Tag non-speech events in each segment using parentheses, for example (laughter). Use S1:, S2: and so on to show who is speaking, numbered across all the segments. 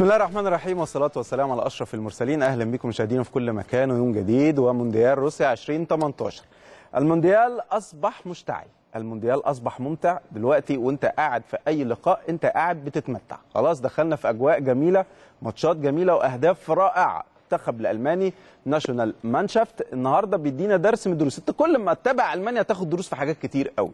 S1: بسم الله الرحمن الرحيم والصلاة والسلام على أشرف المرسلين. أهلا بكم مشاهدينا في كل مكان ويوم جديد ومونديال روسيا 2018 المونديال أصبح مشتعل. المونديال أصبح ممتع دلوقتي وأنت قاعد في أي لقاء أنت قاعد بتتمتع. خلاص دخلنا في أجواء جميلة ماتشات جميلة وأهداف رائعة. المنتخب الألماني ناشونال مانشافت النهارده بيدينا درس من الدروس أنت كل ما تتابع ألمانيا تاخد دروس في حاجات كتير قوي.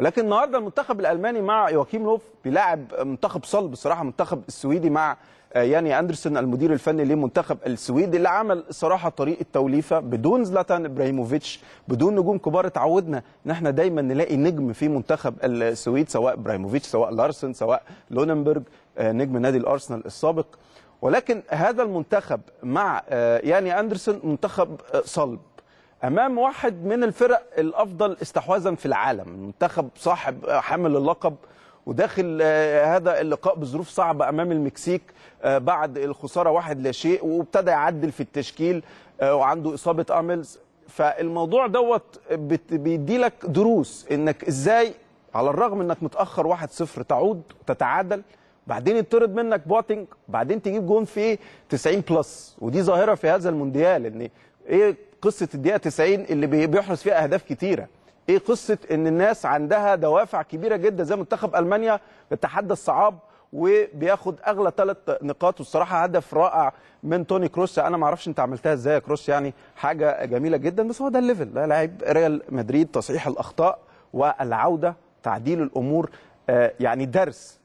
S1: ولكن النهارده المنتخب الألماني مع يواكيم لوف بيلاعب منتخب صلب بصراحة منتخب السويدي مع ياني أندرسون المدير الفني للمنتخب السويدي اللي عمل صراحة طريقة توليفة بدون زلاتان إبراهيموفيتش بدون نجوم كبار اتعودنا ان إحنا دايما نلاقي نجم في منتخب السويد سواء إبراهيموفيتش سواء لارسن سواء لوننبرج نجم نادي الأرسنال السابق. ولكن هذا المنتخب مع ياني أندرسون منتخب صلب. أمام واحد من الفرق الأفضل استحواذا في العالم منتخب صاحب حامل اللقب وداخل هذا اللقاء بظروف صعبة أمام المكسيك بعد الخسارة واحد لا شيء وابتدى يعدل في التشكيل وعنده إصابة هوملز فالموضوع دوت بيدي لك دروس إنك إزاي على الرغم إنك متأخر 1-0 تعود وتتعادل بعدين يطرد منك بواتنج بعدين تجيب جون في 90 plus. ودي ظاهرة في هذا المونديال إن إيه قصة الدقيقة 90 اللي بيحرز فيها أهداف كتيرة. إيه قصة ان الناس عندها دوافع كبيرة جدا زي منتخب ألمانيا بتحدى الصعاب وبياخد أغلى ثلاث نقاط والصراحة هدف رائع من توني كروس. أنا ما أعرفش انت عملتها إزاي يا كروس يعني حاجة جميلة جدا بس هو ده ال level ده لاعب ريال مدريد تصحيح الأخطاء والعودة تعديل الأمور يعني درس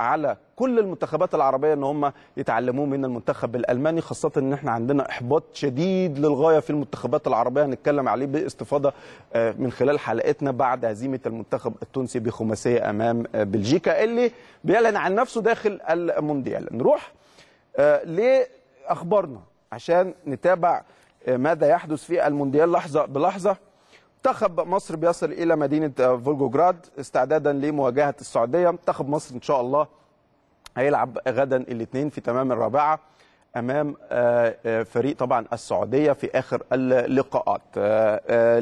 S1: على كل المنتخبات العربية إن هم يتعلموه من المنتخب الألماني خاصة إن إحنا عندنا إحباط شديد للغاية في المنتخبات العربية. هنتكلم عليه باستفاضة من خلال حلقتنا بعد هزيمة المنتخب التونسي بخماسية أمام بلجيكا اللي بيعلن عن نفسه داخل المونديال. نروح لأخبارنا عشان نتابع ماذا يحدث في المونديال لحظة بلحظة. منتخب مصر بيصل إلى مدينة فولجوجراد استعدادا لمواجهة السعودية. منتخب مصر إن شاء الله هيلعب غدا الاثنين في تمام الرابعة أمام فريق طبعا السعودية في آخر اللقاءات.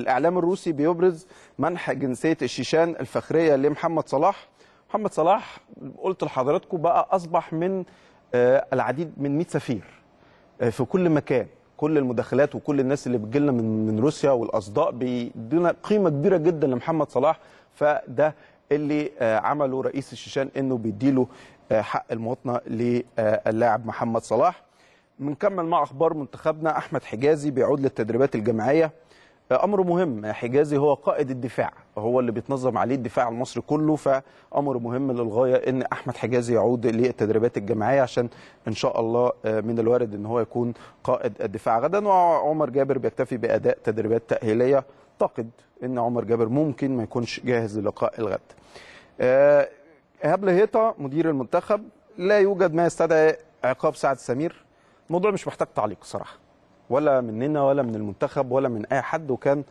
S1: الإعلام الروسي بيبرز منح جنسية الشيشان الفخرية لمحمد صلاح. محمد صلاح قلت لحضراتكم بقى أصبح من العديد من 100 سفير في كل مكان. كل المداخلات وكل الناس اللي بتجي لنا من من روسيا والأصداء بيدونا قيمة كبيرة جدا لمحمد صلاح. فده اللي عمله رئيس الشيشان إنه بيديله حق المواطنة للاعب محمد صلاح. بنكمل مع أخبار منتخبنا. أحمد حجازي بيعود للتدريبات الجماعية. أمر مهم. حجازي هو قائد الدفاع. هو اللي بيتنظم عليه الدفاع المصري كله. فأمر مهم للغاية إن أحمد حجازي يعود للتدريبات الجماعية عشان إن شاء الله من الوارد إن هو يكون قائد الدفاع. غدا وعمر جابر بيكتفي بأداء تدريبات تأهيلية. أعتقد إن عمر جابر ممكن ما يكونش جاهز للقاء الغد. إيهاب لهيطة مدير المنتخب لا يوجد ما يستدعي عقاب سعد سمير. الموضوع مش محتاج تعليق صراحة ولا مننا ولا من المنتخب ولا من أي حد وكان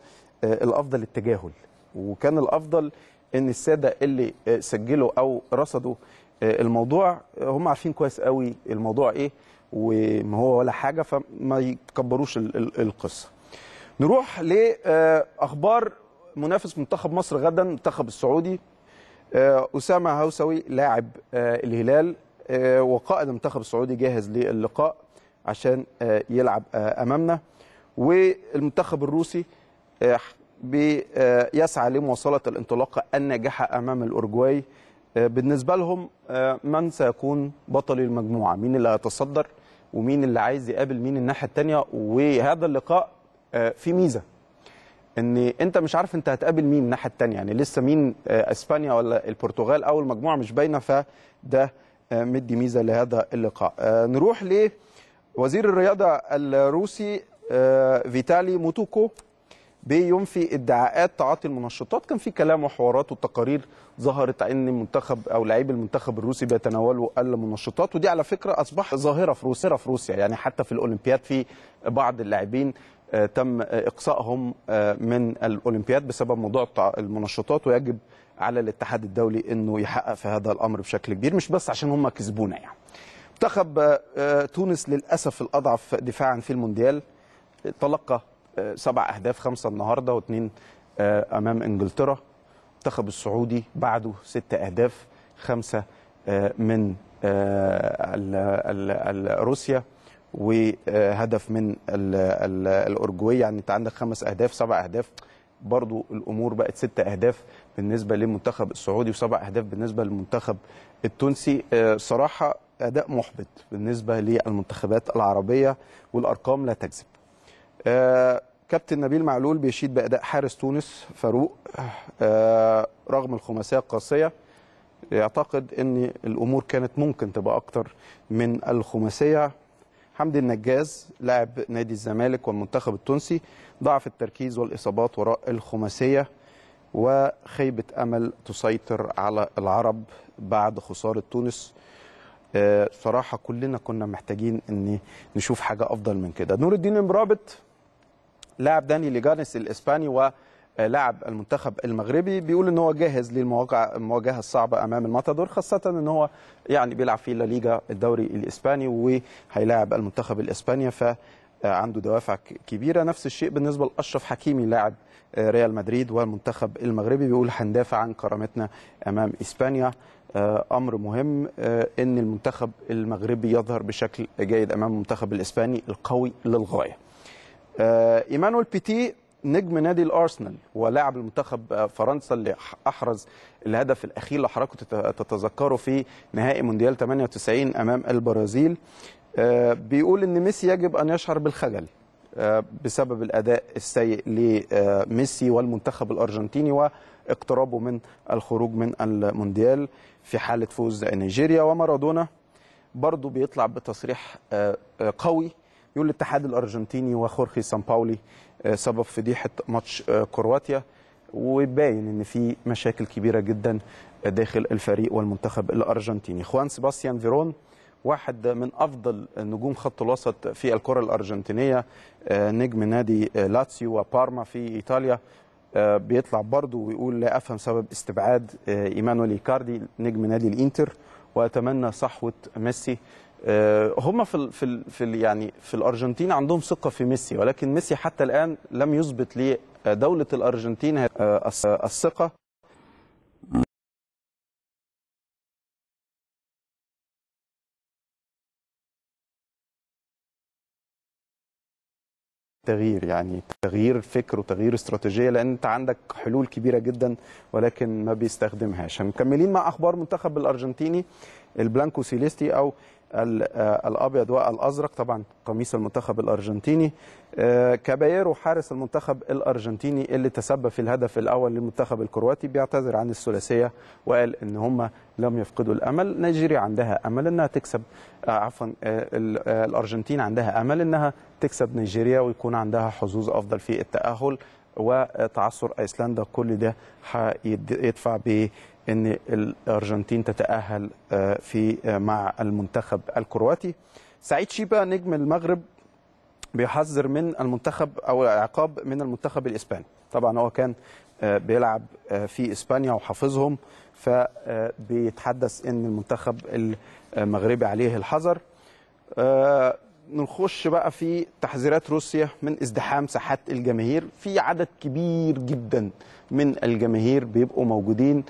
S1: الأفضل التجاهل وكان الأفضل إن السادة اللي سجلوا أو رصدوا الموضوع هم عارفين كويس قوي الموضوع إيه وما هو ولا حاجة فما يكبروش القصة. نروح لأخبار منافس منتخب مصر غدا المنتخب السعودي. أسامة هوسوي لاعب الهلال وقائد المنتخب السعودي جاهز للقاء عشان يلعب أمامنا. والمنتخب الروسي بيسعى لمواصلة الانطلاقه الناجحة أمام الاورجواي بالنسبة لهم من سيكون بطل المجموعة؟ مين اللي هيتصدر؟ ومين اللي عايز يقابل مين الناحية الثانية وهذا اللقاء في ميزة. إن أنت مش عارف أنت هتقابل مين الناحية الثانية يعني لسه مين إسبانيا ولا البرتغال؟ أو المجموعه مش باينة فده مدي ميزة لهذا اللقاء. نروح ل وزير الرياضة الروسي فيتالي موتوكو بينفي ادعاءات تعاطي المنشطات. كان في كلام وحوارات وتقارير ظهرت ان المنتخب أو لاعبي المنتخب الروسي بيتناولوا المنشطات. ودي على فكرة اصبح ظاهرة في روسيا في روسيا يعني حتى في الأولمبياد في بعض اللاعبين تم إقصائهم من الأولمبياد بسبب موضوع المنشطات ويجب على الاتحاد الدولي إنه يحقق في هذا الأمر بشكل كبير مش بس عشان هم كسبونا يعني. منتخب تونس للأسف الأضعف دفاعا في المونديال تلقى سبع أهداف خمسة النهارده واثنين أمام إنجلترا. المنتخب السعودي بعده ست أهداف خمسة من آه، روسيا. وهدف من ال- ال- الأورجواي. يعني انت عندك خمس أهداف سبع أهداف. برضو الأمور بقت ست أهداف بالنسبة للمنتخب السعودي وسبع أهداف بالنسبة للمنتخب التونسي. آه، صراحة أداء محبط بالنسبة للمنتخبات العربية والأرقام لا تكذب آه، كابتن نبيل معلول بيشيد بأداء حارس تونس فاروق. آه، رغم الخماسية القاسية يعتقد إن الأمور كانت ممكن تبقى أكتر من الخماسية. حمدي النجاز لاعب نادي الزمالك والمنتخب التونسي ضعف التركيز والإصابات وراء الخماسية وخيبة أمل تسيطر على العرب بعد خسارة تونس. آه، صراحة كلنا كنا محتاجين إن نشوف حاجة أفضل من كده. نور الدين مرابط لاعب نادي ليجانيس الإسباني ولاعب المنتخب المغربي بيقول إن هو جاهز للمواجهه المواجهة الصعبة أمام الماتادور خاصة إن هو يعني بيلعب في لا ليجا الدوري الإسباني وهيلاعب المنتخب الإسباني فعنده دوافع كبيرة. نفس الشيء بالنسبة لأشرف حكيمي لاعب آه، ريال مدريد والمنتخب المغربي بيقول هندافع عن كرامتنا أمام إسبانيا. آه، أمر مهم آه، إن المنتخب المغربي يظهر بشكل جيد أمام المنتخب الإسباني القوي للغاية. إيمانويل بيتي نجم نادي الأرسنال ولاعب المنتخب فرنسا اللي أحرز الهدف الأخير اللي حضراتكم تت- تتذكروا في نهائي مونديال 98 أمام البرازيل. آه، بيقول إن ميسي يجب أن يشعر بالخجل آه، بسبب الأداء السيء لميسي والمنتخب الأرجنتيني واقترابه من الخروج من المونديال في حالة فوز نيجيريا ومارادونا. برضه بيطلع بتصريح آه، قوي يقول الاتحاد الأرجنتيني وخورخي سامباولي آه، سبب فضيحه ماتش آه، كرواتيا وباين إن في مشاكل كبيرة جدا داخل الفريق والمنتخب الأرجنتيني. خوان سيباستيان فيرون واحد من أفضل نجوم خط الوسط في الكرة الأرجنتينية آه، نجم نادي آه، لاتسيو وبارما في إيطاليا آه، بيطلع برضه ويقول لا أفهم سبب استبعاد آه، إيمانويل إيكاردي نجم نادي الإنتر وأتمنى صحوة ميسي. آه، هم في في في يعني في الأرجنتين عندهم ثقة في ميسي ولكن ميسي حتى الآن لم يثبت لدولة الأرجنتين آه، الث- الثقة. تغيير يعني تغيير فكر وتغيير استراتيجية لأن أنت عندك حلول كبيرة جدا ولكن ما بيستخدمهاش. مكملين مع أخبار منتخب الأرجنتيني ال blanco celeste أو آه، الأبيض والأزرق طبعا قميص المنتخب الأرجنتيني. آه، كابايرو حارس المنتخب الأرجنتيني اللي تسبب في الهدف الأول للمنتخب الكرواتي بيعتذر عن الثلاثية وقال إن هم لم يفقدوا الأمل. نيجيريا عندها أمل إنها تكسب آه، عفوا آه، ال- آه، الأرجنتين عندها أمل إنها تكسب نيجيريا ويكون عندها حظوظ أفضل في التأهل وتعثر أيسلندا. كل ده هيدفع بان الأرجنتين تتأهل آه، في آه، مع المنتخب الكرواتي. سعيد شيبا نجم المغرب بيحذر من المنتخب أو العقاب من المنتخب الإسباني. طبعا هو كان آه، بيلعب في إسبانيا وحافظهم فبيتحدث إن المنتخب المغربي عليه الحذر. نخش بقى في تحذيرات روسيا من ازدحام ساحات الجماهير. في عدد كبير جدا من الجماهير بيبقوا موجودين.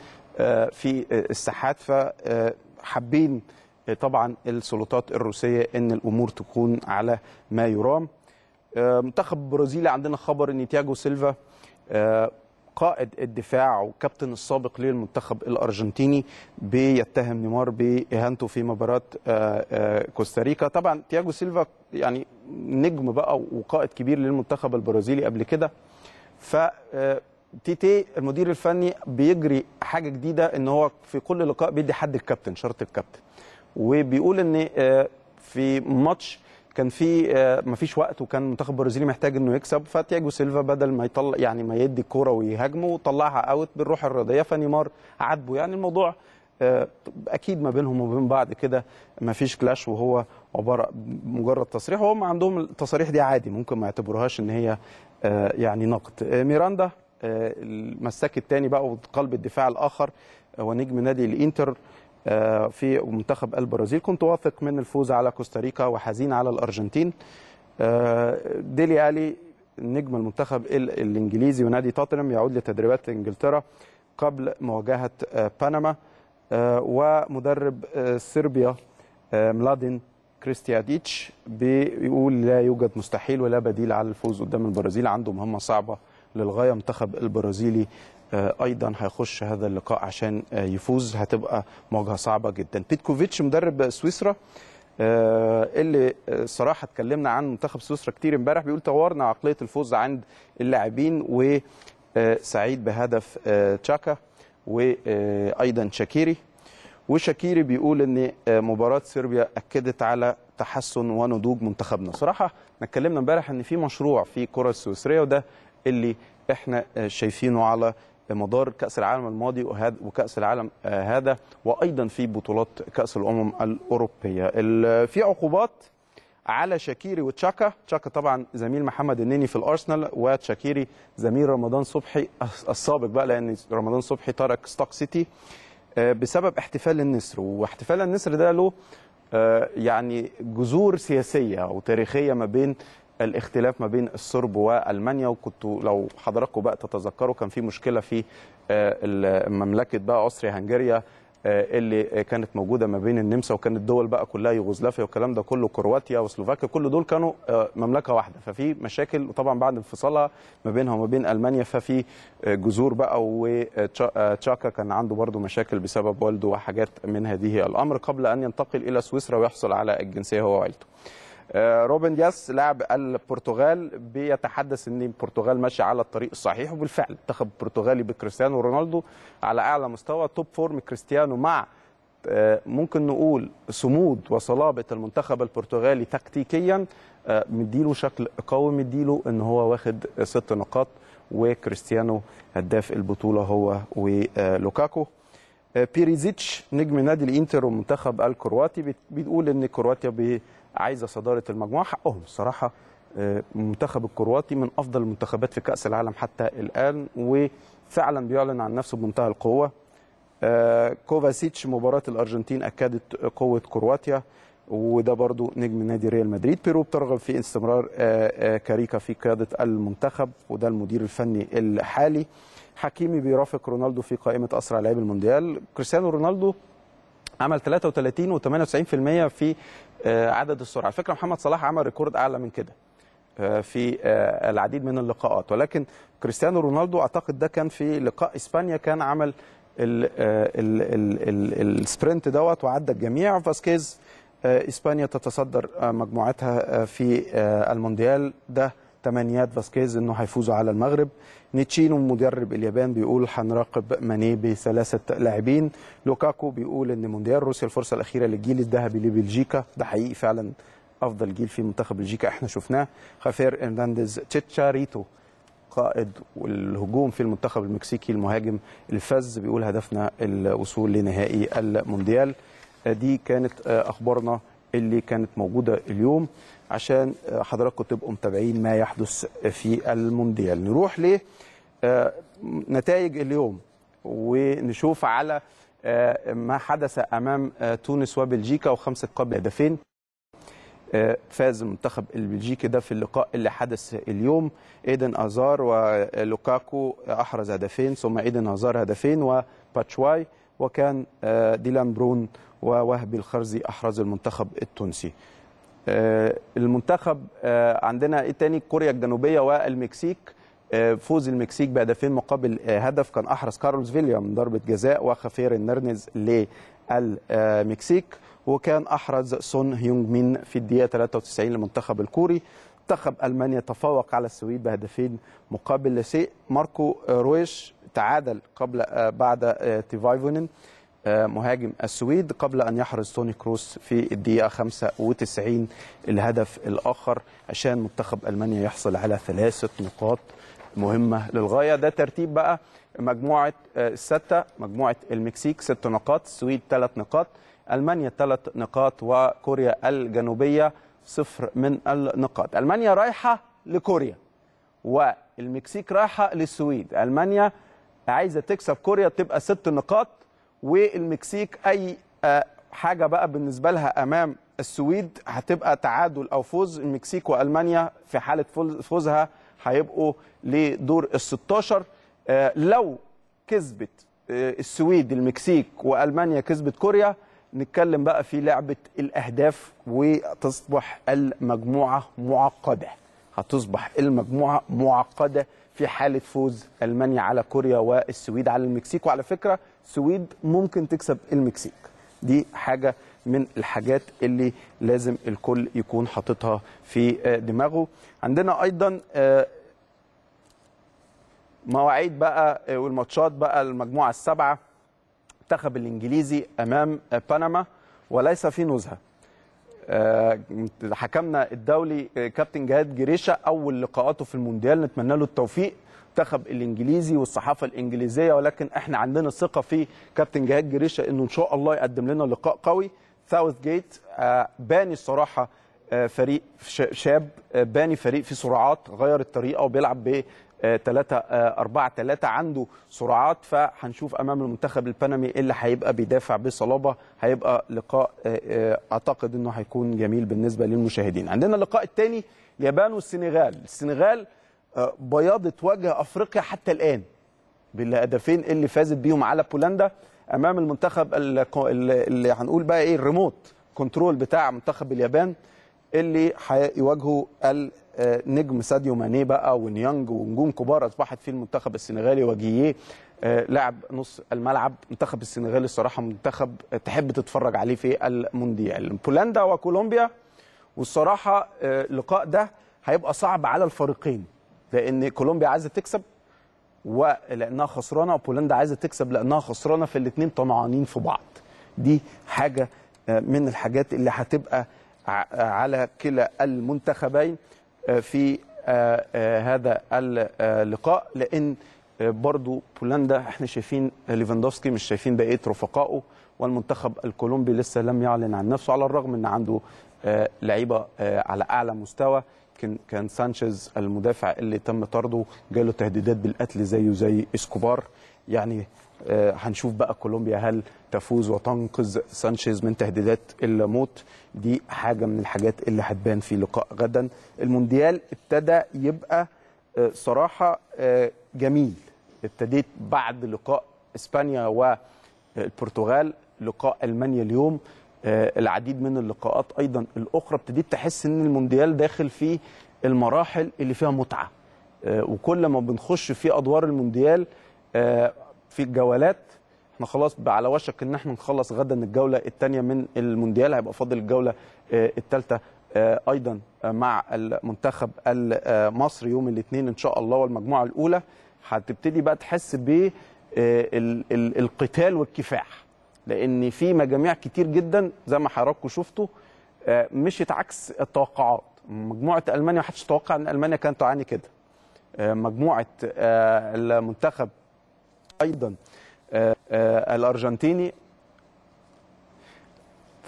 S1: في آه، الساحات. فحابين طبعا السلطات الروسية إن الأمور تكون على ما يرام. آه، منتخب البرازيلي عندنا خبر إن تياجو سيلفا آه، قائد الدفاع وكابتن السابق للمنتخب الأرجنتيني بيتهم نيمار بإهانته في مباراة آه، آه، كوستاريكا. طبعا تياجو سيلفا يعني نجم بقى وقائد كبير للمنتخب البرازيلي قبل كده. ف آه، تيتي المدير الفني بيجري حاجة جديدة إن هو في كل لقاء بيدي حد الكابتن شارة الكابتن. وبيقول إن آه، في ماتش كان في آه، مفيش وقت وكان المنتخب البرازيلي محتاج إنه يكسب فتياجو سيلفا بدل ما يطلع يعني ما يدي الكورة ويهاجمه وطلعها out بالروح الرياضية فنيمار عاتبه. يعني الموضوع آه، أكيد ما بينهم وبين بعض كده ما فيش كلاش وهو عبارة مجرد تصريح. وهم عندهم التصاريح دي عادي ممكن ما يعتبروهاش إن هي يعني نقد. ميراندا المساك الثاني بقى وقلب الدفاع الآخر هو نجم نادي الإنتر آه، في منتخب البرازيل. كنت واثق من الفوز على كوستاريكا وحزين على الأرجنتين. آه، ديلي ألي نجم المنتخب ال- الإنجليزي ونادي توتنهام يعود لتدريبات إنجلترا قبل مواجهة آه، بنما. ومدرب صربيا ملادين كريستياديتش بيقول لا يوجد مستحيل ولا بديل على الفوز قدام البرازيل. عنده مهمه صعبة للغاية المنتخب البرازيلي آه، أيضا هيخش هذا اللقاء عشان آه، يفوز. هتبقى مواجهة صعبة جدا. بيتكوفيتش مدرب سويسرا آه، اللي آه، صراحة اتكلمنا عن منتخب سويسرا كتير امبارح. بيقول طورنا عقلية الفوز عند اللاعبين وسعيد بهدف تشاكا وأيضا شاكيري. وشاكيري بيقول إن مباراة صربيا أكدت على تحسن ونضوج منتخبنا. صراحة إحنا اتكلمنا امبارح إن في مشروع في الكره السويسريه وده اللي إحنا شايفينه على مدار كأس العالم الماضي وكأس العالم هذا وأيضا في بطولات كأس الأمم الأوروبية. ال- في عقوبات على شاكيري وتشاكا. تشاكا طبعا زميل محمد النني في الأرسنال وتشاكيري زميل رمضان صبحي السابق بقى لأن رمضان صبحي ترك ستوك سيتي آه، بسبب احتفال النسر. واحتفال النسر ده له آه، يعني جذور سياسية وتاريخية ما بين الاختلاف ما بين الصرب وألمانيا وكنتوا لو حضراتكم بقى تتذكروا كان في مشكلة في آه، مملكة بقى أوستريا هنغاريا آه، اللي كانت موجودة ما بين النمسا وكانت الدول بقى كلها يوغوسلافيا والكلام ده كله كرواتيا وسلوفاكيا كل دول كانوا آه، مملكة واحدة. ففي مشاكل وطبعا بعد انفصالها ما بينها وما بين ألمانيا. ففي جذور بقى وتشاكا كان عنده برضو مشاكل بسبب والده وحاجات من هذه الأمر قبل أن ينتقل إلى سويسرا ويحصل على الجنسية هو وعيلته. روبن دياس لاعب البرتغال بيتحدث إن البرتغال ماشيه على الطريق الصحيح وبالفعل المنتخب البرتغالي بكريستيانو رونالدو على أعلى مستوى. top form كريستيانو مع آه، ممكن نقول صمود وصلابة المنتخب البرتغالي تكتيكيا آه، مديله شكل قوي مديله إن هو واخد ست نقاط وكريستيانو هداف البطولة هو ولوكاكو آه، بيريزيتش نجم نادي الإنتر والمنتخب الكرواتي بيقول إن كرواتيا عايزة صدارة المجموعة حقهم. الصراحه آه، المنتخب الكرواتي من أفضل المنتخبات في كأس العالم حتى الآن وفعلا بيعلن عن نفسه بمنتهى القوة. آه، كوفاسيتش مباراة الأرجنتين أكدت قوة كرواتيا وده برضو نجم نادي ريال مدريد. بيرو بترغب في استمرار آه، آه، جاريكا في قيادة المنتخب وده المدير الفني الحالي. حكيمي بيرافق رونالدو في قائمة أسرع لاعبي المونديال. كريستيانو رونالدو عمل 33 و98% في آه، عدد السرعة. على فكرة محمد صلاح عمل record أعلى من كده آه، في آه، العديد من اللقاءات. ولكن كريستيانو رونالدو أعتقد ده كان في لقاء إسبانيا كان عمل ال- آه، ال- ال- ال- ال sprint دوت وعدى الجميع. فاسكيز آه، إسبانيا تتصدر آه، مجموعتها آه، في آه، المونديال ده تمنيات فاسكيز إنه هيفوزوا على المغرب. نيشينو مدرب اليابان بيقول هنراقب ماني بثلاثة لاعبين. لوكاكو بيقول إن مونديال روسيا الفرصة الأخيرة للجيل الذهبي لبلجيكا. ده حقيقي فعلا أفضل جيل في منتخب بلجيكا إحنا شفناه. خافير إرنانديز تشيتشاريتو قائد والهجوم في المنتخب المكسيكي المهاجم الفز بيقول هدفنا الوصول لنهائي المونديال. دي كانت أخبارنا اللي كانت موجودة اليوم. عشان حضراتكم تبقوا متابعين ما يحدث في المونديال. نروح ل نتائج اليوم ونشوف على ما حدث أمام تونس وبلجيكا وخمسة قبل هدفين فاز المنتخب البلجيكي ده في اللقاء اللي حدث اليوم. إيدن أزار ولوكاكو أحرز هدفين ثم إيدن أزار هدفين وباتشواي وكان ديلان برون ووهبي الخرزي أحرز المنتخب التونسي. المنتخب عندنا إيه تاني؟ كوريا الجنوبية والمكسيك. فوز المكسيك بهدفين مقابل هدف كان أحرز كارلوس فيلا من ضربة جزاء وخافير إرنانديز للمكسيك. وكان أحرز سون هيونج مين في الدقيقة 93 للمنتخب الكوري. منتخب ألمانيا تفوق على السويد بهدفين مقابل لا شيء ماركو رويس تعادل قبل بعد تويفونين. مهاجم السويد قبل أن يحرز توني كروس في الدقيقة 95 الهدف الآخر عشان منتخب ألمانيا يحصل على ثلاثة نقاط مهمة للغاية. ده ترتيب بقى مجموعة الستة مجموعة المكسيك ست نقاط السويد ثلاث نقاط ألمانيا ثلاث نقاط وكوريا الجنوبية صفر من النقاط. ألمانيا رايحة لكوريا والمكسيك رايحة للسويد. ألمانيا عايزة تكسب كوريا تبقى ست نقاط. والمكسيك أي حاجة بقى بالنسبة لها أمام السويد هتبقى تعادل أو فوز. المكسيك وألمانيا في حالة فوزها هيبقوا لدور ال 16 لو كسبت السويد المكسيك وألمانيا كسبت كوريا نتكلم بقى في لعبة الأهداف وتصبح المجموعة معقدة. هتصبح المجموعة معقدة في حالة فوز ألمانيا على كوريا والسويد على المكسيك. وعلى فكرة السويد ممكن تكسب المكسيك. دي حاجة من الحاجات اللي لازم الكل يكون حاططها في دماغه. عندنا أيضا مواعيد بقى والماتشات بقى المجموعة السبعة. المنتخب الإنجليزي أمام بنما وليس في نزهة. حكمنا الدولي كابتن جهاد جريشة أول لقاءاته في المونديال. نتمنى له التوفيق. المنتخب الإنجليزي والصحافة الإنجليزية ولكن إحنا عندنا ثقة في كابتن جهاد جريشة إنه إن شاء الله يقدم لنا لقاء قوي. ساوث جيت باني الصراحة فريق شاب باني فريق فيه سرعات غير الطريقة وبيلعب ب 3 4 3 عنده سرعات. فهنشوف أمام المنتخب البنمي اللي هيبقى بيدافع بصلابة. هيبقى لقاء أعتقد إنه هيكون جميل بالنسبة للمشاهدين. عندنا اللقاء الثاني اليابان والسنغال. السنغال بياضت وجه افريقيا حتى الآن بالهدفين اللي فازت بيهم على بولندا أمام المنتخب اللي هنقول بقى إيه ال remote control بتاع منتخب اليابان اللي هيواجهوا النجم ساديو ماني بقى ونيانج ونجوم كبار أصبحت في المنتخب السنغالي وجاييه لاعب نص الملعب. منتخب السنغال الصراحة منتخب تحب تتفرج عليه في المونديال. بولندا وكولومبيا والصراحة اللقاء ده هيبقى صعب على الفريقين. لأن كولومبيا عايزة تكسب ولانها خسرانة وبولندا عايزة تكسب لأنها خسرانة فالاثنين طمعانين في بعض. دي حاجة من الحاجات اللي هتبقى على كلا المنتخبين في هذا اللقاء. لأن برضو بولندا إحنا شايفين ليفاندوفسكي مش شايفين بقية رفقائه والمنتخب الكولومبي لسه لم يعلن عن نفسه على الرغم إن عنده لعيبة على أعلى مستوى. كان سانشيز المدافع اللي تم طرده جاله تهديدات بالقتل زيه زي إسكوبار. يعني آه هنشوف بقى كولومبيا هل تفوز وتنقذ سانشيز من تهديدات الموت. دي حاجة من الحاجات اللي هتبان في لقاء غدا. المونديال ابتدى يبقى آه صراحة آه جميل. ابتديت بعد لقاء إسبانيا والبرتغال لقاء ألمانيا اليوم. العديد من اللقاءات أيضا الأخرى ابتديت تحس إن المونديال داخل في المراحل اللي فيها متعة. وكل ما بنخش في أدوار المونديال في الجولات إحنا خلاص على وشك إن إحنا نخلص غدا الجولة الثانية من المونديال هيبقى فاضل الجولة الثالثه أيضا مع المنتخب المصري يوم الاثنين إن شاء الله والمجموعة الأولى. هتبتدي بقى تحس بالقتال والكفاح. لأن في مجاميع كتير جدا زي ما حضراتكم شفتوا مشيت عكس التوقعات. مجموعة ألمانيا ما حدش توقع إن ألمانيا كانت تعاني كده. مجموعة المنتخب أيضا الأرجنتيني.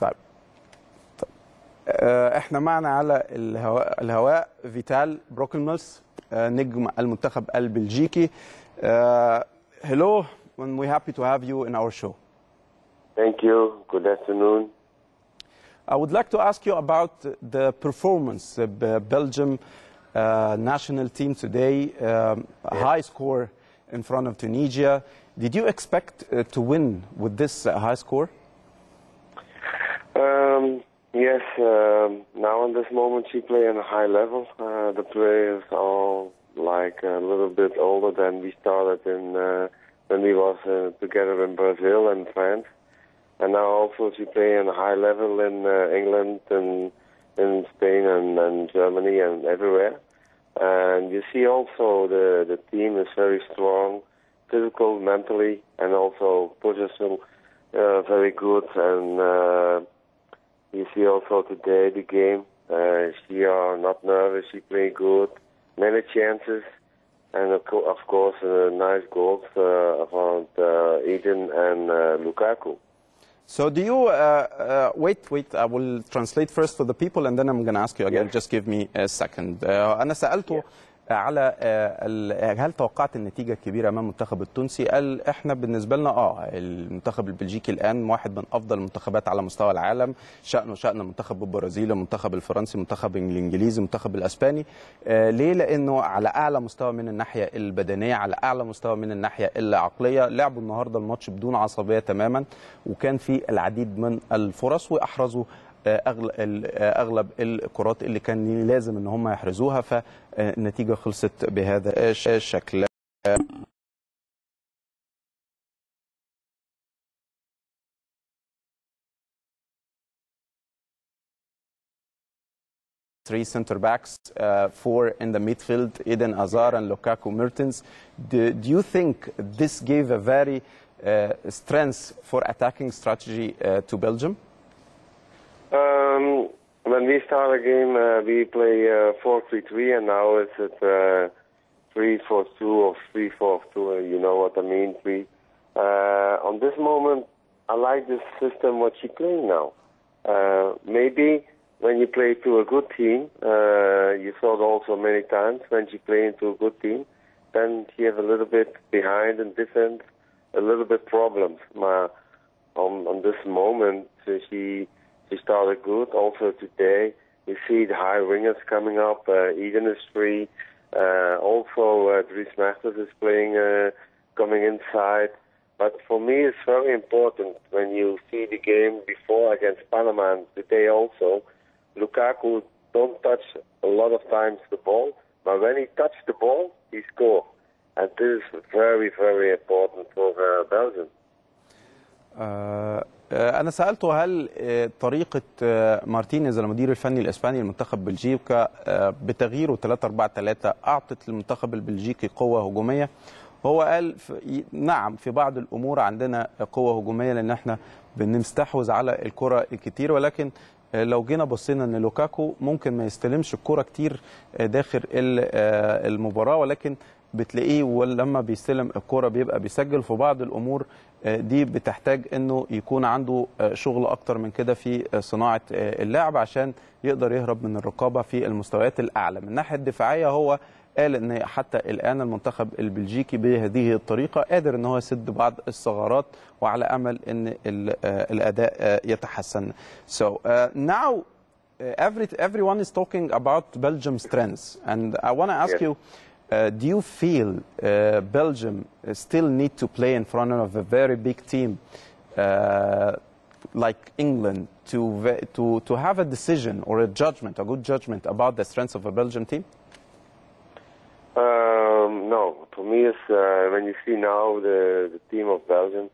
S1: طيب. إحنا معنا على الهواء, الهواء فيتال بروكلملس نجم المنتخب البلجيكي. and we're happy to have you in our show.
S2: Thank you. Good afternoon.
S1: I would like to ask you about the performance of the Belgium uh, national team today. Um, high score in front of Tunisia. Did you expect uh, to win with this uh, high score?
S2: Um, yes. Um, now, in this moment, she play on a high level. Uh, the players are like a little bit older than we started in uh, when we was uh, together in Brazil and France. And now also she play on a high level in uh, England and in Spain and, and Germany and everywhere. And you see also the the team is very strong, physical, mentally, and also positional, uh, very good. And uh, you see also today the game. Uh, she are not nervous. She play good, many chances, and of, co- of course uh, nice goals uh, from uh, Eden and uh, Lukaku.
S1: So do you uh, uh, wait? Wait, I will translate first for the people, and then I'm going to ask you again.
S2: Yes.
S1: Just give me a second. Uh, أنا سألته على آه، هل توقعت النتيجة الكبيرة أمام المنتخب التونسي؟ قال إحنا بالنسبة لنا آه المنتخب البلجيكي الآن واحد من أفضل المنتخبات على مستوى العالم شانه شان المنتخب البرازيلي المنتخب الفرنسي المنتخب الإنجليزي المنتخب الأسباني. آه، ليه؟ لأنه على أعلى مستوى من الناحية البدنية على أعلى مستوى من الناحية العقلية. لعبوا النهارده الماتش بدون عصبية تماما وكان في العديد من الفرص وأحرزوا آه، آه، اغلب الكرات اللي كان لازم ان هم يحرزوها فالنتيجه خلصت بهذا الش- الشكل three center backs, uh, four in the midfield, Eden Hazard and Lukaku Mertens. Do, do you think this gave a very uh, strength for attacking strategy uh, to Belgium?
S2: Um, when we start a game, uh, we play uh, 4-3-3, and now it's at uh, 3-4-2 or 3-4-2. uh, You know what I mean? We, uh, on this moment, I like this system what she playing now. Uh, maybe when you play to a good team, uh, you saw it also many times when she play into a good team, then she have a little bit behind in defense, a little bit problems. Ma, on, on this moment, uh, she we started good. Also today, we see the high ringers coming up. Uh, Eden is free. Uh, also, uh, Dries is playing, uh, coming inside. But for me, it's very important when you see the game before against Panama and today also. Lukaku don't touch a lot of times the ball, but when he touched the ball, he scored. And this is very, very important for uh, Belgium.
S1: Uh, أنا سالته هل آه، طريقة آه، مارتينيز المدير الفني الإسباني لمنتخب بلجيكا آه، بتغييره 3 4 3 أعطت للمنتخب البلجيكي قوة هجومية؟ هو قال نعم في بعض الأمور عندنا قوة هجومية لأن إحنا بنستحوذ على الكرة الكتير ولكن آه، لو جينا بصينا إن لوكاكو ممكن ما يستلمش الكرة كتير آه، داخل ال- آه، المباراة ولكن بتلاقيه ولما بيستلم الكرة بيبقى بيسجل. في بعض الأمور آه، دي بتحتاج إنه يكون عنده آه، شغل أكتر من كده في آه، صناعة آه، اللعب عشان يقدر يهرب من الرقابة في المستويات الأعلى من الناحية الدفاعية هو قال إن حتى الآن المنتخب البلجيكي بهذه الطريقة قادر إن هو يسد بعض الثغرات وعلى أمل إن ال- آه، الأداء آه، يتحسن. So uh, now uh, every everyone is talking about Belgium's strengths, and I want to ask
S2: Yes.
S1: you: uh, Do you feel uh, Belgium uh, still need to play in front of a very big team uh, like England to to to have a decision or a judgment, a good judgment about the strengths of a Belgian team?
S2: Um, no, for me, it's, uh, when you see now the, the team of Belgium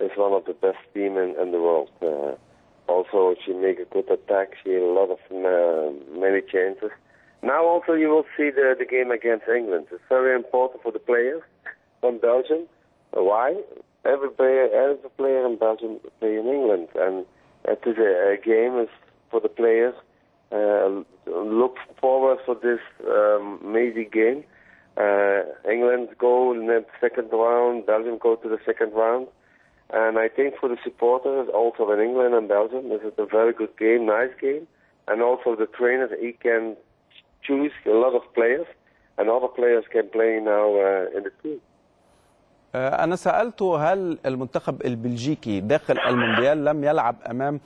S2: is one of the best team in, in the world. Uh, also, she make a good attack. She had a lot of many chances. Now, also, you will see the, the game against England. It's very important for the players from Belgium. Why? Every player, every player in Belgium play in England, and it is a, a game is for the players. Uh, look forward for this um, amazing game. Uh, England go in the second round, Belgium go to the second round. And I think for the supporters, also in England and Belgium, this is a very good game, nice game. And also the trainers, he can choose a lot of players, and other players can play now uh, in the team.
S1: آه، أنا سألته هل المنتخب البلجيكي داخل المونديال لم يلعب أمام آه،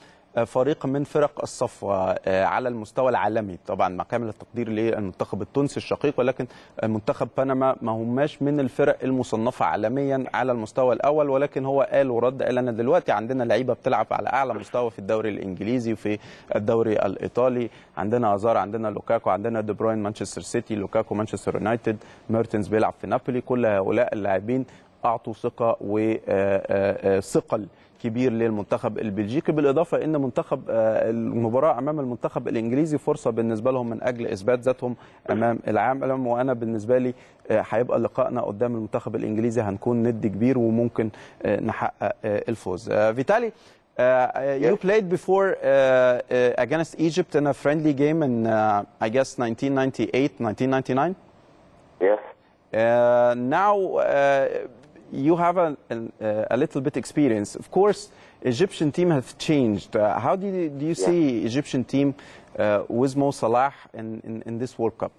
S1: فريق من فرق الصفوة آه، على المستوى العالمي. طبعا مع كامل التقدير للمنتخب التونسي الشقيق ولكن منتخب بنما ما هماش من الفرق المصنفة عالميا على المستوى الأول ولكن هو قال ورد قال أنا دلوقتي عندنا لعيبة بتلعب على أعلى مستوى في الدوري الإنجليزي وفي الدوري الإيطالي. عندنا هازار عندنا لوكاكو عندنا دي بروين مانشستر سيتي لوكاكو مانشستر يونايتد ميرتنز بيلعب في نابولي. كل هؤلاء اللاعبين أعطوا ثقة وثقل كبير للمنتخب البلجيكي بالإضافة إن منتخب آه، المباراة أمام المنتخب الإنجليزي فرصة بالنسبة لهم من أجل إثبات ذاتهم أمام العالم وأنا بالنسبة لي آه، هيبقى لقائنا قدام المنتخب الإنجليزي هنكون ند كبير وممكن آه، نحقق الفوز فيتالي Uh, you
S2: Yes.
S1: played before uh, uh, against Egypt in a friendly game in, I guess, 1998, 1999.
S2: Yes.
S1: Uh, now uh, you have a, a, a little bit experience. Of course, Egyptian team have changed. Uh, how do you, do you
S2: Yeah.
S1: see Egyptian team uh, with Mo Salah in, in, in this World Cup?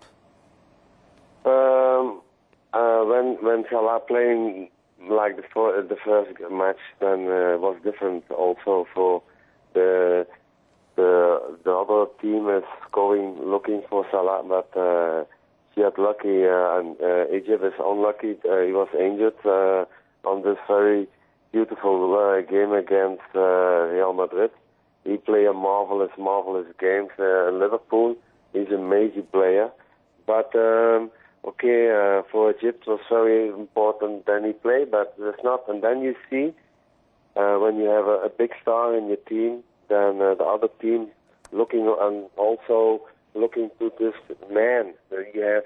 S2: Uh, when Salah playing like the fir- the first match, then uh, was different also for the the the other team is going looking for Salah, but uh, she had lucky uh, and uh, Egypt is unlucky. Uh, he was injured uh, on this very beautiful uh, game against uh, Real Madrid. He played a marvelous, marvelous game uh, in Liverpool. He's a major player, but. Um, okay, uh, for Egypt was very important. Then he played, but it's not. And then you see uh, when you have a, a big star in your team, then uh, the other team looking and also looking to this man. You have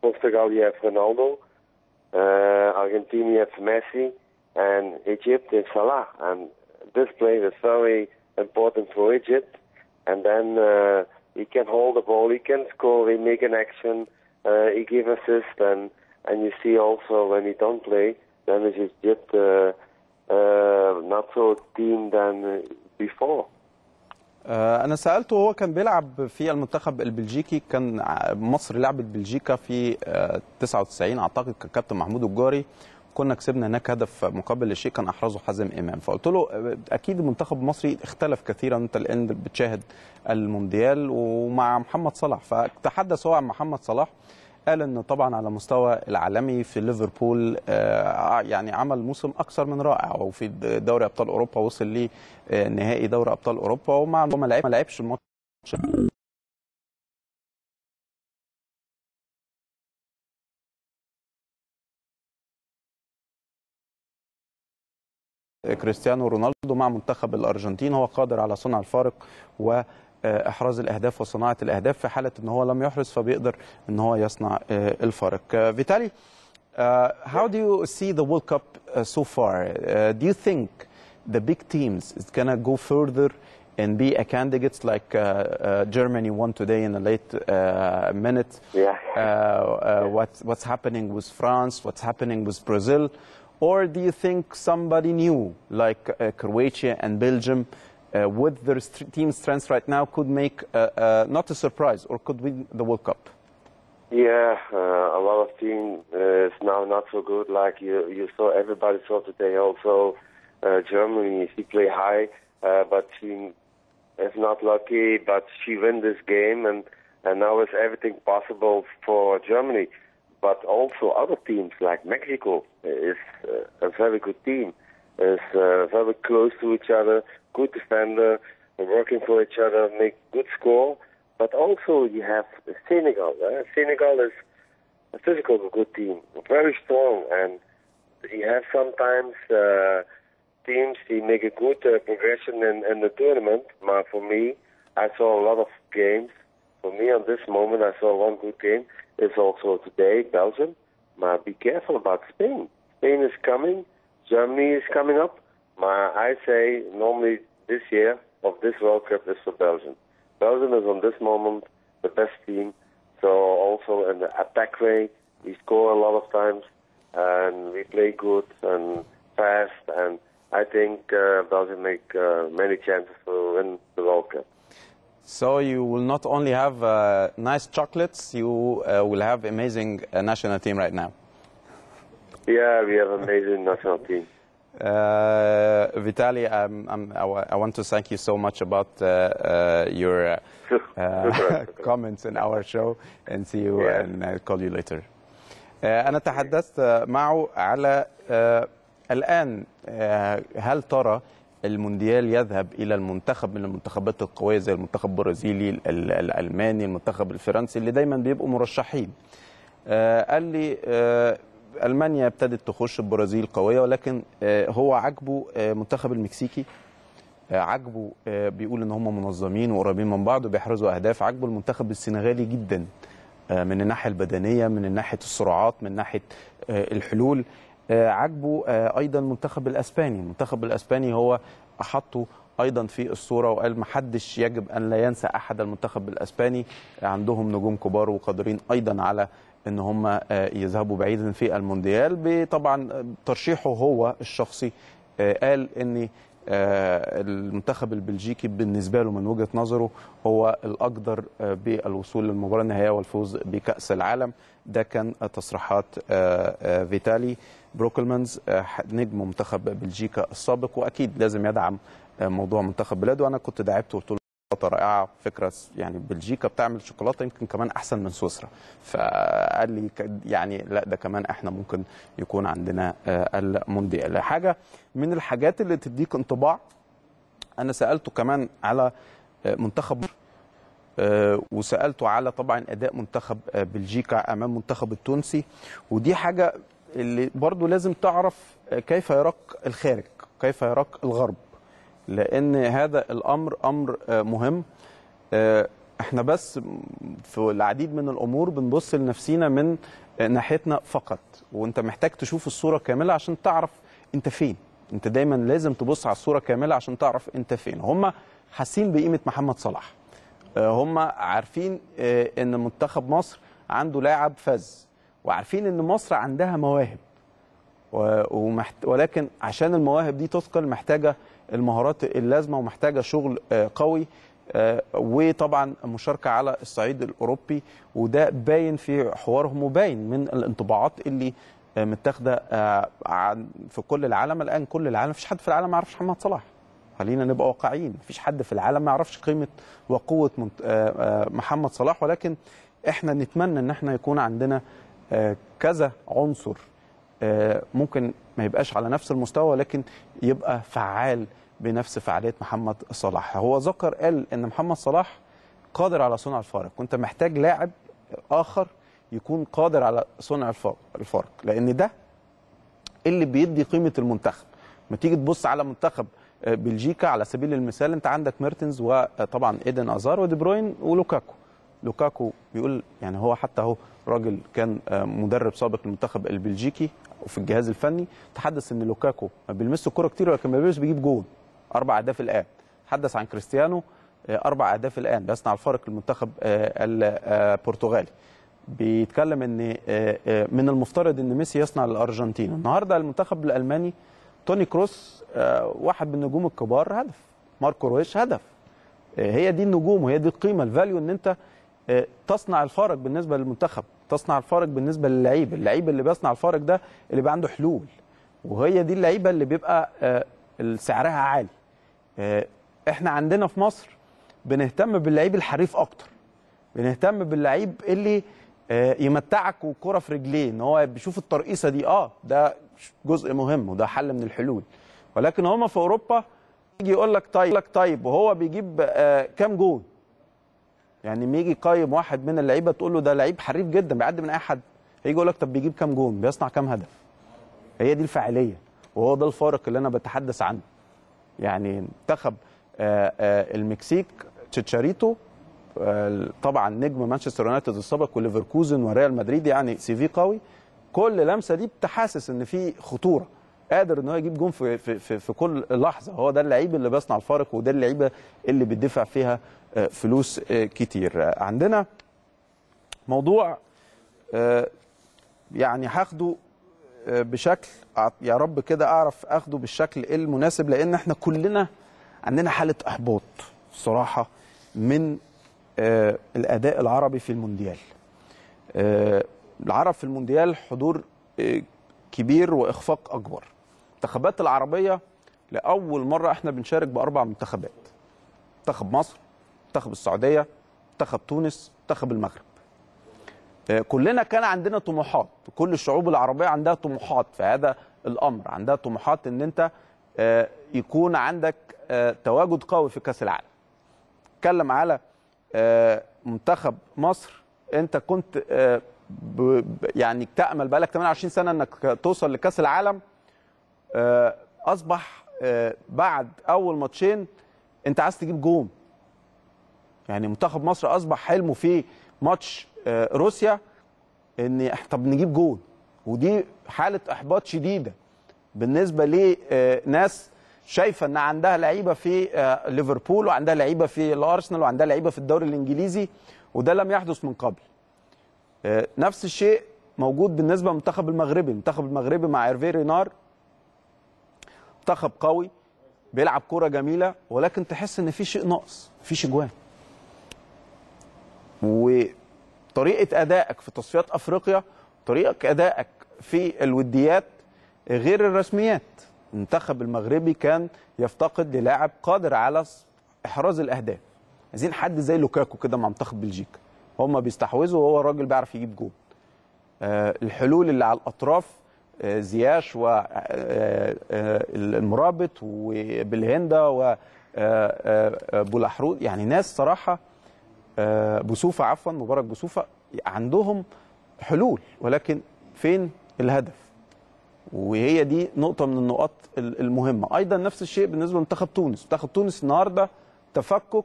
S2: Portugal, you have Ronaldo. Uh, Argentina, you have Messi, and Egypt is Salah. And this play is very important for Egypt. And then uh, he can hold the ball, he can score, he make an action, uh, he give assist, and and you see also when he don't play, then it's Egypt uh, uh, not so team than before.
S1: آه، أنا سألته هو كان بيلعب في المنتخب البلجيكي كان مصر لعبت بلجيكا في آه، 99 أعتقد كان كابتن محمود الجاري. كنا كسبنا هناك هدف مقابل لشيء كان أحرزه حازم إمام. فقلت له آه، أكيد المنتخب المصري اختلف كثيرا أنت الآن بتشاهد المونديال ومع محمد صلاح. فتحدث هو عن محمد صلاح. قال إن طبعا على مستوى العالمي في ليفربول آه، يعني عمل موسم أكثر من رائع وفي دوري أبطال أوروبا وصل لنهائي دوري أبطال أوروبا ومع ما لعب- ما لعبش الماتش كريستيانو رونالدو مع منتخب الأرجنتين هو قادر على صنع الفارق واحراز الاهداف وصناعه الاهداف في حاله ان هو لم يحرز فبيقدر ان هو يصنع آه، الفارق آه، فيتالي uh, how do you see the World Cup uh, so far? Uh, do you think the big teams is gonna go further and be a candidates like uh, uh, Germany won today in a late uh, minute?
S2: Yeah.
S1: uh, uh, what's, what's happening with France, what's happening with Brazil? Or do you think somebody new, like uh, Croatia and Belgium, uh, with their st- team strength right now, could make uh, uh, not a surprise or could win the World Cup?
S2: Yeah, uh, a lot of team uh, is now not so good. Like you, you saw, everybody saw today. Also, Germany, she play high, but she is not lucky. But she win this game, and and now is everything possible for Germany. But also other teams like Mexico is uh, a very good team. Is uh, very close to each other, good defender, working for each other, make good score. But also you have Senegal. Uh, Senegal is a physical good team, very strong, and you have sometimes uh, teams they make a good uh, progression in, in the tournament. But for me, I saw a lot of games. For me, on this moment, I saw one good game. It's also today Belgium. But be careful about Spain. Spain is coming. Germany is coming up. But I say normally this year of this World Cup is for Belgium. Belgium is on this moment the best team. So also in the attack way, we score a lot of times, and we play good and fast. And I think uh, Belgium make uh, many chances to win the World Cup.
S1: So you will not only have uh, nice chocolates, you uh, will have amazing uh, national team right now.
S2: Yeah, we have amazing national team.
S1: Uh, Vitaly, I'm, I'm, I, I want to thank you so much about uh, uh, your uh, (laughs) uh, (laughs) comments in our show and see you
S2: Yeah.
S1: and I'll call you later. آه، أنا تحدثت معه على الآن هل ترى المونديال يذهب إلى المنتخب من المنتخبات القوية زي المنتخب البرازيلي ال- ال- الألماني المنتخب الفرنسي اللي دايما بيبقوا مرشحين قال لي ألمانيا ابتدت تخش البرازيل قوية ولكن آه، هو عاجبه آه، منتخب المكسيكي آه، عاجبه بيقول إن هم منظمين وقريبين من بعض وبيحرزوا أهداف. عاجبه المنتخب السنغالي جدا من الناحية البدنية من ناحية السرعات من ناحية الحلول. عاجبه أيضا المنتخب الأسباني. المنتخب الأسباني هو أحطه أيضا في الصورة وقال محدش يجب أن لا ينسى أحد المنتخب الأسباني. عندهم نجوم كبار وقادرين أيضا على إن هم آه، يذهبوا بعيدا في المونديال. طبعا ترشيحه هو الشخصي آه، قال إن آه، المنتخب البلجيكي بالنسبة له من وجهة نظره هو الأقدر بالوصول للمباراة النهائية والفوز بكأس العالم. ده كان تصريحات فيتالي بروكلمانز نجم منتخب بلجيكا السابق. وأكيد لازم يدعم موضوع منتخب بلاده. وأنا كنت دعبته وقلت شوكولاتة رائعة. فكرة يعني بلجيكا بتعمل شوكولاتة يمكن كمان أحسن من سويسرا. فقال لي يعني لا ده كمان إحنا ممكن يكون عندنا آه، المونديال. حاجة من الحاجات اللي تديك انطباع أنا سألته كمان على آه، منتخب آه، وسألته على طبعا أداء منتخب بلجيكا أمام منتخب التونسي. ودي حاجة اللي برضو لازم تعرف كيف يراك الخارج كيف يراك الغرب. لأن هذا الأمر أمر آه، مهم. آه، إحنا بس في العديد من الأمور بنبص لنفسينا من آه، ناحيتنا فقط. وأنت محتاج تشوف الصورة كاملة عشان تعرف أنت فين. أنت دايما لازم تبص على الصورة كاملة عشان تعرف أنت فين. هم حاسين بقيمة محمد صلاح. هم عارفين إن منتخب مصر عنده لاعب فز وعارفين إن مصر عندها مواهب. ولكن عشان المواهب دي تثقل محتاجة المهارات اللازمة ومحتاجة شغل آه، قوي آه، وطبعا مشاركة على الصعيد الأوروبي وده باين في حوارهم وباين من الانطباعات اللي آه، متاخدة في كل العالم. الآن كل العالم مفيش حد في العالم ما يعرفش محمد صلاح. خلينا نبقى واقعيين مفيش حد في العالم ما يعرفش قيمة وقوة محمد صلاح. ولكن إحنا نتمنى إن إحنا يكون عندنا كذا عنصر ممكن ما يبقاش على نفس المستوى لكن يبقى فعال بنفس فعالية محمد صلاح. هو ذكر قال إن محمد صلاح قادر على صنع الفارق. وانت محتاج لاعب آخر يكون قادر على صنع الفارق الفارق لأن ده اللي بيدي قيمة المنتخب. ما تيجي تبص على منتخب آه، بلجيكا على سبيل المثال أنت عندك ميرتنز وطبعا إيدن أزار ودي بروين ولوكاكو. لوكاكو بيقول يعني هو حتى هو راجل كان آه، مدرب سابق للمنتخب البلجيكي وفي الجهاز الفني تحدث إن لوكاكو ما بيلمس الكرة كتير ولكن ما بيلمس بيجيب جول أربع أهداف الآن. تحدث عن كريستيانو آه، أربع أهداف الآن بيصنع الفارق للمنتخب آه، البرتغالي. بيتكلم إن من المفترض إن ميسي يصنع للأرجنتين. النهارده المنتخب الألماني توني كروس واحد من النجوم الكبار هدف. ماركو رويش هدف. هي دي النجوم وهي دي القيمة ال value إن أنت تصنع الفارق بالنسبة للمنتخب تصنع الفارق بالنسبة للعيب اللعيب اللي بيصنع الفارق ده اللي بيبقى عنده حلول وهي دي اللعيبة اللي بيبقى آه، سعرها عالي. آه، إحنا عندنا في مصر بنهتم باللعيب الحريف أكتر بنهتم باللعيب اللي آه، يمتعك والكره في رجليه إن هو بيشوف الترقيصة دي آه ده جزء مهم وده حل من الحلول. ولكن هما في أوروبا يجي يقول لك طيب لك طيب وهو بيجيب كام جول يعني لما يجي يقيم واحد من اللعيبة تقول له ده لعيب حريف جدا بيعدي من اي حد. هيجي يقول لك طب بيجيب كام جون؟ بيصنع كام هدف؟ هي دي الفاعلية وهو ده الفارق اللي أنا بتحدث عنه. يعني منتخب آه، آه، المكسيك تشيتشاريتو آه، طبعا نجم مانشستر يونايتد السابق وليفركوزن وريال مدريد يعني CV قوي. كل لمسة دي بتحسس إن في خطورة. قادر إن هو يجيب جون في في في, في كل لحظة. هو ده اللعيب اللي بيصنع الفارق وده اللعيبة اللي بيدفع فيها فلوس آه، كتير. آه، عندنا موضوع آه، يعني هاخده آه، بشكل يا رب كده أعرف أخده بالشكل المناسب لأن إحنا كلنا عندنا حالة إحباط الصراحه من آه، الأداء العربي في المونديال. آه، العرب في المونديال حضور آه، كبير وإخفاق أكبر. المنتخبات العربية لأول مرة إحنا بنشارك بأربع منتخبات. منتخب مصر منتخب السعودية منتخب تونس منتخب المغرب. آه، كلنا كان عندنا طموحات. كل الشعوب العربية عندها طموحات في هذا الأمر. عندها طموحات إن أنت آه، يكون عندك آه، تواجد قوي في كأس العالم. اتكلم على منتخب مصر. أنت كنت يعني تامل بقالك 28 سنة إنك توصل لكأس العالم. أصبح بعد أول ماتشين أنت عايز تجيب جون. يعني منتخب مصر أصبح حلمه في ماتش آه، روسيا إن طب نجيب جون. ودي حالة إحباط شديدة بالنسبة لناس شايفة إن عندها لعيبة في آه، ليفربول وعندها لعيبة في الأرسنال وعندها لعيبة في الدوري الإنجليزي وده لم يحدث من قبل. آه، نفس الشيء موجود بالنسبة للمنتخب المغربي. المنتخب المغربي مع ايرفي رينار منتخب قوي بيلعب كرة جميلة ولكن تحس إن في شيء ناقص مفيش اجوان وطريقة أدائك في تصفيات أفريقيا طريقة أدائك في الوديات غير الرسميات. المنتخب المغربي كان يفتقد للاعب قادر على إحراز الأهداف. عايزين حد زي لوكاكو كده مع منتخب بلجيكا. هم بيستحوذوا وهو الراجل بيعرف يجيب جول. آه، الحلول اللي على الأطراف آه، زياش والمرابط وبالهندا وبولحرود يعني ناس صراحة آه، بوسوفة عفوا مبارك بوسوفة عندهم حلول ولكن فين الهدف؟ وهي دي نقطة من النقاط ال- المهمة. أيضا نفس الشيء بالنسبة لمنتخب تونس. منتخب تونس النهارده تفكك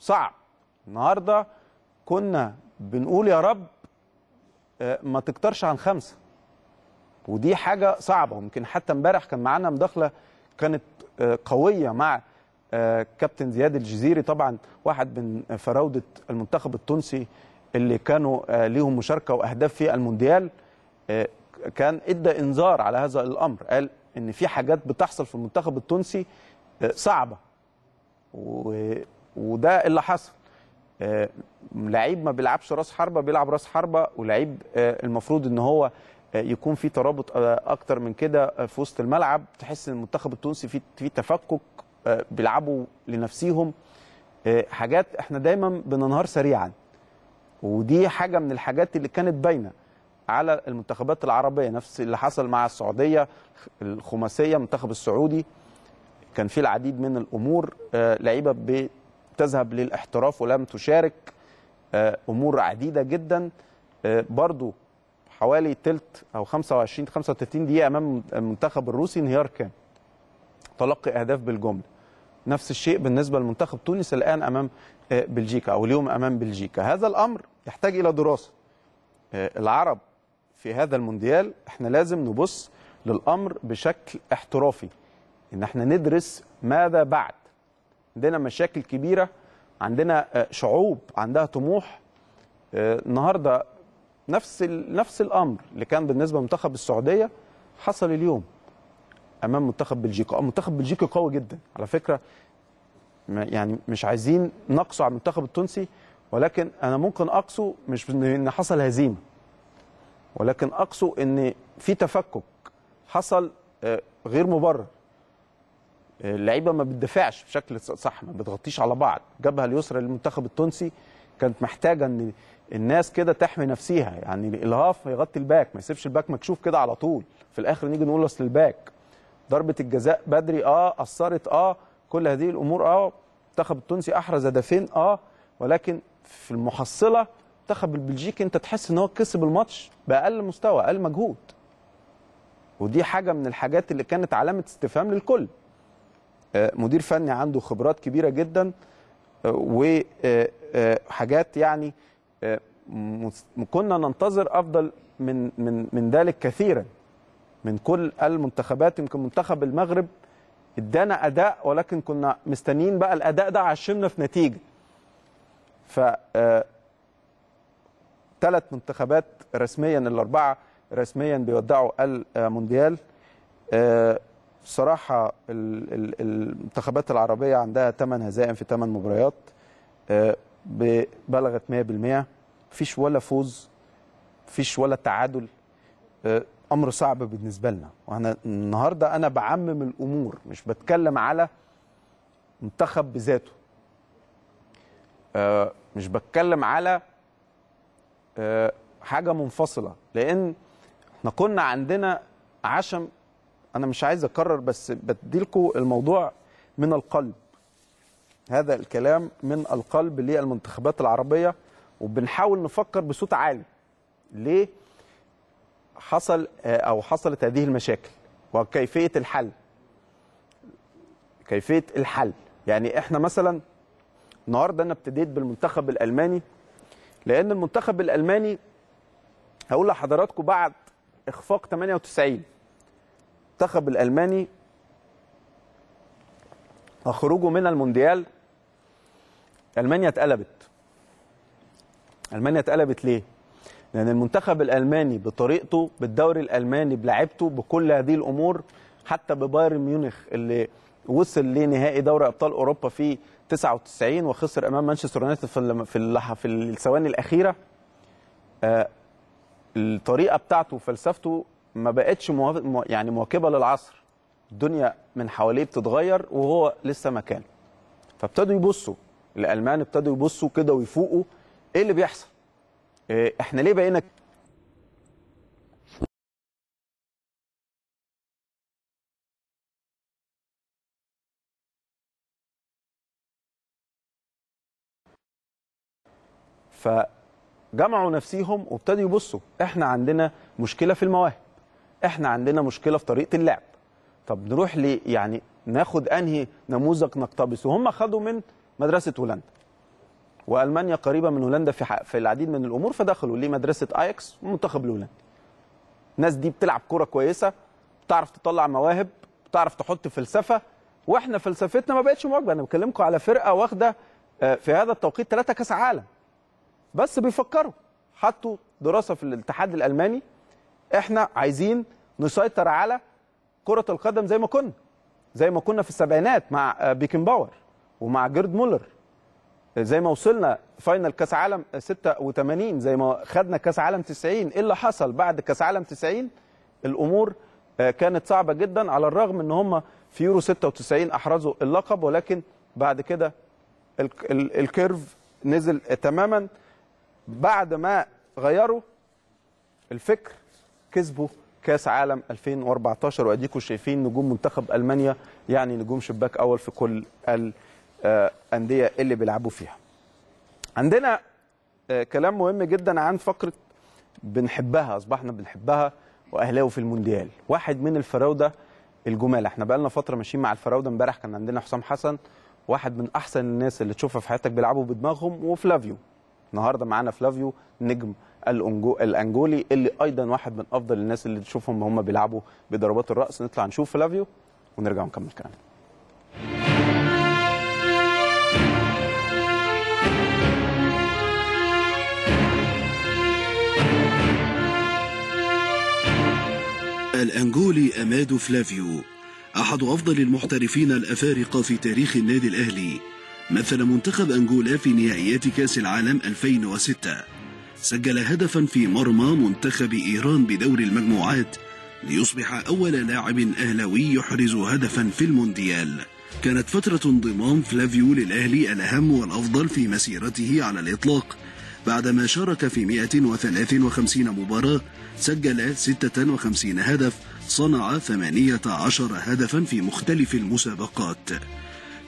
S1: صعب. النهارده كنا بنقول يا رب آه، ما تكترش عن خمسة. ودي حاجة صعبة. ويمكن حتى امبارح كان معانا مداخلة كانت آه، قوية مع آه، كابتن زياد الجزيري طبعا واحد من فراودة المنتخب التونسي اللي كانوا آه، ليهم مشاركة وأهداف في المونديال. آه، كان إدى إنذار على هذا الأمر قال إن في حاجات بتحصل في المنتخب التونسي آه، صعبة. وده اللي حصل. لعيب ما بيلعبش راس حربة بيلعب راس حربة ولعيب المفروض إن هو يكون في ترابط أكتر من كده في وسط الملعب. تحس إن المنتخب التونسي في تفكك بيلعبوا لنفسيهم. آه، حاجات إحنا دايما بننهار سريعا. ودي حاجة من الحاجات اللي كانت باينة على المنتخبات العربية. نفس اللي حصل مع السعودية الخماسية المنتخب السعودي. كان في العديد من الأمور آه، لعيبة بتذهب للاحتراف ولم تشارك. آه، أمور عديدة جدا. آه، برضو حوالي تلت أو 25 35 دقيقة أمام المنتخب الروسي انهيار كان. تلقي أهداف بالجملة. نفس الشيء بالنسبة لمنتخب تونس الآن أمام آه، بلجيكا أو اليوم أمام بلجيكا. هذا الأمر يحتاج إلى دراسة. آه، العرب في هذا المونديال إحنا لازم نبص للأمر بشكل احترافي إن إحنا ندرس ماذا بعد. عندنا مشاكل كبيرة عندنا آه، شعوب عندها طموح. النهارده نفس نفس الأمر اللي كان بالنسبة لمنتخب السعودية حصل اليوم. أمام منتخب بلجيكا. آه، منتخب بلجيكا قوي جدا. على فكرة يعني مش عايزين نقسوا على المنتخب التونسي ولكن أنا ممكن اقسو مش ان حصل هزيمة ولكن اقسو إن في تفكك حصل آه، غير مبرر. آه، اللعيبة ما بتدافعش بشكل صح ما بتغطيش على بعض. جبهة اليسرى للمنتخب التونسي كانت محتاجة إن الناس كده تحمي نفسيها يعني ال half يغطي ال back ما يسيبش ال back مكشوف كده على طول. في الآخر نيجي نقول أصل الباك. ضربة الجزاء بدري آه أثرت آه كل هذه الأمور آه المنتخب التونسي أحرز هدفين آه ولكن في المحصلة المنتخب البلجيكي أنت تحس إن هو كسب الماتش بأقل مستوى أقل مجهود. ودي حاجة من الحاجات اللي كانت علامة استفهام للكل. آه، مدير فني عنده خبرات كبيرة جدا وحاجات يعني آه، مس- كنا ننتظر أفضل من من من ذلك كثيرا. من كل المنتخبات يمكن منتخب المغرب ادانا أداء ولكن كنا مستنيين بقى الأداء ده عشمنا في نتيجة. ف آه، ثلاث منتخبات رسميا الأربعة رسميا بيودعوا المونديال. آه، ال- المنتخبات العربية عندها 8 هزائم في 8 مباريات آه، بلغت 100% مفيش ولا فوز مفيش ولا تعادل. آه، أمر صعب بالنسبة لنا. وأنا النهارده أنا بعمم الأمور مش بتكلم على منتخب بذاته. آه، مش بتكلم على آه، حاجة منفصلة. لأن إحنا كنا عندنا عشم أنا مش عايز أكرر بس بديلكوا الموضوع من القلب. هذا الكلام من القلب للمنتخبات العربية وبنحاول نفكر بصوت عالي. ليه؟ حصل آه، أو حصلت هذه المشاكل وكيفية الحل. كيفية الحل. يعني إحنا مثلا النهارده أنا ابتديت بالمنتخب الألماني لأن المنتخب الألماني هقول لحضراتكم بعد إخفاق 98 المنتخب الألماني وخروجه من المونديال ألمانيا اتقلبت. ألمانيا اتقلبت ليه؟ لأن المنتخب الألماني بطريقته بالدوري الألماني بلعبته بكل هذه الأمور حتى ببايرن ميونخ اللي وصل لنهائي دوري أبطال أوروبا في 99 وخسر أمام مانشستر يونايتد في في ال- في الثواني الأخيرة. آه، الطريقة بتاعته وفلسفته ما بقتش يعني مواكبة للعصر. الدنيا من حواليه بتتغير وهو لسه مكانه. فابتدوا يبصوا الألمان ابتدوا يبصوا كده ويفوقوا. إيه اللي بيحصل؟ إحنا ليه بقينا فجمعوا نفسيهم وابتدوا يبصوا. إحنا عندنا مشكلة في المواهب. إحنا عندنا مشكلة في طريقة اللعب. طب نروح ل يعني ناخد أنهي نموذج نقتبسه. وهم خدوا من مدرسة هولندا. وألمانيا قريبة من هولندا في في العديد من الأمور فدخلوا لمدرسه اياكس المنتخب الهولندي الناس دي بتلعب كورة كويسة بتعرف تطلع مواهب بتعرف تحط فلسفة وإحنا فلسفتنا ما بقتش مواكبة. أنا بكلمكم على فرقة واخدة آه، في هذا التوقيت ثلاثة كأس عالم. بس بيفكروا حطوا دراسة في الاتحاد الألماني. إحنا عايزين نسيطر على كرة القدم زي ما كنا زي ما كنا في السبعينات مع آه، بيكن باور ومع جيرد مولر. زي ما وصلنا final كاس عالم 86 زي ما خدنا كاس عالم 90 إيه اللي حصل بعد كاس عالم 90 الأمور آه، كانت صعبة جدا على الرغم إن هم في يورو 96 أحرزوا اللقب ولكن بعد كده ال- ال- الكيرف نزل تماما. بعد ما غيروا الفكر كسبوا كاس عالم 2014 واديكم شايفين نجوم منتخب ألمانيا يعني نجوم شباك أول في كل الانديه اللي بيلعبوا فيها. عندنا آه، كلام مهم جدا عن فقرة بنحبها أصبحنا بنحبها وأهلاوي في المونديال. واحد من الفراودة الجمال. إحنا بقالنا فترة ماشيين مع الفراودة. امبارح كان عندنا حسام حسن واحد من أحسن الناس اللي تشوفها في حياتك بيلعبوا بدماغهم وفلافيو النهارده معانا فلافيو نجم الأنجولي اللي أيضا واحد من أفضل الناس اللي تشوفهم هم بيلعبوا بضربات الرأس. نطلع نشوف فلافيو ونرجع نكمل كلامنا.
S3: الأنجولي أمادو فلافيو أحد أفضل المحترفين الأفارقة في تاريخ النادي الأهلي مثل منتخب أنجولا في نهائيات كأس العالم 2006 سجل هدفا في مرمى منتخب إيران بدور المجموعات ليصبح أول لاعب أهلاوي يحرز هدفا في المونديال. كانت فترة انضمام فلافيو للأهلي الأهم والأفضل في مسيرته على الإطلاق بعدما شارك في 153 مباراة سجل 56 هدف صنع 18 هدفا في مختلف المسابقات.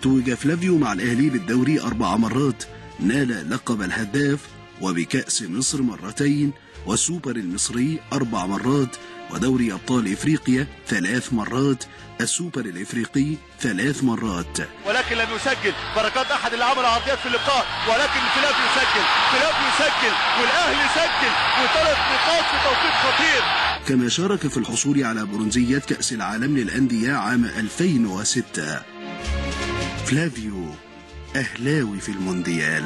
S3: توج فلافيو مع الأهلي بالدوري أربع مرات نال لقب الهداف وبكأس مصر مرتين والسوبر المصري أربع مرات ودوري أبطال إفريقيا ثلاث مرات السوبر الإفريقي ثلاث مرات.
S4: ولكن لم يسجل. بركات أحد اللي عمل عرضيات في اللقاء. ولكن فلافيو يسجل. فلافيو يسجل. والأهلي يسجل. وثلاث نقاط في توقيت خطير.
S3: كما شارك في الحصول على برونزية كأس العالم للأندية عام 2006 فلافيو أهلاوي في المونديال.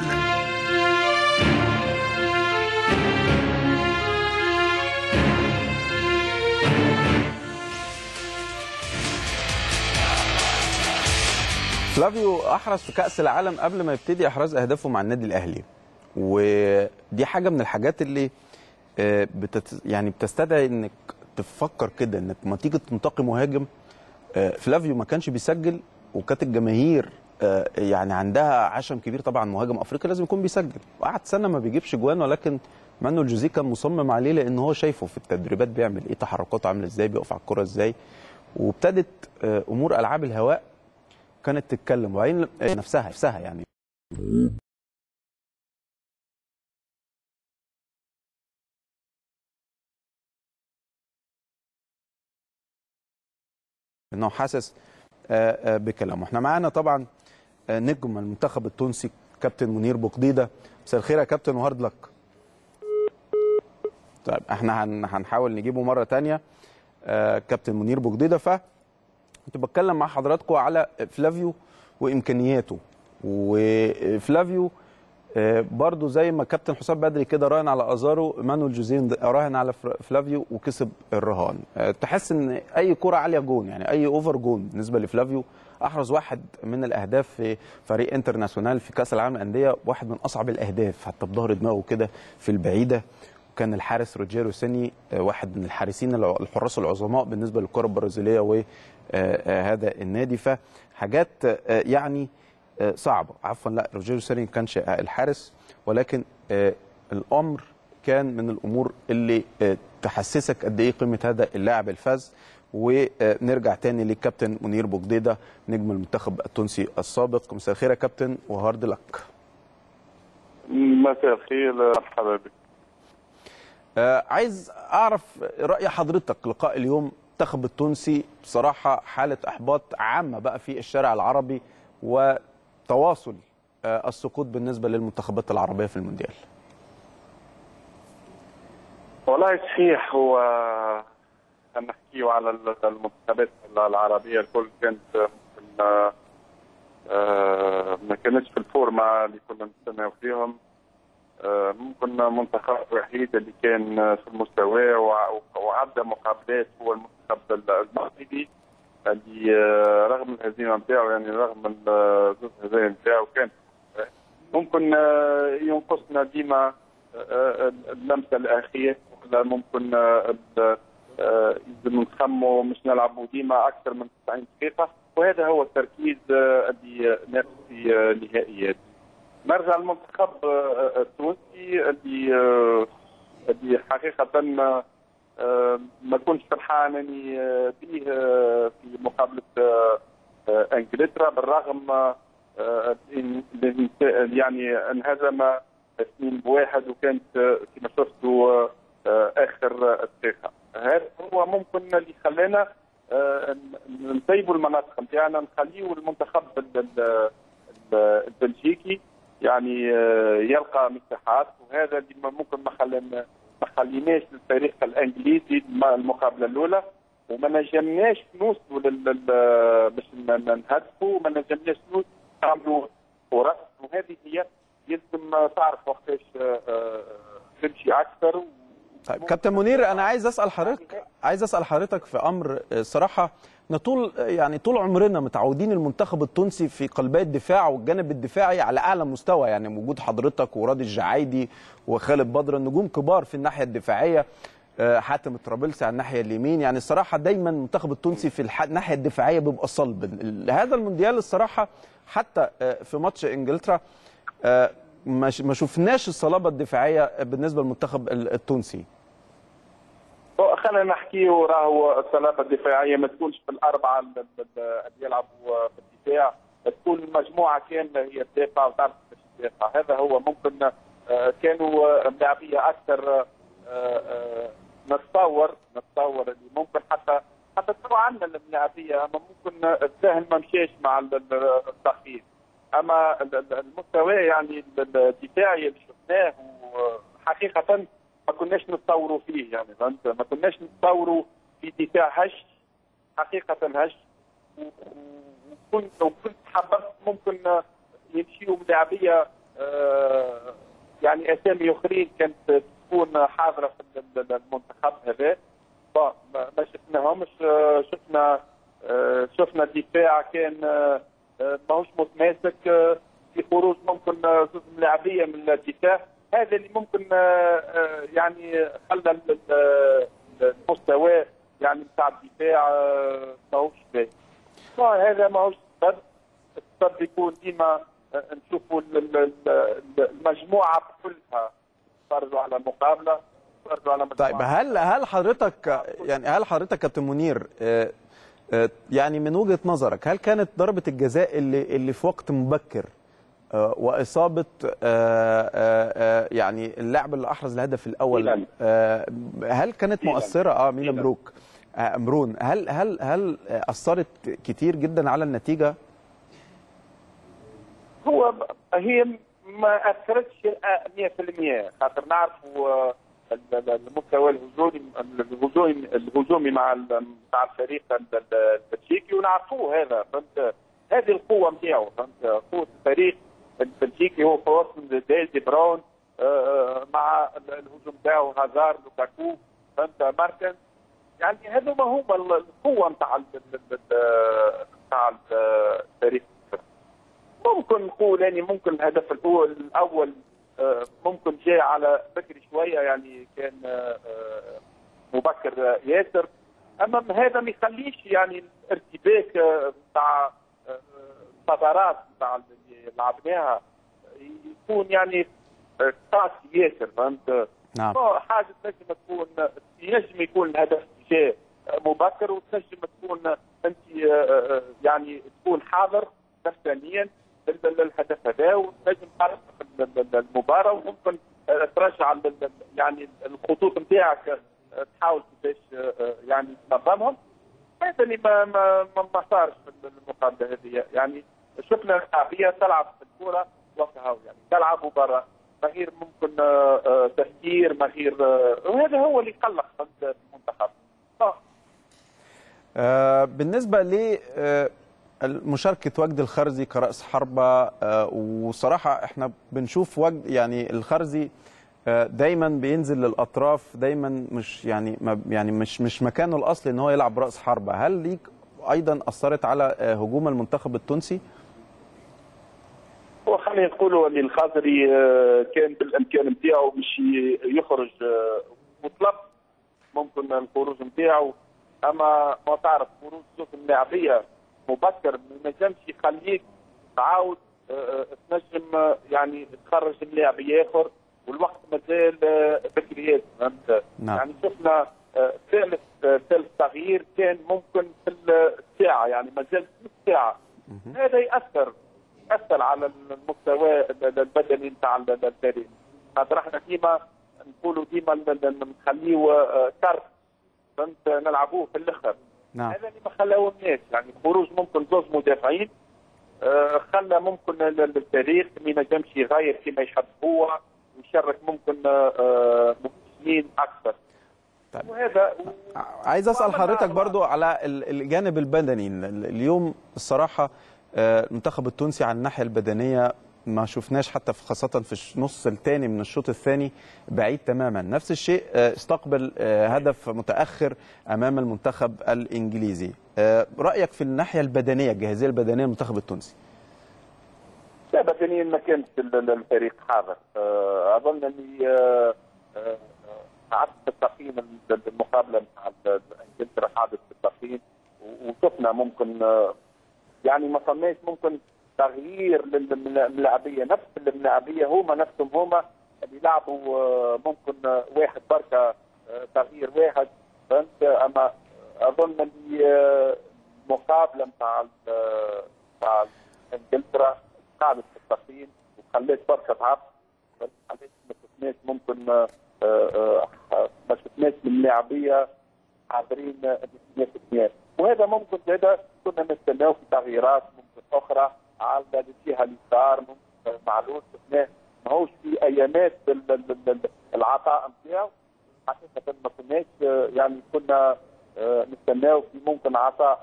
S1: فلافيو أحرز في كأس العالم قبل ما يبتدي إحراز أهدافه مع النادي الأهلي. ودي حاجة من الحاجات اللي آه، بتت... يعني بتستدعي إنك تفكر كده إنك ما تيجي تنتقي مهاجم آه، فلافيو ما كانش بيسجل وكانت الجماهير آه، يعني عندها عشم كبير طبعا مهاجم افريقيا لازم يكون بيسجل. وقعد سنة ما بيجيبش جوان ولكن مانويل جوزيه كان مصمم عليه لأن هو شايفه في التدريبات بيعمل إيه تحركاته عاملة إزاي بيقف على الكرة إزاي. وابتدت أمور ألعاب الهواء كانت تتكلم وبعدين نفسها نفسها يعني. إنه حاسس آه، آه، بكلامه. إحنا معانا طبعا آه، نجم المنتخب التونسي كابتن منير بوقديدة. مساء الخير يا كابتن وهارد لك طيب إحنا هن- هنحاول نجيبه مرة تانية آه، كابتن منير بوقديدة. ف كنت بتكلم مع حضراتكم على فلافيو وإمكانياته. وفلافيو آه، برضو زي ما كابتن حسام بدري كده راهن على آزارو مانويل جوزيه راهن على فلافيو وكسب الرهان. آه، تحس إن أي كرة عالية جون يعني أي over جون بالنسبة لفلافيو أحرز واحد من الأهداف في فريق انترناسيونال في كأس العالم للأندية واحد من أصعب الأهداف حتى بظهر دماغه كده في البعيدة. وكان الحارس روجيرو سيني آه، واحد من الحارسين الحراس العظماء بالنسبة للكرة البرازيلية وهذا النادي. فحاجات آه، يعني آه، صعبة. عفوا لا روجيرو سيني ما كانش الحارس ولكن آه، الأمر كان من الأمور اللي آه، تحسسك قد إيه قيمة هذا اللاعب الفذ. ونرجع تاني للكابتن منير بوقديدة نجم المنتخب التونسي السابق. مساء الخير يا كابتن و hard luck.
S5: مساء الخير مرحبا بك
S1: آه، عايز أعرف رأي حضرتك لقاء اليوم المنتخب التونسي بصراحة حالة إحباط عامة بقى في الشارع العربي وتواصل آه، السقوط بالنسبة للمنتخبات العربية في المونديال.
S5: والله صحيح هو نحكيو على المنتخبات العربية الكل كانت ممكن آه، ما كانتش في الفورمة اللي كنا نستناو فيهم. آه، ممكن منتخب وحيد اللي كان في المستوى وع- وعدى مقابلات هو المنتخب المغربي اللي آه، رغم الهزيمة نتاعو يعني رغم زوج الهزايم نتاعو كان ممكن آه، ينقصنا ديما آه، اللمسة الأخيرة. ولا ممكن لازم نخموا مش نلعبوا ديما أكثر من 90 دقيقة. وهذا هو التركيز اللي نفس في النهائيات نرجع للمنتخب التونسي اللي اللي حقيقة آه، ما كنتش فرحان أني آه، به آه، في مقابلة آه، إنجلترا بالرغم يعني انهزم اثنين بواحد وكانت كما شفتوا آخر الدقيقة هذا هو ممكن اللي خلانا نطيبوا المناطق نتاعنا نخليوا المنتخب ال- ال- ال- البلجيكي يعني يلقى مساحات وهذا اللي ممكن ما خلانا خليناش للفريق الإنجليزي الم- المقابلة الأولى وما نجمناش نوصلوا لل باش نهدفوا وما نجمناش نعملوا فرص وهذه هي يلزم تعرف وقتاش آه، آه، تمشي أكثر
S1: طيب كابتن منير أنا عايز أسأل حضرتك عايز أسأل حضرتك في أمر آه، صراحة إحنا طول يعني طول عمرنا متعودين المنتخب التونسي في قلبي الدفاع والجانب الدفاعي على أعلى مستوى يعني وجود حضرتك ورادي الجعايدي وخالد بدر نجوم كبار في الناحية الدفاعية آه، حاتم الطرابلسي على الناحية اليمين يعني الصراحه دايما المنتخب التونسي في الناحية الدفاعية بيبقى صلب. هذا المونديال الصراحة حتى آه، في ماتش إنجلترا آه، ما شفناش الصلابة الدفاعية بالنسبة للمنتخب ال- التونسي.
S5: خلينا نحكيو راهو الصلابة الدفاعية ما تكونش في الأربعة ال- ال- اللي يلعبوا في الدفاع. تكون مجموعة كاملة هي تدافع وتعرف باش تدافع هذا هو ممكن آه، كانوا آه، لاعبية أكثر آه، آه، نتصور نتصور اللي ممكن حتى حتى تو عندنا اللاعبية أما ممكن الذهن ما مشاش مع ال- ال- التخفيف أما ال- ال- المستوى يعني ال- الدفاعي اللي شفناه حقيقه ما كناش نتصوروا فيه يعني فهمت؟ ما كناش نتصوروا في دفاع هش حقيقة هش وكنت وكنت حببت ممكن يمشيوا بلاعبيه آه، يعني أسامي أخرين كانت تكون حاضرة في ال- ال- المنتخب هذا. ما شفناهمش آه، شفنا آه، شفنا دفاع كان ماهوش متماسك آه، في خروج ممكن آه، زوج لاعبيه من الدفاع. هذا اللي ممكن آه، آه، يعني خلى ال- ال- المستوى يعني بتاع الدفاع آه، ماهوش باهي. هذا ماهوش السبب السبب يكون ديما آه، نشوفوا ال- ال- ال- المجموعة كلها نتفرجوا على المقابلة نتفرجوا على.
S1: طيب هل هل حضرتك يعني هل حضرتك كابتن منير آه، آه، يعني من وجهة نظرك هل كانت ضربة الجزاء اللي اللي في وقت مبكر آه، وإصابة آه، آه، آه، يعني اللاعب اللي أحرز الهدف
S5: الأول.
S1: آه، هل كانت. مؤثرة آه
S5: ميلان.
S1: مبروك آه، امرون هل هل هل أثرت كتير جدا على النتيجة
S5: هو هي ما أثرتش آه، 100% خاطر آه، ال- المستوى الهجومي الهجومي الهجومي مع مع الفريق ال- ال- البلجيكي ونعرفوه هذا. فهمت؟ هذه القوة نتاعو فهمت؟ قوة الفريق البلجيكي هو في وسط دي بروين آه، مع الهجوم تاعو هازار لوكاكو. فهمت؟ ميرتنز يعني هذوما هما القوة نتاع نتاع التاريخ ممكن نقول يعني ممكن الهدف الأول الأول آه، ممكن جاء على بكري شوية يعني كان آه، آه، مبكر ياسر. أما هذا ما يخليش يعني الارتباك نتاع الصدارات نتاع اللي لعبناها يكون يعني قاسي ياسر فهمت؟
S1: نعم.
S5: حاجة تنجم تكون ينجم يكون الهدف جاء مبكر وتنجم تكون أنت يعني تكون حاضر نفسانيا. للهدف هذا وتنجم تعرف المباراة وممكن ترجع يعني الخطوط نتاعك تحاول كيفاش يعني تنظمهم. هذا اللي ما ما ما صارش في المقابلة هذه. يعني شفنا الشعبيه تلعب في الكوره وقتها يعني تلعب مباراة. ما غير ممكن تفكير ما غير وهذا هو اللي قلق المنتخب.
S1: آه. بالنسبة ل مشاركة وجد الخرزي كرأس حربة وصراحة إحنا بنشوف وجد يعني الخرزي دايما بينزل للأطراف دايما مش يعني يعني مش مش مكانه الأصلي إن هو يلعب رأس حربة. هل ليك أيضا أثرت على هجوم المنتخب التونسي؟
S5: هو خلينا نقولوا إن الخضري كان بالإمكان نتاعو باش يخرج مطلب ممكن الخروج نتاعو. أما ما تعرف خروج اللاعبية مبكر ما نجمش يخليك تعاود تنجم يعني تخرج اللاعب اخر والوقت مازال بكريات فهمت؟
S1: نعم.
S5: يعني شفنا ثالث ثالث تغيير كان ممكن في الساعة يعني مازال نص ساعه هذا يأثر يأثر على المستوى البدني نتاع الفريق. خاطر إحنا ديما نقولوا ديما نخليه كرت فهمت؟ نلعبوه في الآخر.
S1: نعم.
S5: هذا اللي ما خلاو الناس يعني خروج ممكن زوج مدافعين آه خلى ممكن الفريق ما ينجمش يغير كما يحب هو ويشارك ممكن آه مهاجمين أكثر.
S1: طيب.
S5: وهذا
S1: عايز أسأل حضرتك برضو على الجانب البدني. اليوم الصراحة المنتخب التونسي على الناحية البدنية ما شفناش حتى في خاصة في النص الثاني من الشوط الثاني بعيد تماما. نفس الشيء استقبل هدف متأخر أمام المنتخب الإنجليزي. رأيك في الناحية البدنية الجاهزية البدنية للمنتخب التونسي؟
S5: لا بدنيا ما كانش الفريق حاضر. أظن أني قعدت في التقييم المقابلة مع انجلترا قعدت في التقييم وشفنا ممكن يعني ما صناش ممكن تغيير للملاعبيه نفس الملاعبيه هما نفسهم هما اللي لعبوا ممكن واحد بركه تغيير واحد. فهمت؟ أما أظن اللي المقابله نتاع نتاع إنجلترا قعدت في التقييم وخليت بركه تعب خليت ما شفناش ممكن ما شفناش اللاعبيه حاضرين 100% وهذا ممكن هذا كنا نستناو في تغييرات ممكن أخرى. على الجهه اليسار معلول شفناه ماهوش في أيامات العطاء نتاعو. حقيقة ما كناش يعني كنا نستناو في ممكن عطاء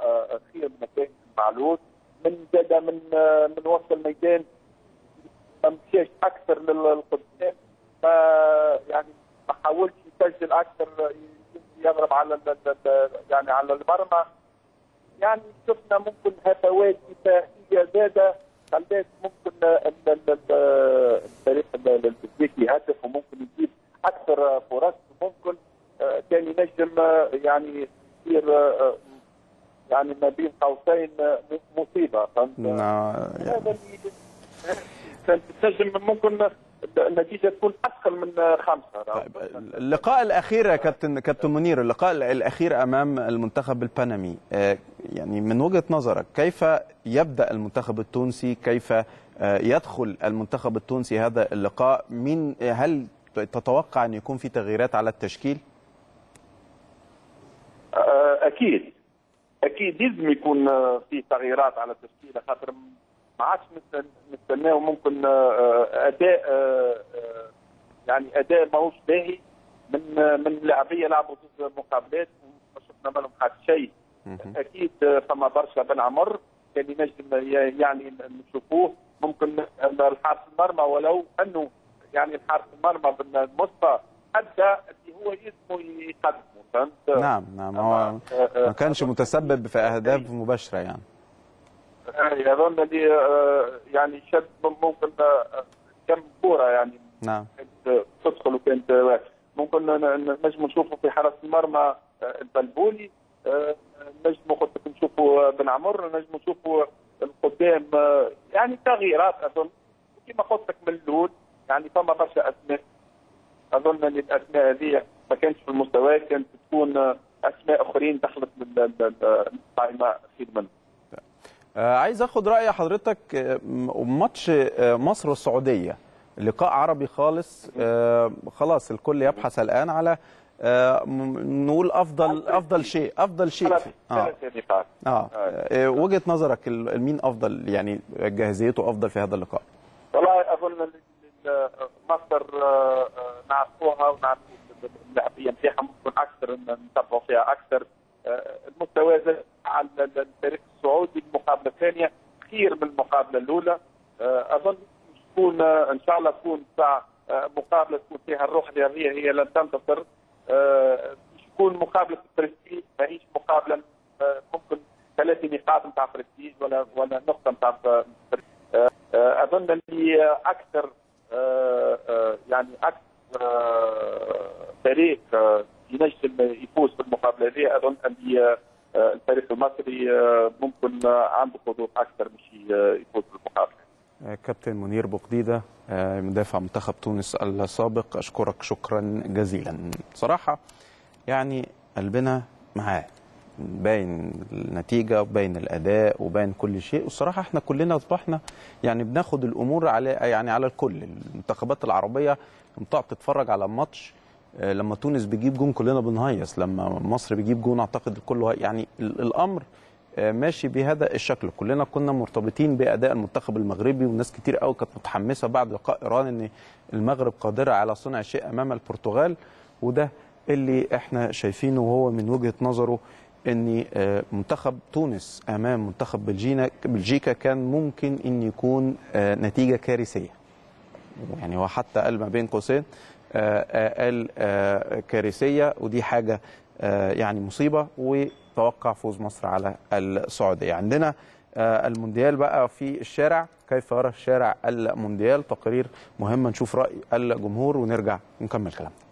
S5: خير من كان معلول. من زاد من من وسط الميدان. ما مشاش أكثر للقدام. ف يعني ما حاولش يسجل أكثر يضرب على يعني على المرمى يعني شفنا ممكن هفوات دفاعيه زادة خلات ممكن الفريق البلجيكي يهدف وممكن يجيب أكثر فرص ممكن كان ينجم يعني يصير يعني ما بين قوسين مصيبة فهمت؟ هذا اللي تنجم ممكن النتيجة تكون أقل من خمسة.
S1: طيب اللقاء الأخير يا كابتن كابتن منير اللقاء الأخير أمام المنتخب البنمي. يعني من وجهة نظرك كيف يبدأ المنتخب التونسي؟ كيف يدخل المنتخب التونسي هذا اللقاء؟ مين هل تتوقع أن يكون في تغييرات على التشكيل؟
S5: أكيد. أكيد لازم يكون في تغييرات على التشكيله خاطر ما عادش نستناو ممكن أداء يعني أداء ماهوش باهي من من لاعبيه لعبوا زوج مقابلات. وما شفنا منهم حتى شيء. أكيد فما برشا بن عمر كان ينجم يعني نشوفوه. ممكن الحارس المرمى ولو أنه يعني الحارس المرمى بالمصفى أدى اللي هو اسمه يقدمه فهمت؟
S1: نعم نعم. هو ما كانش متسبب في أهداف مباشرة يعني.
S5: يعني اظن اللي آه، يعني شد ممكن آه، كم كورة يعني
S1: نعم.
S5: تدخل وكانت ممكن نجم نشوفه في حرس المرمى آه، البلبولي نجم قلت لك نشوفه بن عمر نجم نشوفه القدام يعني تغييرات أظن. كما قلت لك من الأول يعني فما برشا أسماء. أظن إن الأسماء هذه ما كانتش في المستوى كانت تكون أسماء أخرين دخلت للقائمه خير منه
S1: آه، عايز اخد رأي حضرتك آه، ماتش آه، مصر والسعوديه لقاء عربي خالص. آه، خلاص الكل يبحث الآن على آه، نقول أفضل أفضل شيء. أفضل شيء
S5: آه.
S1: آه. آه، وجهة نظرك مين أفضل؟ يعني جاهزيته أفضل في هذا اللقاء.
S5: والله اظن مصر آه، آه، نعرفوها ونعرفوا اللاعبيه نتاعها ممكن أكثر نتبعوا فيها أكثر. على ال- الفريق السعودي المقابلة الثانية خير من المقابلة الأولى. آه، أظن تكون آه، إن شاء الله تكون ساعة آه، مقابلة تكون فيها الروح الرياضية هي لن تنتصر. تكون مقابلة برستيج ماهيش مقابلة ممكن ثلاث نقاط نتاع برستيج ولا ولا نقطة نتاع أظن اللي أكثر يعني أكثر فريق ينجم يفوز بالمقابلة هذه. أظن اللي آه، الفريق المصري آه، ممكن آه، عنده حظوظ أكثر مش يفوز
S1: بالمقابلة. كابتن منير بوقديدة آه، مدافع منتخب تونس السابق. أشكرك شكرا جزيلا. صراحة يعني قلبنا معاه باين النتيجة وباين الأداء وباين كل شيء. والصراحة إحنا كلنا أصبحنا يعني بناخد الأمور على يعني على الكل. المنتخبات العربية لما تقعد تتفرج على ماتش لما تونس بيجيب جون كلنا بنهيص لما مصر بيجيب جون أعتقد الكل يعني ال- الأمر آه، ماشي بهذا الشكل. كلنا كنا مرتبطين بأداء المنتخب المغربي والناس كتير قوي كانت متحمسة بعد لقاء إيران إن المغرب قادرة على صنع شيء أمام البرتغال وده اللي إحنا شايفينه وهو من وجهة نظره إن آه، منتخب تونس أمام منتخب بلجينا بلجيكا كان ممكن إن يكون آه، نتيجة كارثية. يعني هو حتى قال ما بين قوسين آه، آه، قال آه، ودي حاجة يعني مصيبة وتوقع فوز مصر على السعودية. عندنا المونديال بقى في الشارع كيف يرى الشارع المونديال؟ تقرير مهم نشوف رأي الجمهور ونرجع نكمل كلامنا.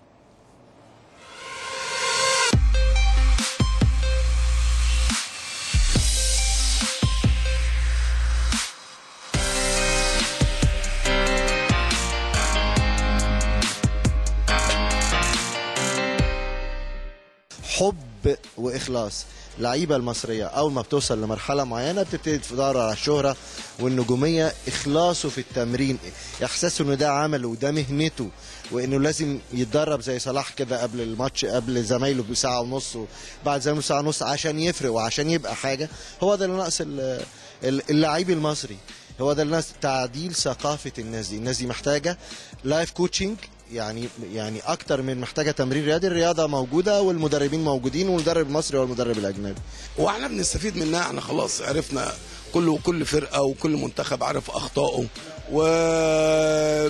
S6: وإخلاص. اللعيبه المصرية أول ما بتوصل لمرحلة معينة بتبتدي تدور على الشهرة والنجومية إخلاصه في التمرين إحساسه إنه ده عمله وده مهنته وإنه لازم يتدرب زي صلاح كده قبل الماتش قبل زمايله بساعة ونص وبعد زمايله بساعة ونص عشان يفرق وعشان يبقى حاجة. هو ده اللي ناقص ال- ال- اللعيب المصري. هو ده الناس تعديل ثقافة الناس دي. الناس دي محتاجة life coaching يعني يعني أكتر من محتاجة تمرين رياضي الرياضة موجودة والمدربين موجودين والمدرب المصري والمدرب الأجنبي.
S7: وإحنا بنستفيد منها. إحنا خلاص عرفنا كل كل فرقة وكل منتخب عارف أخطائه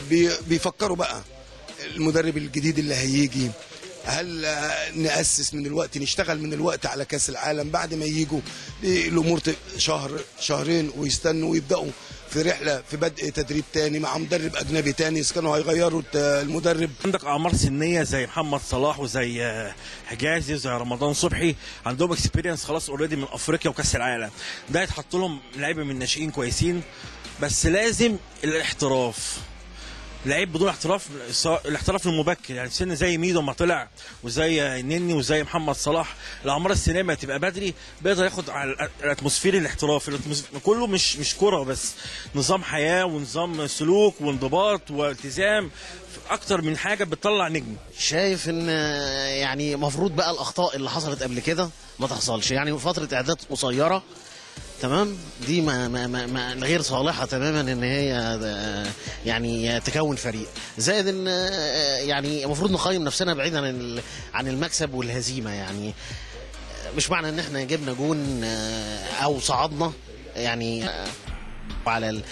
S7: وبيفكروا بقى المدرب الجديد اللي هيجي. هل نأسس من الوقت نشتغل من الوقت على كأس العالم؟ بعد ما يجوا الأمور شهر شهرين ويستنوا ويبدأوا. في رحلة في بدء تدريب تاني مع مدرب أجنبي تاني إذا كانوا هيغيروا المدرب.
S8: عندك أعمار سنية زي محمد صلاح وزي آه، حجازي وزي رمضان صبحي عندهم experience خلاص already من أفريقيا وكأس العالم. ده يتحط لهم لعيبة من ناشئين كويسين بس لازم الاحتراف. لعيب بدون احتراف الاحتراف المبكر يعني سن زي ميدو ما طلع وزي نني وزي محمد صلاح الأعمار السنية ما تبقى بدري بيقدر ياخد على ال atmosphere الاحتراف كله مش مش كرة بس نظام حياة ونظام سلوك وانضباط والتزام أكتر من حاجة بتطلع نجم.
S9: شايف إن يعني المفروض بقى الأخطاء اللي حصلت قبل كده ما تحصلش يعني فترة اعداد قصيرة تمام؟ دي ما, ما, ما, ما غير صالحة تماما إن هي آه، يعني تكون فريق. زائد إن آه، يعني المفروض نقيم نفسنا بعيد عن عن المكسب والهزيمة يعني. مش معنى إن إحنا جبنا جون آه، أو صعدنا يعني على ال-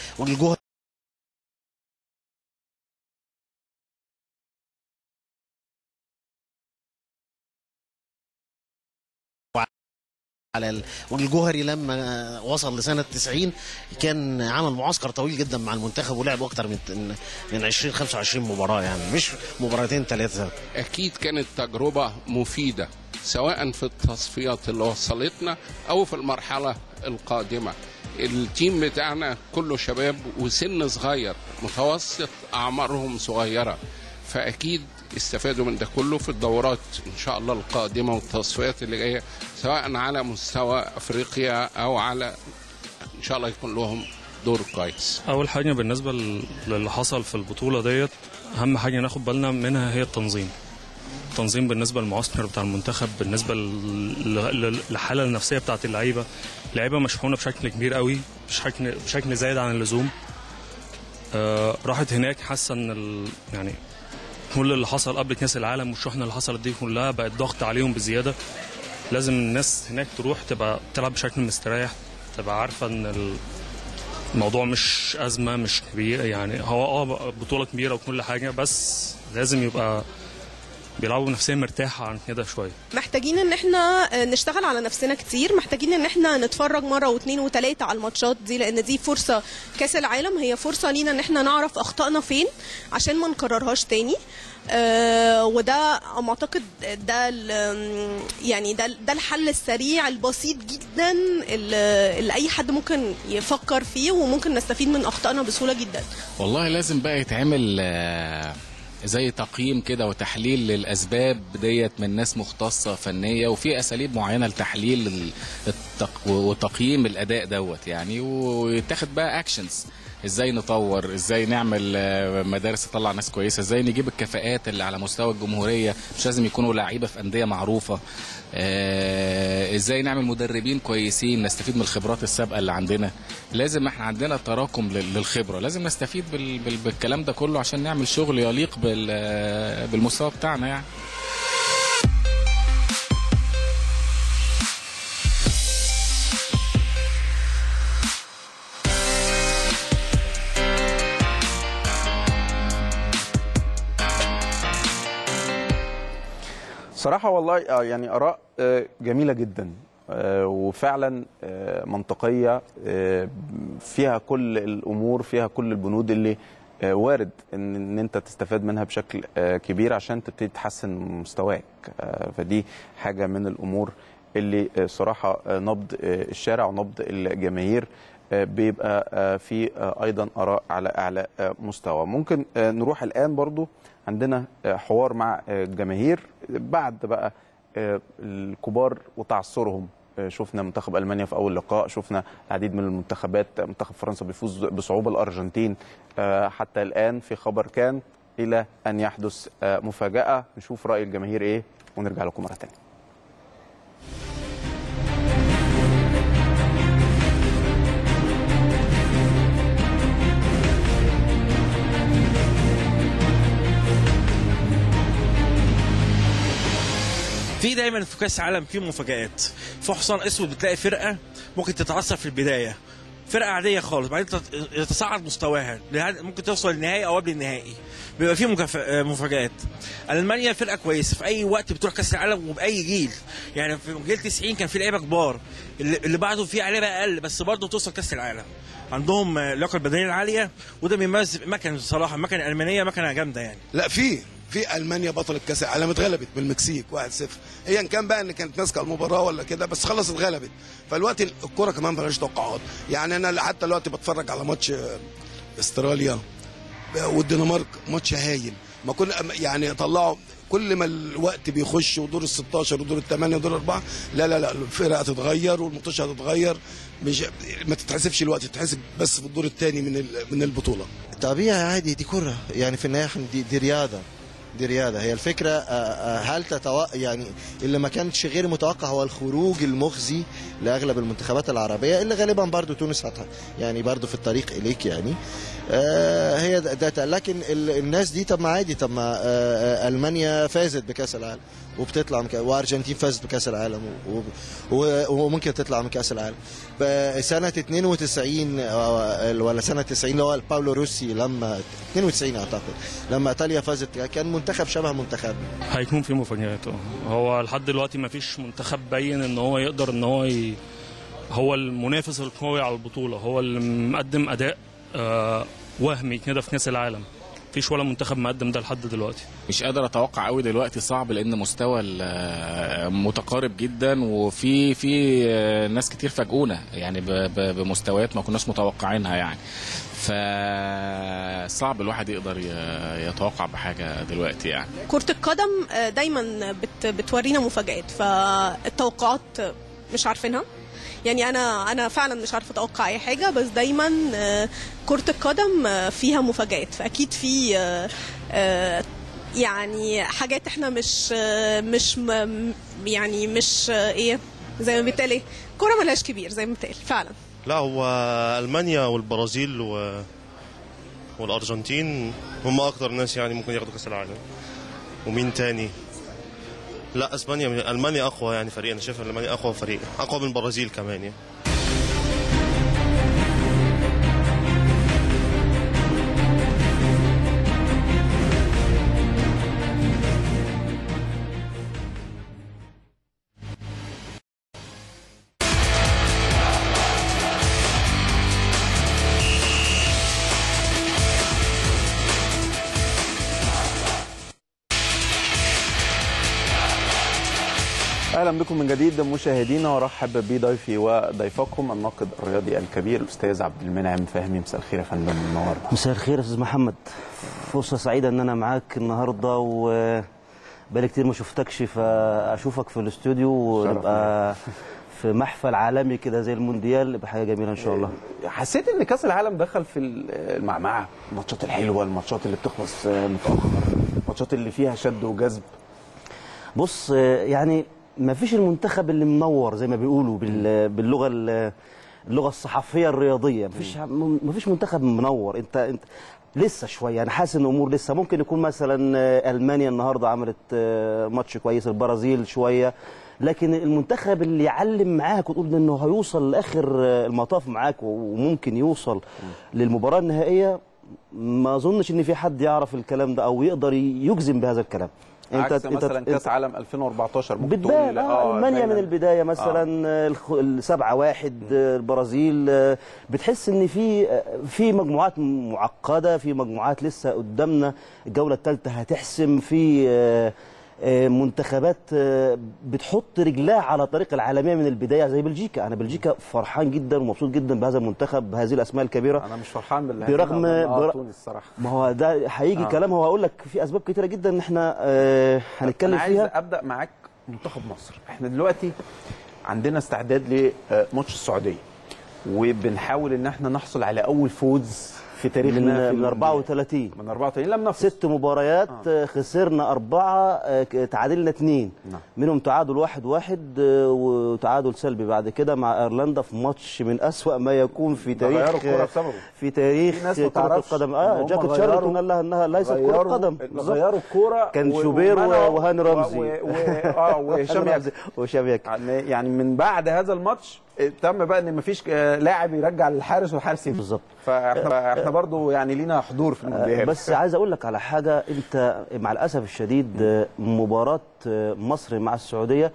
S9: على ال... والجوهري لما وصل لسنة 90 كان عمل معسكر طويل جدا مع المنتخب ولعب أكتر من من 20 25 مباراة يعني مش مباراتين ثلاثة
S10: أكيد كانت تجربة مفيدة سواء في التصفيات اللي وصلتنا أو في المرحلة القادمة. التيم بتاعنا كله شباب وسن صغير متوسط أعمارهم صغيرة. فأكيد استفادوا من ده كله في الدورات إن شاء الله القادمة والتصفيات اللي جاية سواء على مستوى أفريقيا أو على إن شاء الله يكون لهم دور كويس.
S11: أول حاجة بالنسبة لل- للي حصل في البطولة ديت أهم حاجة ناخد بالنا منها هي التنظيم. التنظيم بالنسبة للمعسكر بتاع المنتخب بالنسبة لل- لل- للحالة النفسية بتاعت اللعيبة. اللعيبة مشحونة بشكل كبير قوي بشكل بشكل زايد عن اللزوم. آه راحت هناك حاسة إن. يعني كل اللي حصل قبل كاس العالم والشحنة اللي حصلت دي كلها بقت ضغط عليهم بزيادة. لازم الناس هناك تروح تبقى تلعب بشكل مستريح تبقى عارفة إن ال... الموضوع مش أزمة مش كبير يعني. هو آه بطولة كبيرة وكل حاجة بس لازم يبقى بيلعبوا بنفسية مرتاحة عن كده شوية.
S12: محتاجين إن إحنا نشتغل على نفسنا كتير. محتاجين إن إحنا نتفرج مرة واثنين وثلاثه على الماتشات دي لأن دي فرصة كأس العالم. هي فرصة لينا إن إحنا نعرف أخطائنا فين عشان ما نكررهاش تاني. آه وده أما أعتقد ده ال- يعني ده ده الحل السريع البسيط جدا اللي اللي أي حد ممكن يفكر فيه وممكن نستفيد من أخطائنا بسهولة جدا.
S13: والله لازم بقى يتعمل آه، زي تقييم كده وتحليل للأسباب ديت من ناس مختصة فنية وفي أساليب معينة لتحليل ال- التق... وتقييم الأداء دوت يعني ويتاخد بقى اكشنز إزاي نطور إزاي نعمل آه، مدارس تطلع ناس كويسة إزاي نجيب الكفاءات اللي على مستوى الجمهورية. مش لازم يكونوا لعيبة في أندية معروفة. آه، إزاي نعمل مدربين كويسين نستفيد من الخبرات السابقة اللي عندنا. لازم إحنا عندنا تراكم لل- للخبرة. لازم نستفيد بال... بال... بالكلام ده كله عشان نعمل شغل يليق. آه، بالمستوى بتاعنا يعني.
S1: صراحة والله آه، يعني آراء آه، جميلة جدا آه، وفعلا منطقية آه، فيها كل الأمور فيها كل البنود اللي وارد إن إن أنت تستفاد منها بشكل كبير عشان تبتدي تحسن مستواك. فدي حاجة من الأمور اللي صراحة آه، نبض الشارع ونبض الجماهير بيبقى في أيضا آراء على أعلى آه، مستوى. ممكن نروح الآن برضو عندنا آه، حوار مع آه، الجماهير بعد بقى آه، الكبار وتعثرهم. آه، شفنا منتخب ألمانيا في أول لقاء شفنا العديد من المنتخبات. منتخب فرنسا بيفوز بصعوبة الأرجنتين آه، حتى الآن في خبر كان إلى أن يحدث آه، مفاجأة. نشوف رأي الجماهير إيه ونرجع لكم مرة ثانية
S8: في دايما في كأس العالم في مفاجآت. في حصان أسود بتلاقي فرقة ممكن تتعثر في البداية. فرقة عادية خالص بعدين تت- يتصاعد مستواها. ممكن توصل للنهائي أو قبل النهائي. بيبقى في مفاجآت. ألمانيا فرقة كويسة. في أي وقت بتروح كأس العالم وبأي جيل. يعني في جيل 90 كان في لعيبة كبار. اللي بعده في لعيبة أقل بس برضه توصل كأس العالم. عندهم اللياقه البدنية العالية وده بيميز مكن بصراحه المكنه الالمانيه مكنة جامدة يعني.
S7: لا في. في ألمانيا بطله كاس العالم اتغلبت من المكسيك 1-0 ايا كان بقى إن كانت ماسكة المباراة ولا كده بس خلص اتغلبت. فالوقت الكوره كمان مالهاش توقعات. يعني أنا حتى دلوقتي بتفرج على ماتش آه، استراليا والدنمارك ماتش هايل. ما كنا يعني طلعوا كل ما الوقت بيخش ودور ال 16 ودور الثمانيه ودور الأربعة لا لا لا الفرقة هتتغير والماتش هتتغير. مش ما تتحسبش الوقت تتحسب بس في الدور الثاني من من البطولة.
S6: طبيعي عادي دي كرة. يعني في النهاية إحنا دي, دي رياضة. دي رياضة هي الفكرة آه، آه، هل تتو... يعني اللي ما كانش غير متوقع هو الخروج المخزي لأغلب المنتخبات العربية اللي غالبا برضو تونس هت... يعني برضو في الطريق إليك يعني آه، هي ده, لكن ال... الناس دي طب ما عادي طب ما ألمانيا فازت بكأس العالم وبتطلع من. وأرجنتين فازت بكأس العالم و... و... وممكن تطلع من كأس العالم سنة 92 آه، ولا سنة 90 اللي هو باولو روسي لما 92 أعتقد لما إيطاليا فازت كان منتخب شبه منتخب.
S11: هيكون في مفاجآت. آه هو لحد دلوقتي ما فيش منتخب باين إن هو يقدر إن هو ي... هو المنافس القوي على البطولة هو اللي مقدم أداء آه وهمي كده في كأس العالم. مفيش ولا منتخب مقدم ده لحد دلوقتي.
S13: مش قادر أتوقع قوي دلوقتي صعب لأن مستوى ال- متقارب جدا وفي في ناس كتير فاجئونا يعني ب- ب- بمستويات ما كناش متوقعينها يعني. فصعب الواحد يقدر ي- يتوقع بحاجة دلوقتي يعني.
S12: كرة القدم آه، دايما بت بتورينا مفاجآت فالتوقعات مش عارفينها. يعني أنا أنا فعلا مش عارفة أتوقع أي حاجة بس دايما آه، كرة القدم آه، فيها مفاجآت. فأكيد في آه، يعني حاجات إحنا مش مش يعني مش إيه زي ما بيتقال إيه كرة ملهاش كبير زي ما بيتقال فعلا.
S14: لا هو ألمانيا والبرازيل و... والأرجنتين هم أكتر ناس يعني ممكن ياخدوا كأس العالم. ومين تاني؟ لا إسبانيا ألمانيا أقوى يعني فريق. أنا شايف ألمانيا أقوى فريق أقوى من البرازيل كمان يعني.
S1: بكم من جديد مشاهدينا وارحب بضيفي وضيفكم الناقد الرياضي الكبير الأستاذ عبد المنعم فهمي. مساء الخير يا فندم. منور
S15: مساء الخير يا أستاذ محمد. فرصة سعيدة إن أنا معاك النهارده وبقالي كتير ما شفتكش فأشوفك في الاستوديو ونبقى في محفل عالمي كده زي المونديال. يبقى حاجة جميلة إن شاء الله.
S1: حسيت إن كأس العالم دخل في المعمعة. الماتشات الحلوة الماتشات اللي بتخلص متأخر. الماتشات اللي فيها شد وجذب.
S15: بص يعني ما فيش المنتخب اللي منور زي ما بيقولوا بال- باللغة ال- اللغة الصحفية الرياضية. ما فيش ما فيش منتخب منور. انت انت لسه شوية أنا حاسس ان الأمور لسه ممكن يكون مثلا ألمانيا النهارده عملت ماتش كويس البرازيل شوية. لكن المنتخب اللي يعلم معاك وتقول إنه هيوصل لآخر المطاف معاك وممكن يوصل للمباراة النهائية ما أظنش إن في حد يعرف الكلام ده أو يقدر يجزم بهذا الكلام.
S1: عكس مثلا كأس عالم 2014 ممكن
S15: بتبان آه ألمانيا
S1: باينة.
S15: من البداية مثلا آه. السبعة واحد آه، البرازيل آه، بتحس إن في آه، في مجموعات معقدة في مجموعات لسه قدامنا الجولة الثالثه هتحسم في آه، آه، منتخبات آه، بتحط رجلها على طريق العالمية من البداية زي بلجيكا. أنا بلجيكا فرحان جدا ومبسوط جدا بهذا المنتخب بهذه الأسماء الكبيرة.
S1: أنا مش فرحان بالله
S15: برغم بر...
S1: تونس الصراحة.
S15: ما هو ده هيجي
S1: آه.
S15: كلام. هو هقول لك في أسباب كتيرة جدا إن إحنا آه هنتكلم
S1: أنا عايز
S15: فيها.
S1: أبدأ معاك منتخب مصر. إحنا دلوقتي عندنا استعداد لماتش السعودية وبنحاول إن إحنا نحصل على أول فوز في تاريخنا
S15: من, من
S1: ال-
S15: 34
S1: من 34 لم نفوز
S15: ست مباريات آه. خسرنا أربعة آه، تعادلنا اثنين
S1: نعم.
S15: منهم تعادل واحد واحد آه، وتعادل سلبي بعد كده مع أيرلندا في ماتش من أسوأ ما يكون في تاريخ. في تاريخ كرة القدم.
S1: آه
S15: جاكيت
S1: غيروا-
S15: شارلتون قال لها إنها ليست كرة قدم.
S1: غيروا الكوره
S15: كان
S1: و-
S15: شوبير وهاني رمزي.
S1: و- و- آه وهشام يعني يعني من بعد هذا الماتش تم بقى إن مفيش آه، لاعب يرجع للحارس والحارس.
S15: بالظبط
S1: فإحنا إحنا برضو يعني لينا حضور في المونديال
S15: بس عايز أقول لك على حاجة أنت مع الأسف الشديد آه، مباراة آه، مصر مع السعودية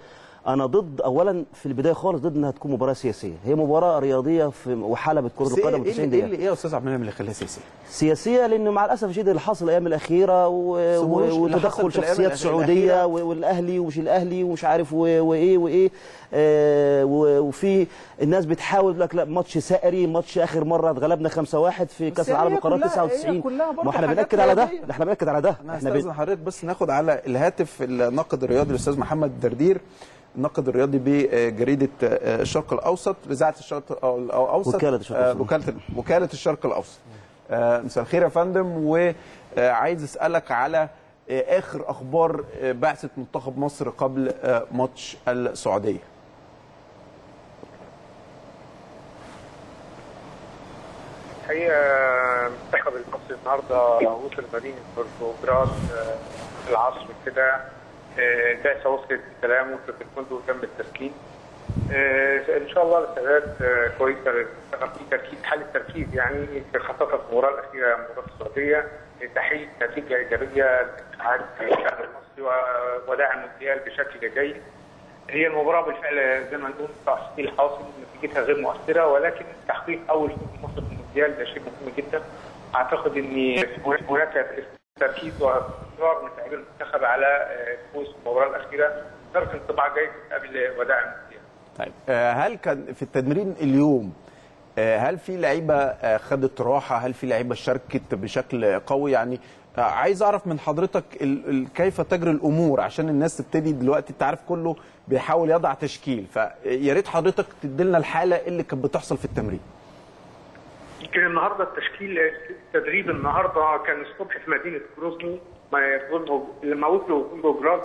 S15: أنا ضد اولا في البداية خالص ضد إنها تكون مباراة سياسية هي مباراة رياضية في وحلبة
S1: كرة
S15: القدم
S1: إيه
S15: 90
S1: اللي-
S15: إيه
S1: دقيقة إيه يا أستاذ عبد المنعم اللي خلاها سياسية؟
S15: سياسية لأن مع الأسف الشديد اللي حصل
S1: الأيام الأخيرة
S15: وتدخل شخصيات سعودية. والأهلي ومش الأهلي ومش عارف و... وإيه وإيه آه و... وفي الناس بتحاول لك لا ماتش سائري ماتش آخر مرة اتغلبنا 5-1 في
S1: كأس
S15: العالم للقارات
S1: كلها- هي
S15: 99
S1: كلها برضه
S15: ما
S1: إحنا
S15: بنأكد على ده. إحنا بنأكد على ده إحنا
S1: هستاذن حضرتك بس ناخد على الهاتف الناقد الرياضي الأستاذ محمد دردير الناقد الرياضي بجريدة الشرق الأوسط اذاعه الشرق الاوسط
S15: وكالة الشرق
S1: آه،
S15: الأوسط.
S1: وكالة وكالة الشرق الأوسط. آه، مساء الخير يا فندم وعايز أسألك على آه، آخر أخبار آه، بعثه منتخب مصر قبل آه، ماتش السعودية.
S16: الحقيقة المنتخب المصري النهارده وصل مدينه بورتوغراد آه، العصر كده. آه، البعثه وصلت بسلام وصلت الفندق تم التسليم آه، إن شاء الله الاستعدادات آه، كويسه في تركيز حاله تركيز يعني في خاصه المباراة الأخيرة مباراه السعودية لتحقيق نتيجه ايجابيه لاتحاد الشعب المصري و- ودعم المونديال بشكل جيد. هي المباراة بالفعل زي ما نقول تحصيل حاصل نتيجتها غير مؤثرة ولكن تحقيق أول فوز مصر في المونديال ده شيء مهم جدا. أعتقد ان هناك تركيز واصرار من لاعبي المنتخب على آه، في المباراة الأخيرة ترك انطباع جيد قبل وداع المونديال.
S1: طيب آه، هل كان في التمرين اليوم آه، هل في لعيبة خدت راحة؟ هل في لعيبة شاركت بشكل قوي؟ يعني عايز أعرف من حضرتك كيف تجري الأمور؟ عشان الناس تبتدي دلوقتي أنت عارف كله بيحاول يضع تشكيل فيا ريت حضرتك تدي لنا الحالة اللي كانت بتحصل في التمرين.
S16: يمكن النهارده التشكيل التدريب النهارده كان الصبح في مدينة كروزني ما لما وصلوا فندق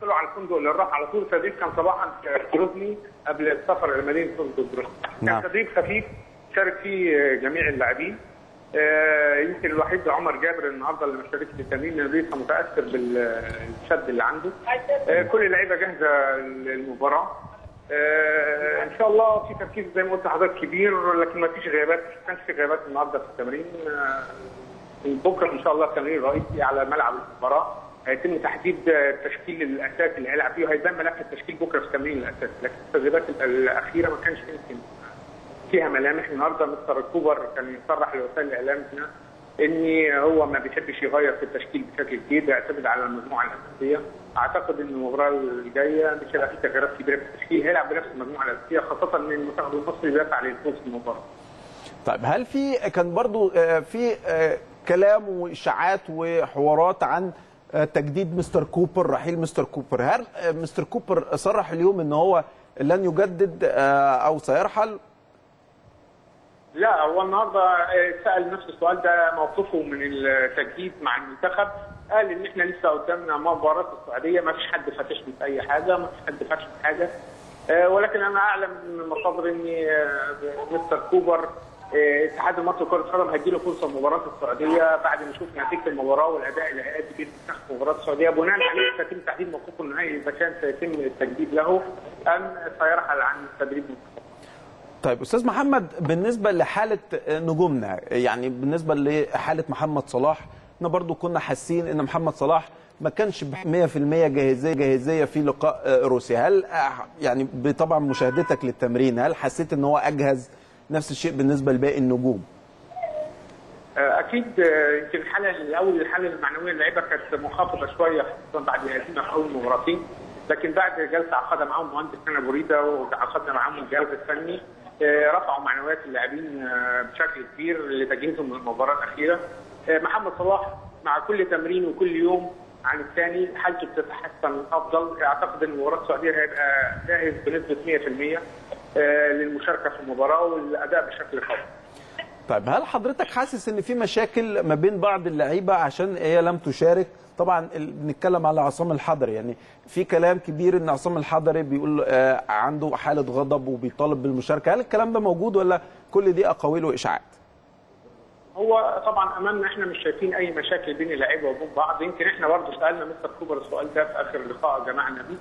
S16: طلعوا على الفندق للراحه على طول التدريب كان صباحا في كروزني قبل السفر إلى مدينة فندق
S1: نعم.
S16: كان تدريب خفيف شارك فيه جميع اللاعبين. آه، يمكن الوحيد عمر جابر النهارده اللي ما شاركش في التمرين لأنه لسه متأثر بالشد اللي عنده. آه، كل اللعيبة جاهزة للمباراة. إن شاء الله في تركيز زي ما قلت لحضرتك كبير لكن ما فيش غيابات ما كانش في غيابات النهارده في التمرين. آه، بكرة إن شاء الله التمرين الرئيسي على ملعب المباراة. هيتم تحديد التشكيل الأساسي اللي هيلعب فيه وهيبان ملف التشكيل بكرة في التمرين الأساسي. لكن التدريبات الأخيرة ما كانش يمكن فيها ملامح. النهارده مستر كوبر كان يصرح لوسائل الإعلام هنا ان هو ما بيحبش يغير في التشكيل بشكل كبير بيعتمد على المجموعة الأساسية. أعتقد إن المباراة الجاية مش هيبقى في تغييرات كبيرة في التشكيل هيلعب بنفس المجموعة الأساسية خاصة إن المنتخب المصري بيسعى للفوز في المباراة.
S1: طيب هل في كان برضو آه، في آه، كلام وإشاعات وحوارات عن آه، تجديد مستر كوبر رحيل مستر كوبر؟ هل مستر كوبر صرح اليوم إن هو لن يجدد أو سيرحل؟
S16: لا هو النهارده آه، سأل نفس السؤال ده موقفه من التجديد مع المنتخب. قال إن إحنا لسه قدامنا مباراة السعودية ما فيش حد فاتشني في أي حاجة ما فيش حد فاتش في حاجة. آه، ولكن أنا أعلم من مصادر ان آه، مستر كوبر اتحاد المصري لكرة القدم هيديله فرصة مباراة السعودية بعد ما نشوف نتيجة المباراة والأداء اللي هيأدي بيه المنتخب في مباراة السعودية. بناء عليه سيتم تحديد موقفه النهائي إذا كان سيتم التجديد له أم سيرحل عن تدريب المنتخب.
S1: طيب أستاذ محمد بالنسبة لحالة نجومنا يعني بالنسبة لحالة محمد صلاح إحنا برضو كنا حاسين إن محمد صلاح ما كانش ب 100% جاهزية جاهزية في لقاء آه، روسيا هل آه، يعني طبعا مشاهدتك للتمرين هل حسيت إن هو أجهز نفس الشيء بالنسبة لباقي النجوم؟
S16: أكيد آه، يمكن الحالة الأول الحالة المعنوية للعيبه كانت منخفضه شوية خصوصا بعد هزيمه في اول مباراتين لكن بعد جلسة عقدها معاهم مهندس سنه بوريدا وعقدنا معاهم الجهاز الفني آه، رفعوا معنويات اللاعبين آه، بشكل كبير لتجهيزهم للمباراة الأخيرة. آه، محمد صلاح مع كل تمرين وكل يوم عن الثاني حالته بتتحسن أفضل. أعتقد إن المباراه السعودية هيبقى جاهز بنسبة 100% آه، للمشاركة في المباراة والأداء بشكل قوي
S1: طيب هل حضرتك حاسس إن في مشاكل ما بين بعض اللعيبة عشان هي لم تشارك؟ طبعا بنتكلم على عصام الحضري يعني في كلام كبير إن عصام الحضري بيقول آه، عنده حالة غضب وبيطالب بالمشاركة. هل الكلام ده موجود ولا كل دي أقاويل وإشاعات؟
S16: هو طبعا أمامنا إحنا مش شايفين أي مشاكل بين اللعيبة وبين بعض. يمكن إحنا برضه سألنا مستر كوبر السؤال ده في آخر لقاء جمعنا بيه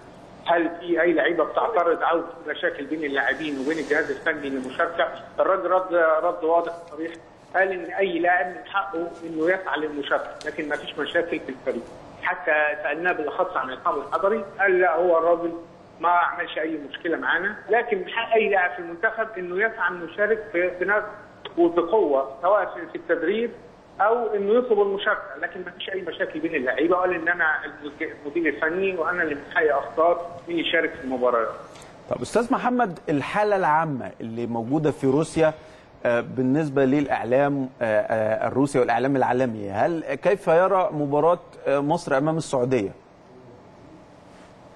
S16: هل في أي لعيبة بتعترض أو مشاكل بين اللاعبين وبين الجهاز الفني للمشاركة؟ الراجل رد رد واضح وصريح قال إن أي لاعب من حقه إنه يسعى للمشاركه لكن ما فيش مشاكل في الفريق. حتى سألناه بالأخص عن عصام الحضري قال لا هو الراجل ما عملش أي مشكلة معانا لكن من حق أي لاعب في المنتخب إنه يسعى انه يشارك بنفس وبقوة سواء في- التدريب أو إنه يطلب المشاركة لكن ما فيش أي مشاكل بين اللعيبة. وقال إن أنا المدير الفني وأنا اللي من حقي مين يشارك في المباراة.
S1: طب أستاذ محمد الحالة العامة اللي موجودة في روسيا آه، بالنسبة للإعلام آه، آه، الروسي والإعلام العالمي هل كيف يرى مباراة آه، مصر أمام السعودية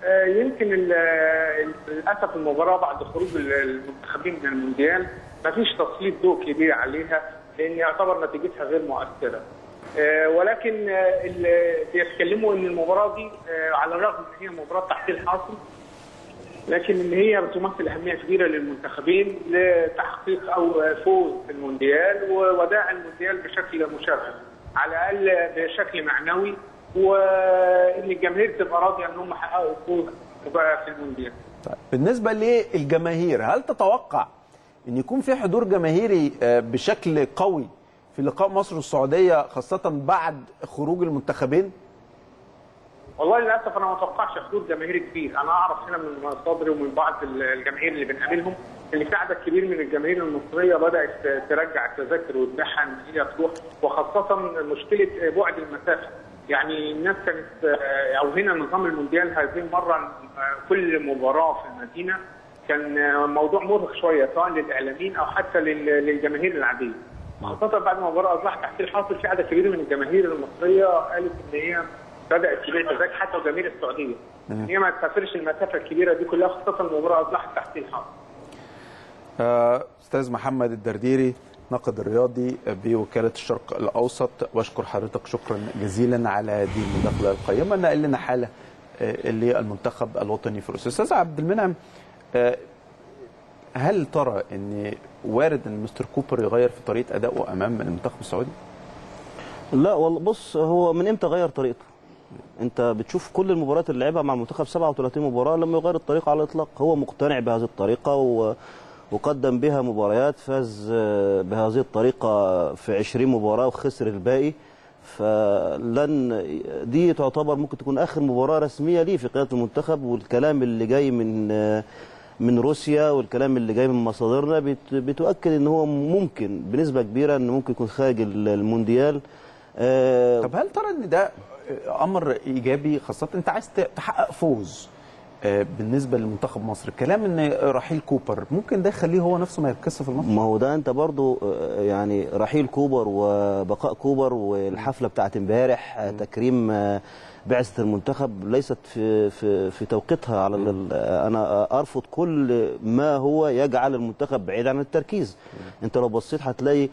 S16: آه، يمكن ال- ال- للأسف المباراة بعد خروج ال- المنتخبين من المونديال ما فيش تسليط ضوء كبير عليها لأن يعتبر نتيجتها غير مؤثرة. آه، ولكن آه، ال- بيتكلموا إن المباراة دي على الرغم إن هي مباراة تحصيل حاصل لكن إن هي بتمثل أهمية كبيرة للمنتخبين لتحقيق أو فوز في المونديال ووداع المونديال بشكل مشرف. على الأقل بشكل معنوي وان الجماهير تبقى راضية إن هم حققوا فوز في المونديال.
S1: طيب بالنسبة للجماهير هل تتوقع إن يكون في حضور جماهيري آه، بشكل قوي في لقاء مصر والسعوديه خاصة بعد خروج المنتخبين؟
S16: والله للأسف أنا ما أتوقعش حضور جماهيري كبير، أنا أعرف هنا من مصادري ومن بعض الجماهير اللي بنقابلهم إن في عدد كبير من الجماهير المصرية بدأت ترجع التذاكر وتبيعها إن هي تروح وخاصة مشكلة بعد المسافة، يعني الناس كانت أو هنا نظام المونديال هذه المرة كل مباراة في المدينة كان موضوع مرهق شوية سواء للإعلاميين أو حتى لل- للجماهير العادية. خاصة بعد ما المباراة أصبحت تحصيل حاصل في عدد كبير من الجماهير المصرية قالت إن هي بدأت تبيع تذاكر حتى جماهير السعودية. إن هي ما تسافرش المسافة الكبيرة دي كلها خاصة المباراة أصبحت تحصيل حاصل.
S1: آه، أستاذ محمد الدرديري ناقد الرياضي بوكالة الشرق الأوسط بشكر حضرتك شكرا جزيلا على هذه المداخلة القيمة نقل لنا حالة آه، للمنتخب الوطني في روسيا أستاذ عبد المنعم آه، هل ترى إن وارد إن مستر كوبر يغير في طريقة ادائه أمام المنتخب السعودي؟
S15: لا والله بص هو من إمتى غير طريقته؟ انت بتشوف كل المباريات اللي لعبها مع المنتخب 37 مباراة لم يغير الطريقة على الإطلاق. هو مقتنع بهذه الطريقة و... وقدم بها مباريات فاز آه، بهذه الطريقة في 20 مباراة وخسر الباقي. فلن دي تعتبر ممكن تكون آخر مباراة رسمية ليه في قيادة المنتخب والكلام اللي جاي من آه، من روسيا والكلام اللي جاي من مصادرنا بت- بتؤكد إن هو ممكن بنسبة كبيرة إنه ممكن يكون خارج المونديال. آه،
S1: طب هل ترى إن ده أمر إيجابي خاصة أنت عايز تحقق فوز آه، بالنسبة لمنتخب مصر. كلام إن رحيل كوبر ممكن ده يخليه هو نفسه ما يركزش في الماتش؟
S15: ما هو ده أنت برضو آه، يعني رحيل كوبر وبقاء كوبر والحفلة بتاعت امبارح آه، تكريم بعثة المنتخب ليست في في في توقيتها على أنا أرفض كل ما هو يجعل المنتخب بعيد عن التركيز. أنت لو بصيت هتلاقي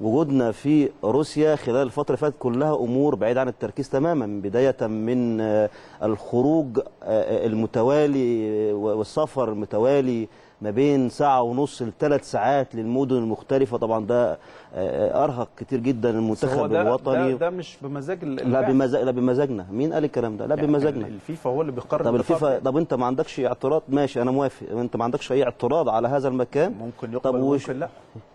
S15: وجودنا في روسيا خلال الفترة اللي فاتت كلها أمور بعيدة عن التركيز تماما بداية من آه، الخروج آه، المتوالي والسفر المتوالي ما بين ساعة ونص لثلاث ساعات للمدن المختلفة. طبعا ده آه، أرهق كتير جدا المنتخب
S1: ده
S15: الوطني.
S1: ده, ده مش بمزاج
S15: لا. بمزاج لا بمزاجنا. مين قال الكلام ده؟ لا
S1: يعني
S15: بمزاجنا.
S1: الفيفا هو اللي بيقرر
S15: طب الفيفا طب أنت ما عندكش اعتراض؟ ماشي أنا موافق. أنت ما عندكش أي اعتراض على هذا المكان؟
S1: ممكن
S15: طب
S1: يقبل
S15: وش؟
S1: ممكن لا.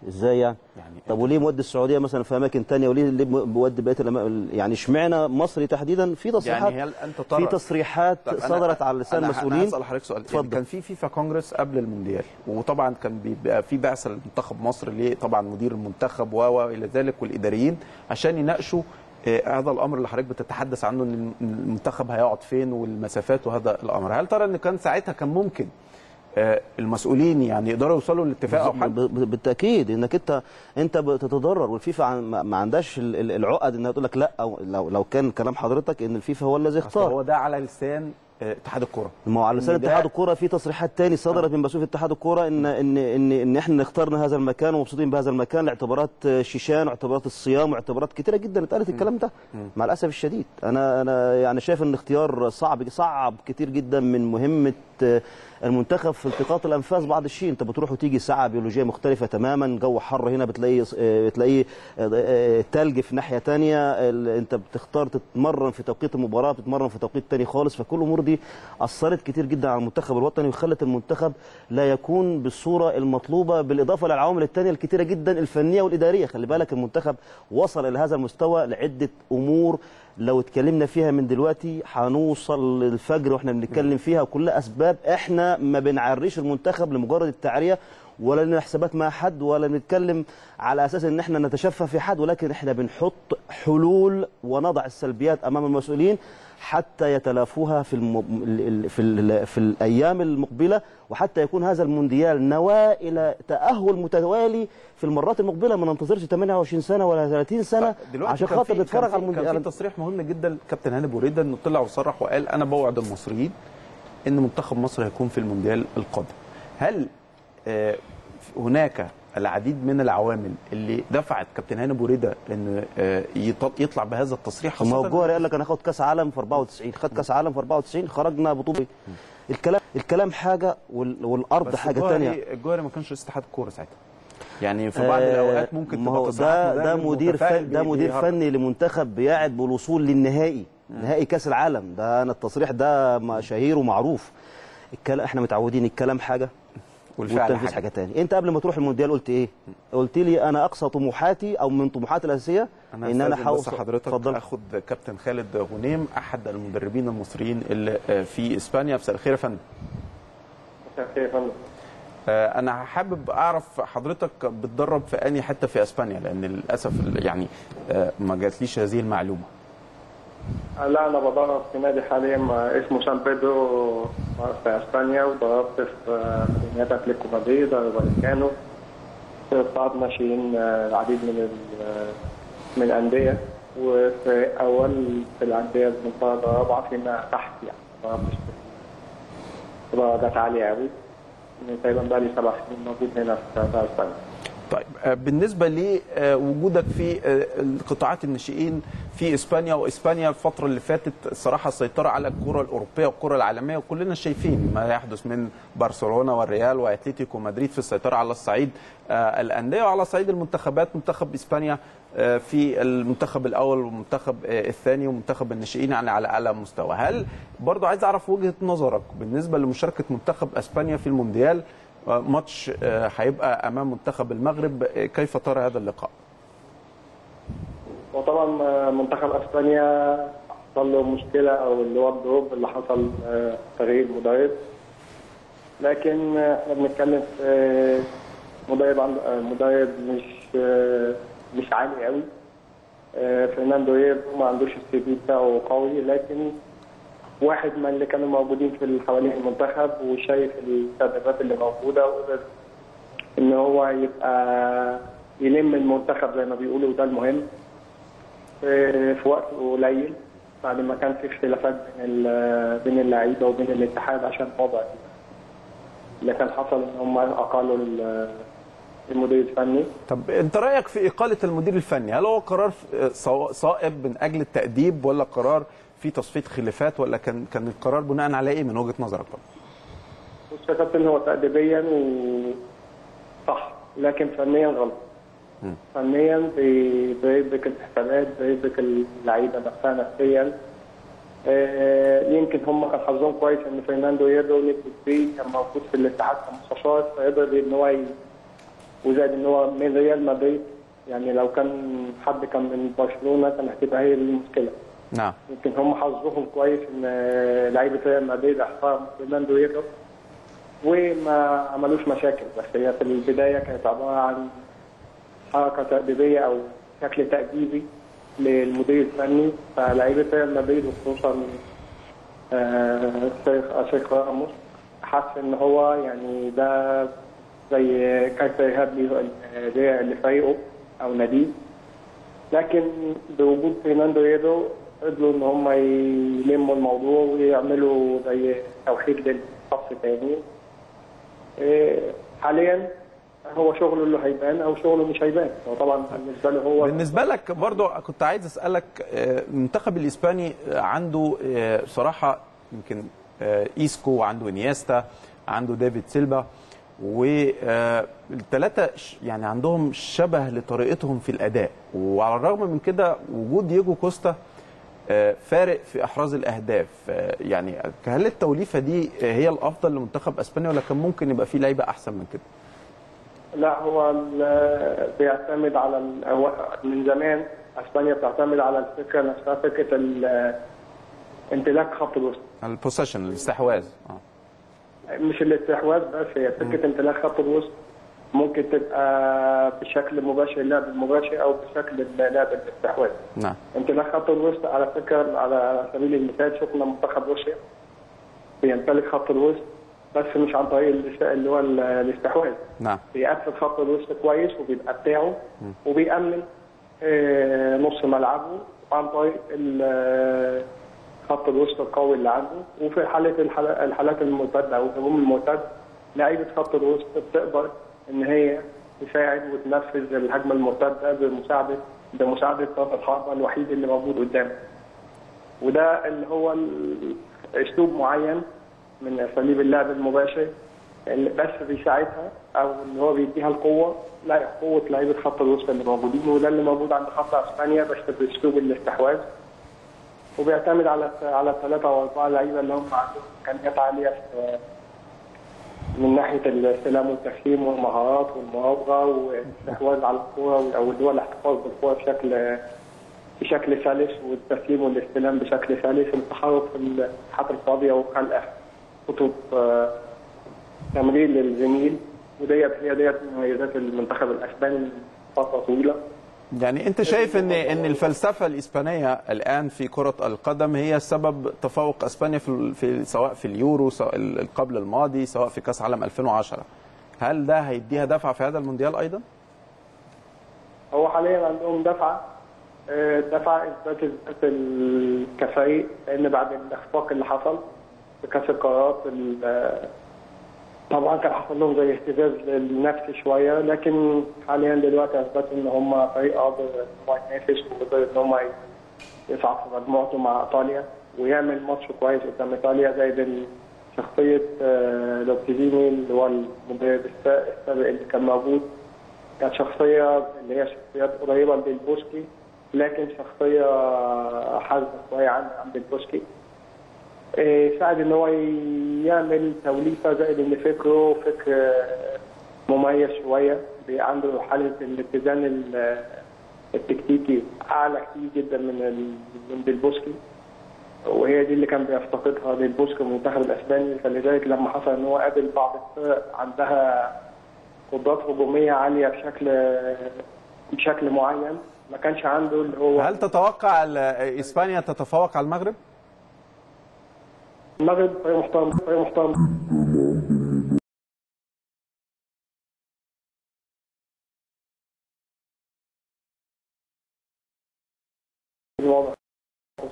S15: إزاي يعني, يعني طب وليه مودي السعودية مثلا في أماكن تانية؟ وليه ليه مودي الأما- يعني اشمعنى مصري تحديدا في تصريحات
S1: يعني هل أنت ترى
S15: في تصريحات
S1: طب أنا-
S15: صدرت على لسان
S1: أنا-
S15: المسؤولين؟
S1: أنا هسأل حضرتك سؤال. يعني. كان في فيفا كونجرس قبل المونديال. وطبعا كان بيبقى في بعثه لمنتخب مصر ليه؟ طبعا مدير المنتخب و و إلى ذلك والإداريين عشان يناقشوا آه، هذا الأمر اللي حضرتك بتتحدث عنه إن المنتخب هيقعد فين والمسافات وهذا الأمر. هل ترى إن كان ساعتها كان ممكن آه، المسؤولين يعني يقدروا يوصلوا لاتفاق أو حل
S15: ب- بالتأكيد إنك أنت أنت بتتضرر والفيفا ما عندهاش ال- ال- العقد إنها تقول لك لأ أو لو لو كان كلام حضرتك إن الفيفا هو الذي اختار.
S1: هو ده على لسان اتحاد الكره
S15: ما هو على لسان
S1: ده-
S15: اتحاد الكورة في تصريحات تاني صدرت من مسؤول اتحاد الكورة ان ان ان إن إحنا اخترنا هذا المكان ومبسوطين بهذا المكان لاعتبارات شيشان واعتبارات الصيام واعتبارات كتيرة جدا اتقالت الكلام ده. مع الأسف الشديد. أنا أنا يعني شايف إن اختيار صعب صعب كتير جدا من مهمة المنتخب في التقاط الأنفاس بعض الشيء انت بتروح وتيجي ساعه بيولوجية مختلفة تماما. جو حر هنا بتلاقي بتلاقي تلج في ناحية ال- انت بتختار تتمرن في توقيت المباراة بتتمرن في توقيت تاني خالص. فكل الأمور دي أثرت كتير جدا على المنتخب الوطني وخلت المنتخب لا يكون بالصورة المطلوبة بالإضافة للعوامل التانية الكتيرة جدا الفنية والإدارية. خلي بالك المنتخب وصل إلى هذا المستوى لعدة أمور لو اتكلمنا فيها من دلوقتي هنوصل للفجر وإحنا بنتكلم فيها وكلها أسباب إحنا ما بنعريش المنتخب لمجرد التعرية ولا لنا حسابات مع حد ولا بنتكلم على أساس إن إحنا نتشفى في حد ولكن إحنا بنحط حلول ونضع السلبيات أمام المسؤولين. حتى يتلافوها في الم... ال- في ال... في الأيام المقبلة وحتى يكون هذا المونديال نواة إلى تأهل متوالي في المرات المقبلة ما ننتظرش 28 سنة ولا 30
S1: سنة
S15: عشان خاطر نتفرج على المونديال.
S1: كان في تصريح مهم جدا كابتن هاني بوريدة إنه طلع وصرح وقال أنا بوعد المصريين إن منتخب مصر هيكون في المونديال القادم. هل آه، هناك العديد من العوامل اللي دفعت كابتن هاني بوريدة إن آه، يط- يطلع بهذا التصريح
S15: ما هو
S1: خاصة
S15: الجوهري قال لك أنا هاخد كأس عالم في 94 خد كأس عالم في 94 خرجنا بطولة. الكلام الكلام حاجة وال- والأرض
S1: حاجة
S15: ثانية
S1: الجوهري ما كانش رئيس اتحاد الكوره ساعتها. يعني في بعض الأوقات ممكن
S15: ما
S1: تبقى
S15: هو ده ده مدير فن ده مدير. فني لمنتخب بيعد بالوصول للنهائي نهائي كأس العالم. ده أنا التصريح ده شهير ومعروف. الكلام إحنا متعودين الكلام
S1: حاجة
S15: والتنفيذ
S1: حاجة.
S15: حاجة تاني انت قبل ما تروح المونديال قلت إيه؟ قلت لي أنا اقصى طموحاتي أو من طموحاتي
S1: الاساسية
S15: أنا إن
S1: أنا
S15: أحاول
S1: بس حضرتك أخد كابتن خالد غنيم أحد المدربين المصريين اللي آه، في إسبانيا. مساء الخير يا فندم.
S17: مساء الخير يا فندم.
S1: آه، أنا حابب أعرف حضرتك بتدرب في أنهي حتة في إسبانيا؟ لأن للأسف يعني آه، ما جاتليش هذه المعلومة.
S17: لا أنا بدرب في نادي حاليا اسمه سان بيدرو في اسبانيا وضربت في مدينة اتلتيكو مدريد في قطاعات ناشئين العديد من من الانديه وفي اول في الانديه المنطقة رابعه فيما تحت يعني ما ضربتش في درجات عاليه قوي تقريبا بقى لي سبع سنين موجود هنا في اسبانيا
S1: طيب آه، بالنسبة لوجودك في آه، القطاعات الناشئين في إسبانيا وإسبانيا الفترة اللي فاتت الصراحه السيطره على الكرة الأوروبية والكرة العالمية وكلنا شايفين ما يحدث من برشلونة والريال وأتلتيكو مدريد في السيطرة على الصعيد آه، الأندية وعلى صعيد المنتخبات منتخب إسبانيا آه، في المنتخب الأول والمنتخب آه، الثاني ومنتخب الناشئين يعني على أعلى مستوى. هل برضو عايز أعرف وجهة نظرك بالنسبة لمشاركة منتخب إسبانيا في المونديال آه، ماتش آه، هيبقى أمام منتخب المغرب. آه، كيف ترى هذا اللقاء؟
S17: وطبعا منتخب أسبانيا حصل له مشكلة أو اللي هو الدروب اللي حصل آه، تغيير مدرب. لكن آه، إحنا بنتكلم في آه، مدرب آه، مدرب مش آه، مش عالي قوي آه، فرناندو هيرو ما عندوش السي في بتاعه قوي لكن واحد من اللي كانوا موجودين في حوالين المنتخب وشايف التدريبات اللي موجودة وقدر إن هو يبقى يلم المنتخب زي ما بيقولوا وده المهم. في وقت قليل بعد ما كان في اختلافات بين بين اللعيبة وبين الاتحاد عشان موضوع اللي كان حصل إن هم أقالوا ال- المدير الفني.
S1: طب أنت رأيك في إقالة المدير الفني؟ هل هو قرار صائب من أجل التأديب ولا قرار في تصفية خلافات ولا كان كان القرار بناء على إيه من وجهة نظرك
S17: بص يا كابتن هو تأديبيا صح لكن فنيا غلط. فنيا بي- بيدرك الحسابات بيدرك اللعيبة نفسها نفسيا. آه، يمكن هم كان حظهم كويس إن فرناندو يدو نسبة بيه كان موجود في الاتحاد كمستشار فيقدر إن هو وزائد إن هو من ريال مدريد. يعني لو كان حد كان من برشلونة كان هتبقى هي المشكلة.
S1: نعم.
S17: يمكن هم حظهم كويس إن لعيبة ريال مدريد احترموا فرناندو يدو وما عملوش مشاكل. بس هي في البداية كانت عبارة عن حركة تأديبية أو شكل تأديبي للمدير الفني. فلعيبة ريال مدريد وخصوصا آه، الشيخ الشيخ راموس حس إن هو يعني ده زي كارت ارهاب لفريقه أو ناديه. لكن بوجود فرناندو يدو قدروا إن هم يلموا الموضوع ويعملوا زي توحيد للصف تاني إيه، حاليا هو شغله اللي هيبان أو شغله مش هيبان. هو طبعا بالنسبة له هو
S1: بالنسبة لك برضو كنت عايز أسألك آه، المنتخب الإسباني آه، عنده آه، بصراحة يمكن إيسكو وعنده إنيستا عنده ديفيد سيلفا والثلاثه يعني عندهم شبه لطريقتهم في الأداء. وعلى الرغم من كده وجود دييجو كوستا فارق في أحراز الأهداف. آه، يعني هل التوليفة دي آه، هي الأفضل لمنتخب أسبانيا ولا كان ممكن يبقى فيه لعيبة أحسن من كده؟
S17: لا هو بيعتمد على من زمان أسبانيا بتعتمد على الفكرة نفسها فكرة امتلاك خط الوسط.
S1: البوسيشن الاستحواذ. آه.
S17: مش الاستحواذ بس هي فكرة امتلاك خط الوسط. ممكن تبقى بشكل مباشر اللعب المباشر أو بشكل اللعب الاستحواذ
S1: نعم.
S17: امتلاك خط الوسط على فكرة على سبيل المثال شفنا منتخب روسيا بيمتلك خط الوسط بس مش عن طريق اللي هو ال- الاستحواذ.
S1: نعم.
S17: بيقفل خط الوسط كويس وبيبقى بتاعه وبيأمن آه، نص ملعبه عن طريق خط الوسط القوي اللي عنده. وفي حالة الحال- الحالات المرتدة أو الهجوم المرتد لعيبة خط الوسط بتقدر إن هي تساعد وتنفذ الهجمة المرتدة بمساعده بمساعدة طرف الحربه الوحيد اللي موجود قدامه. وده اللي هو اسلوب معين من اساليب اللعب المباشر اللي بس بيساعدها أو اللي هو بيديها القوة لا قوة لعيبة خط الوسط اللي موجودين وده اللي موجود عند خط أسبانيا بس بأسلوب الاستحواذ وبيعتمد على على الثلاثه أو اربعه لعيبة اللي هم عندهم إمكانيات عالية في من ناحية الاستلام والتسليم والمهارات والمراوغه والاستحواذ على الكوره أو اللي هو الاحتفاظ بالكوره بشكل بشكل سلس والتسليم والاستلام بشكل سلس التحرك في المساحات الفاضيه وخلق خطوط آه، تمرير للزميل. وديت هي ديت مميزات المنتخب الأسباني فتره طويلة.
S1: يعني انت شايف ان ان الفلسفة الإسبانية الآن في كرة القدم هي سبب تفوق إسبانيا في, في سواء في اليورو سواء قبل الماضي سواء في كأس عالم 2010 هل ده هيديها دفعه في هذا المونديال أيضا؟
S17: هو حاليا عندهم دفعه آه، دفعه إثبات الذات ال- كفريق لأن بعد الإخفاق اللي حصل في كأس القارات ال- طبعا كان حصل لهم زي اهتزاز النفسي شوية لكن حاليا دلوقتي أثبتوا إن هم فريق قادر ان هو ينافس وقادر إن هم يصعد في مجموعته مع إيطاليا ويعمل ماتش كويس قدام إيطاليا زي شخصية آه، لوبيتيجي اللي هو المدرب السا- السابق اللي كان موجود. كانت شخصية اللي هي شخصيات قريبة لديل بوسكي لكن شخصية حازمة شوية عن عن البوسكي إيه، ساعد إن هو يعمل توليفة زائد إن فكره فكر مميز شوية. عنده حالة الاتزان ال- التكتيكي أعلى كتير جدا من من ديلبوسكي وهي دي اللي كان بيفتقدها ديلبوسكي المنتخب الأسباني. فلذلك لما حصل إن هو قابل بعض الفرق عندها قدرات هجومية عالية بشكل بشكل معين ما كانش عنده اللي هو
S1: هل تتوقع إسبانيا تتفوق على المغرب؟
S17: المغرب فريق محترم فريق محترم. الوضع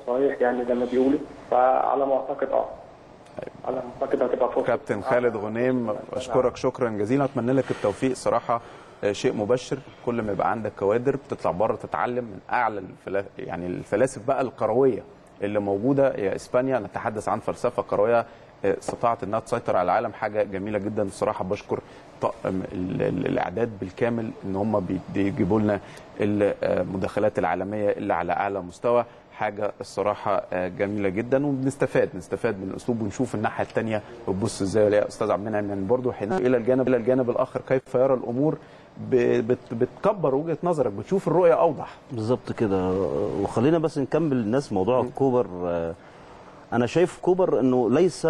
S17: صحيح يعني زي ما بيقولوا فعلى ما أعتقد آه. على ما أعتقد هتبقى فرصة.
S1: كابتن خالد غنيم أشكرك شكرا جزيلا أتمنى لك التوفيق. صراحة آه، شيء مبشر. كل ما يبقى عندك كوادر بتطلع بره تتعلم من أعلى الفلا... يعني الفلاسف بقى الكرويه اللي موجودة يا إسبانيا. نتحدث عن فلسفة كرويه آه، استطاعت إنها تسيطر على العالم. حاجة جميلة جدا الصراحة. بشكر ال- الإعداد بالكامل إن هم بيجيبوا لنا المداخلات العالمية اللي على أعلى مستوى. حاجة الصراحة آه، جميلة جدا. وبنستفاد نستفاد من الاسلوب ونشوف الناحية الثانية بتبص إزاي يا أستاذ عبد المنعم يعني برضه إلى الجانب إلى الجانب الآخر كيف يرى الأمور؟ بتكبر وجهة نظرك بتشوف الرؤية أوضح.
S15: بالظبط كده. وخلينا بس نكمل الناس موضوع كوبر. آه، أنا شايف كوبر إنه ليس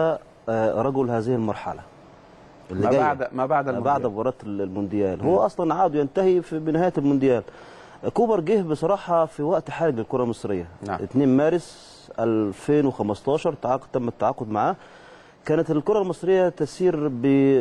S15: آه، رجل هذه المرحلة
S1: ما
S15: جاية.
S1: بعد ما بعد
S15: بعد
S1: المونديال.
S15: مباراة المونديال. هو أصلا عاد ينتهي في بنهاية المونديال. كوبر جه بصراحة في وقت حرج للكرة المصرية.
S1: نعم.
S15: 2 مارس 2015 تعاقد تم التعاقد معاه. كانت الكرة المصرية تسير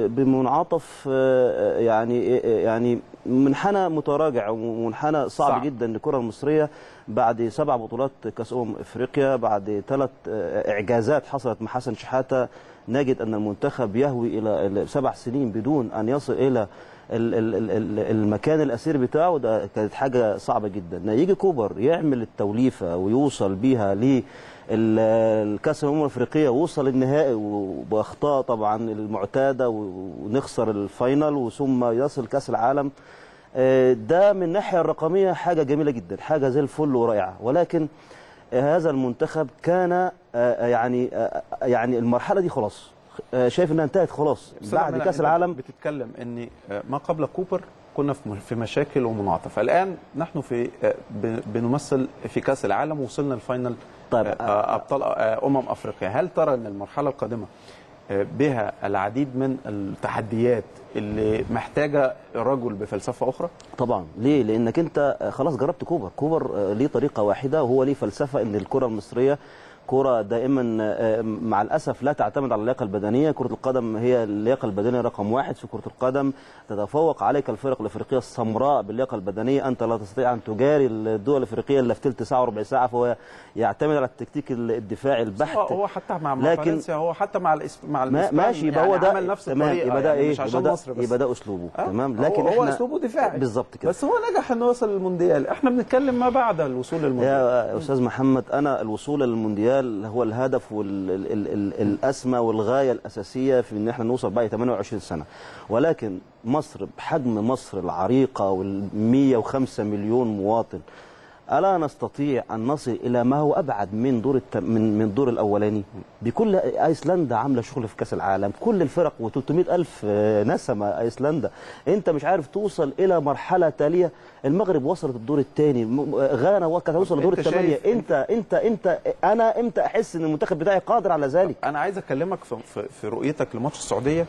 S15: بمنعطف آه، يعني يعني منحنى متراجع ومنحنى صعب,
S1: صعب.
S15: جدا للكرة المصرية بعد سبع بطولات كأس أمم إفريقيا بعد ثلاث آه، إعجازات حصلت مع حسن شحاتة. نجد أن المنتخب يهوي إلى سبع سنين بدون أن يصل إلى ال- ال- ال- ال- المكان الأثير بتاعه. ده كانت حاجة صعبة جدا. يجي كوبر يعمل التوليفة ويوصل بيها ل الكأس الأمم الأفريقية ووصل النهائي وباخطاء طبعا المعتادة ونخسر ال final وثم يصل كأس العالم. آه، ده من الناحية الرقمية حاجة جميلة جدا حاجة زي الفل ورائعة. ولكن آه، هذا المنتخب كان آه، يعني يعني المرحلة دي خلاص. شايف إنها انتهت خلاص. بعد
S1: كأس
S15: العالم.
S1: بتتكلم إن ما قبل كوبر كنا في مشاكل ومنعطف الان نحن في بنمثل في كأس العالم وصلنا ال final
S15: طيب
S1: آه، أبطال آه، أمم افريقيا هل ترى إن المرحلة القادمة آه، بها العديد من التحديات اللي محتاجة رجل بفلسفة أخرى؟
S15: طبعا. ليه؟ لأنك أنت آه، خلاص جربت كوبر. كوبر آه، ليه طريقة واحدة وهو ليه فلسفة إن الكرة المصرية كرة دائما آه، مع الأسف لا تعتمد على اللياقة البدنية، كرة القدم هي اللياقة البدنية رقم واحد في كرة القدم، تتفوق عليك الفرق الإفريقية السمراء باللياقة البدنية، أنت لا تستطيع أن تجاري الدول الإفريقية إلا في ثلث ساعة وربع ساعة فهو يعتمد على التكتيك الدفاعي البحت
S1: هو هو حتى مع
S15: لكن-
S1: هو حتى مع الإس... مع
S15: ماشي يبقى
S1: يعني
S15: هو ده
S1: عمل نفس
S15: تمام
S1: الطريقة
S15: يبقى ده
S1: يعني إيه؟
S15: يبقى ده, يبقى ده أسلوبه.
S1: آه،
S15: تمام؟
S1: هو-
S15: لكن
S1: هو
S15: إحنا
S1: أسلوبه دفاعي.
S15: بالظبط كده.
S1: بس هو نجح انه يوصل للمونديال إحنا بنتكلم ما بعد الوصول للمونديال.
S15: يا أستاذ محمد أنا الوصول للمونديال هو الهدف والاسمى والغاية الأساسية في إن إحنا نوصل بعد 28 سنة. ولكن مصر بحجم مصر العريقة وال 105 مليون مواطن ألا نستطيع أن نصل إلى ما هو أبعد من دور الت... من من دور الأولاني؟ بكل أيسلندا عاملة شغل في كأس العالم. كل الفرق و300 ألف آه، نسمة أيسلندا. أنت مش عارف توصل إلى مرحلة تالية. المغرب وصلت الدور الثاني. غانا وكانت هتوصل لدور
S1: أنت
S15: الثمانية.
S1: شايف-
S15: انت انت انت أنا إمتى أحس إن المنتخب بتاعي قادر على ذلك؟
S1: أنا عايز أكلمك في, في, في رؤيتك لماتش السعودية.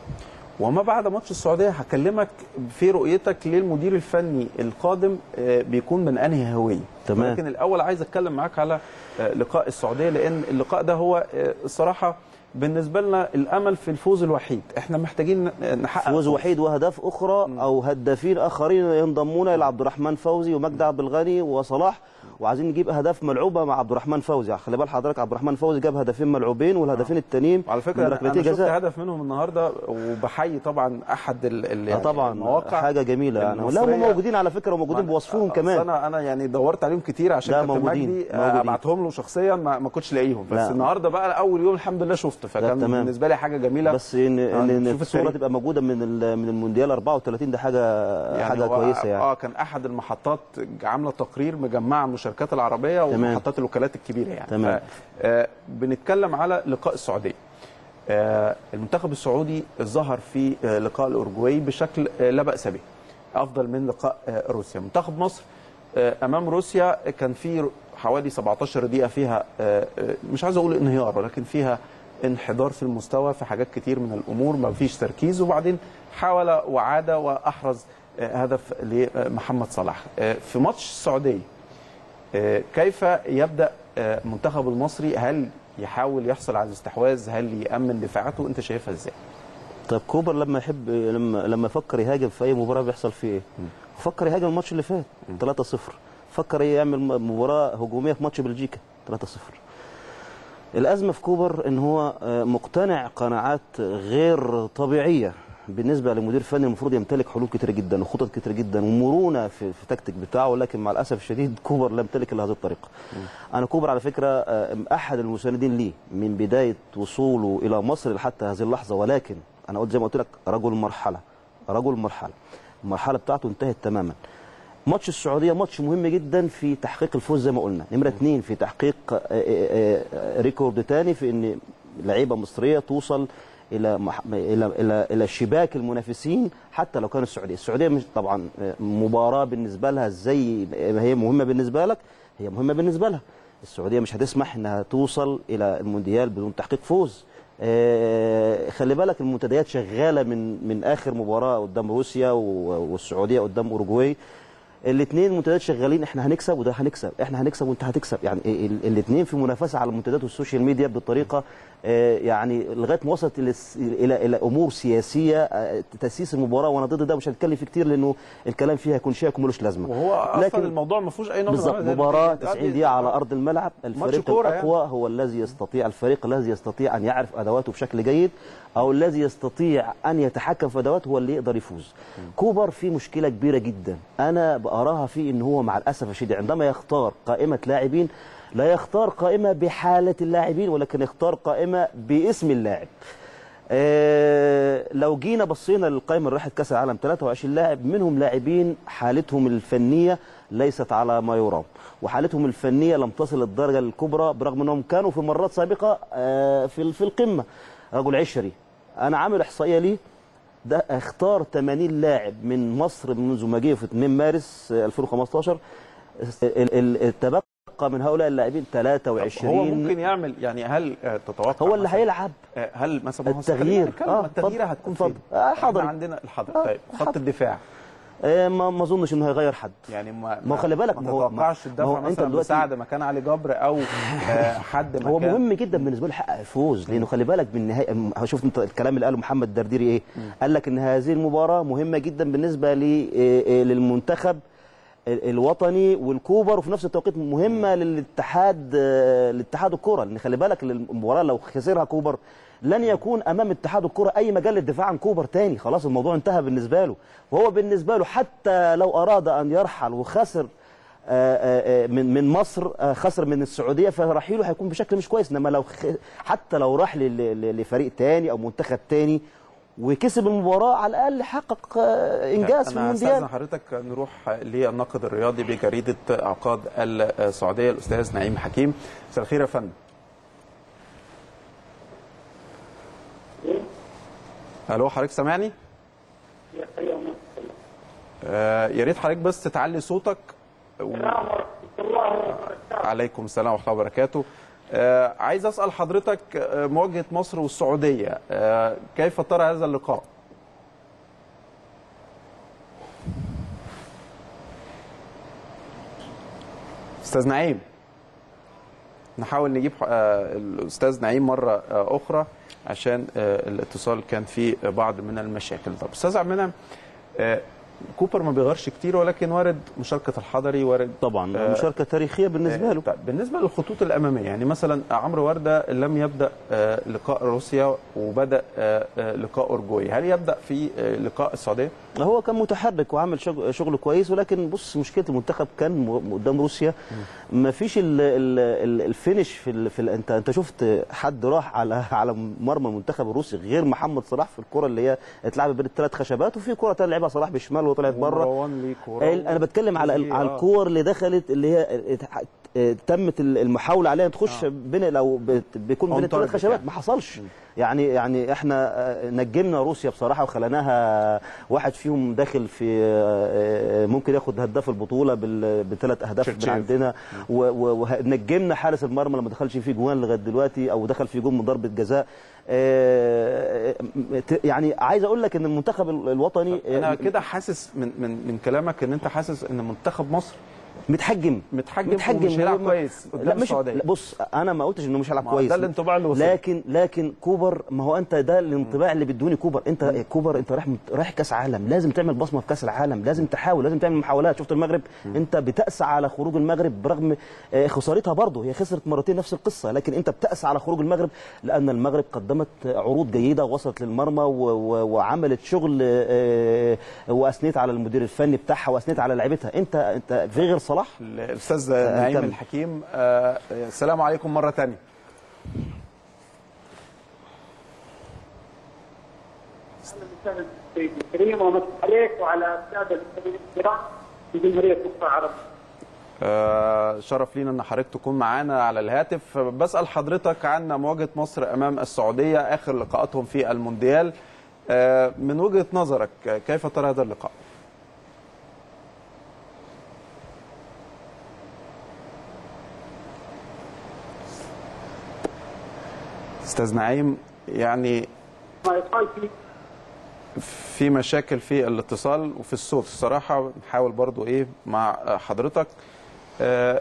S1: وما بعد ماتش السعودية هكلمك في رؤيتك للمدير الفني القادم آه، بيكون من أنهي هوية؟
S15: تمام.
S1: لكن الأول عايز أتكلم معاك على آه، لقاء السعودية لأن اللقاء ده هو آه، الصراحه بالنسبة لنا الأمل في الفوز الوحيد. إحنا محتاجين نحقق
S15: فوز وحيد واهداف أخرى أو هدافين آخرين ينضمون إلى عبد الرحمن فوزي ومجدي عبد الغني وصلاح. وعايزين نجيب أهداف ملعوبة مع عبد الرحمن فوزي خلي بال حضرتك عبد الرحمن فوزي جاب هدفين ملعوبين والهدفين التانيين
S1: على فكرة
S15: أنا
S1: أنا شفت هدف منهم النهارده وبحيي طبعا أحد ال ال
S15: آه
S1: يعني
S15: طبعا
S1: المواقع
S15: حاجة جميلة يعني لا هم. موجودين على فكرة وموجودين بوصفهم كمان
S1: أنا أنا يعني دورت عليهم كتير عشان كابتن مجدي
S15: موجودين.
S1: أبعتهم له شخصيا ما, ما كنتش لاقيهم بس
S15: لا.
S1: النهارده بقى أول يوم الحمد لله شفته فكان. بالنسبة لي حاجة جميلة
S15: بس إن
S1: آه،
S15: إن,
S1: الصورة.
S15: تبقى موجودة من من المونديال 34 ده حاجة حاجة
S1: هو-
S15: كويسة يعني
S1: آه كان أحد المحطات عاملة تقرير مجمعة المشاركات
S15: العربية.
S1: ومحطات الوكالات الكبيرة يعني.
S15: تمام.
S1: آه بنتكلم على لقاء السعوديه آه المنتخب السعودي ظهر في آه لقاء الاورجواي بشكل لا بأس به. أفضل من لقاء روسيا. منتخب مصر أمام روسيا كان في حوالي 17 دقيقة فيها مش عايز أقول انهيار ولكن فيها انحدار في المستوى في حاجات كتير من الأمور ما فيش تركيز وبعدين حاول وعاد وأحرز هدف لمحمد صلاح. في ماتش السعودية كيف يبدأ آه، المنتخب المصري؟ هل يحاول يحصل على الاستحواذ؟ هل يأمن دفاعاته؟ انت شايفها إزاي؟
S15: طب كوبر لما يحب لما لما يفكر يهاجم في أي مباراة بيحصل فيه إيه؟ فكر يهاجم الماتش اللي فات 3-0 فكر يعمل مباراة هجومية في ماتش بلجيكا 3-0 الأزمة في كوبر إن هو آه، مقتنع قناعات غير طبيعية. بالنسبة لمدير فني المفروض يمتلك حلول كتير جدا وخطط كتير جدا ومرونة في في التكتيك بتاعه ولكن مع الأسف الشديد كوبر لا يمتلك إلا هذه الطريقة. أنا كوبر على فكرة آه، أحد المساندين ليه من بداية وصوله إلى مصر لحتى هذه اللحظة ولكن أنا قلت زي ما قلت لك رجل مرحلة رجل مرحلة المرحلة بتاعته انتهت تماما. ماتش السعودية ماتش مهم جدا في تحقيق الفوز زي ما قلنا نمرة اثنين في تحقيق آه، آه، record تاني في إن لعيبة مصرية توصل إلى مح... إلى إلى إلى شباك المنافسين حتى لو كان السعودية. السعودية مش طبعا آه، مباراة بالنسبة لها زي ما هي مهمة بالنسبة لك هي مهمة بالنسبة لها. السعودية مش هتسمح إنها توصل إلى المونديال بدون تحقيق فوز. آه، خلي بالك المنتديات شغالة من من آخر مباراة قدام روسيا والسعودية قدام اوروجواي الاثنين منتديات شغالين إحنا هنكسب وده هنكسب إحنا هنكسب وانت هتكسب. يعني الاثنين في منافسة على المنتديات وال social media بطريقة آه، يعني لغاية ما وصلت إلى إلى أمور سياسية آه، تسييس المباراة وأنا ضد ده مش هنتكلم فيه كتير لأنه الكلام فيها هيكون شائك وملوش لازمة.
S1: وهو أصلا الموضوع ما فيهوش أي من
S15: بالظبط مباراة
S1: زي-
S15: 90 دقيقة على أرض الملعب الفريق
S1: كورة
S15: الأقوى هو الذي يستطيع الفريق الذي يستطيع أن يعرف أدواته بشكل جيد. أو الذي يستطيع أن يتحكم في ادواته هو اللي يقدر يفوز. كوبر في مشكلة كبيرة جدا. أنا بأراها في إن هو مع الأسف الشديد عندما يختار قائمة لاعبين لا يختار قائمة بحالة اللاعبين ولكن يختار قائمة باسم اللاعب. آه، لو جينا بصينا للقائمة اللي راحت كأس العالم 23 لاعب منهم لاعبين حالتهم الفنية ليست على ما يرام وحالتهم الفنية لم تصل للدرجه الكبرى برغم إنهم كانوا في مرات سابقة آه، في في القمة. رجل عشري أنا عامل إحصائية ليه ده اختار 80 لاعب من مصر منذ ما جه في 2 مارس آه، 2015 ال- ال- التبقى من هؤلاء اللاعبين 23
S1: هو ممكن يعمل يعني هل آه، تتوقع
S15: هو اللي هيلعب
S1: آه، هل مثلا
S15: التغيير. آه،
S1: التغيير هتكون. فين؟
S15: حاضر.
S1: عندنا الحضر
S15: آه،
S1: طيب خط. الدفاع
S15: آه، ما ما أظنش إنه هيغير حد.
S1: يعني ما
S15: ما خلي بالك
S1: ما
S15: هو
S1: تتوقعش
S15: ما
S1: الدفع
S15: هو أنت
S1: مثلا
S15: دلوقتي
S1: مساعده مكان علي جبر أو آه، (laughs) حد مكان.
S15: هو مهم جدا بالنسبة له يحقق الفوز لأنه خلي بالك بالنهايه شفت أنت الكلام اللي قاله محمد درديري إيه؟ قال لك إن هذه المباراة مهمة جدا بالنسبة ل- آه، آه، للمنتخب ال- الوطني والكوبر وفي نفس التوقيت مهمة للاتحاد آه، لاتحاد الكره لأن خلي بالك المباراه لو خسرها كوبر لن يكون أمام اتحاد الكرة أي مجال للدفاع عن كوبر تاني. خلاص الموضوع انتهى بالنسبة له. وهو بالنسبة له حتى لو أراد أن يرحل وخسر آه، آه، آه، من من مصر خسر من السعودية فرحيله هيكون بشكل مش كويس. إنما لو حتى لو راح لفريق تاني أو منتخب تاني وكسب المباراة على الأقل حقق إنجاز في
S1: أنا
S15: المونديال.
S1: أستاذن حضرتك نروح للناقد الرياضي بجريدة عقاد السعودية الأستاذ نعيم حكيم. مساء الخير يا فندم. ألو حضرتك سامعني؟ آه يا ريت حضرتك بس تعلي صوتك. و... عليكم السلام ورحمة الله وبركاته. آه عايز أسأل حضرتك آه، مواجهة مصر والسعودية آه كيف ترى هذا اللقاء؟ أستاذ نعيم. نحاول نجيب آه، الأستاذ نعيم مرة أخرى. عشان آه، الاتصال كان فيه بعض من المشاكل. طب أستاذ عبد المنعم آه، كوبر ما بيغيرش كتير ولكن وارد مشاركة الحضري وارد
S15: طبعا مشاركة تاريخية بالنسبة له.
S1: طيب بالنسبة للخطوط الأمامية يعني مثلا عمرو وردة لم يبدأ آه، لقاء روسيا وبدأ آه، آه، لقاء أورجواي. هل يبدأ في آه، لقاء السعودية؟
S15: هو كان متحرك وعمل شغل, شغل كويس ولكن بص مشكلة المنتخب كان قدام روسيا. ما فيش ال ال ال ال finish في, ال في ال انت انت شفت حد راح على (laughs) على مرمى المنتخب الروسي غير محمد صلاح في الكرة اللي هي اتلعبت بين الثلاث خشبات وفي كرة تانية لعبها صلاح بشمال وطلعت بره أنا بتكلم على
S1: وزي-
S15: على
S1: آه.
S15: الكور اللي دخلت اللي هي تمت المحاولة عليها تخش بين لو بيكون بين
S1: target
S15: خشبات.
S1: يعني.
S15: ما حصلش. يعني يعني إحنا آه، نجمنا روسيا بصراحة وخليناها واحد فيهم داخل في ممكن ياخد هداف البطولة بثلاث أهداف من. عندنا. ونجمنا حارس المرمى اللي ما دخلش فيه جوان لغاية دلوقتي أو دخل فيه جون من ضربة جزاء. يعني عايز أقول لك إن المنتخب ال- الوطني أنا
S1: كده حاسس من من من كلامك إن أنت حاسس إن منتخب مصر
S15: متحجم.
S1: متحجم, متحجم. ومش هيلعب كويس
S15: لا
S1: قدام
S15: مش
S1: السعودية.
S15: لا بص أنا ما قلتش إنه مش هيلعب كويس.
S1: ده الانطباع اللي وصل.
S15: لكن لكن كوبر ما هو أنت ده الانطباع اللي بيدوني كوبر. أنت كوبر أنت رايح رايح كأس عالم. لازم تعمل بصمة في كأس العالم. لازم تحاول لازم تعمل محاولات. شفت المغرب؟ أنت بتأسى على خروج المغرب برغم آه، خسارتها برضه. هي خسرت مرتين نفس القصة. لكن أنت بتأسى على خروج المغرب لأن المغرب قدمت عروض جيدة وصلت للمرمى وعملت شغل آه، وأثنيت على المدير الفني بتاعها وأثنيت على لعيبتها. انت أنت في غير صلاح الأستاذ
S1: نعيم. الحكيم آه، السلام عليكم مرة
S18: ثانية سيدي الكريم عليك وعلى الساده المستمعين الكرام في جمهوريه مصر العربيه.
S1: آه، شرف لينا إن حضرتك تكون معانا على الهاتف بسأل حضرتك عن مواجهه مصر أمام السعودية آخر لقاءاتهم في المونديال آه، من وجهة نظرك كيف ترى هذا اللقاء؟ أستاذ نعيم يعني
S18: في
S1: مشاكل في الاتصال وفي الصوت. الصراحة نحاول برضو إيه مع حضرتك. آه،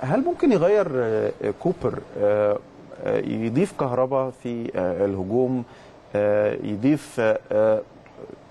S1: هل ممكن يغير آه، كوبر آه، يضيف كهرباء في الهجوم يضيف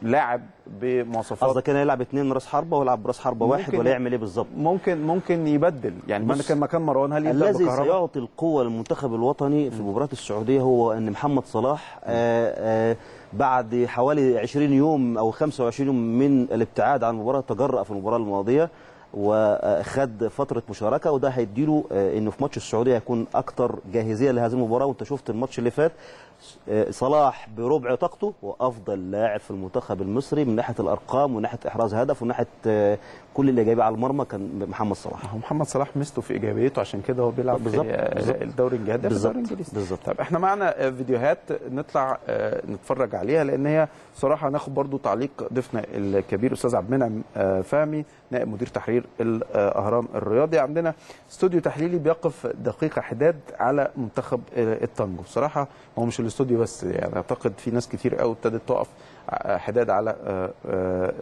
S1: لاعب بمواصفات
S15: قصدك كان يلعب اثنين راس حربة ويلعب براس حربة واحد ولا يعمل إيه بالظبط؟
S1: ممكن ممكن يبدل يعني ما كان مكان مروان هل
S15: الذي؟ سيعطي القوة للمنتخب الوطني في مباراة السعودية هو أن محمد صلاح آه، آه، بعد حوالي 20 يوم أو 25 يوم من الابتعاد عن المباراة تجرأ في المباراة الماضية وخد فترة مشاركة وده هيديله آه، إنه في ماتش السعودية هيكون أكتر جاهزية لهذه المباراة وأنت شفت الماتش اللي فات صلاح بربع طاقته وأفضل لاعب في المنتخب المصري من ناحية الأرقام ومن ناحية إحراز هدف ومن كل الايجابية على المرمى كان محمد صلاح.
S1: هو محمد صلاح ميزته في إيجابيته عشان كده هو بيلعب
S15: بالظبط،.
S1: الدوري الانجليزي في
S15: بالظبط، بالظبط.
S1: طب إحنا معنا فيديوهات نطلع آه، نتفرج عليها لأن هي صراحة هناخد برضو تعليق ضيفنا الكبير أستاذ عبد المنعم آه، فهمي نائب مدير تحرير الأهرام الرياضي. عندنا استوديو تحليلي بيقف دقيقة حداد على منتخب آه، التانجو. بصراحه هو مش الاستوديو بس يعني أعتقد في ناس كتير قوي ابتدت تقف حداد على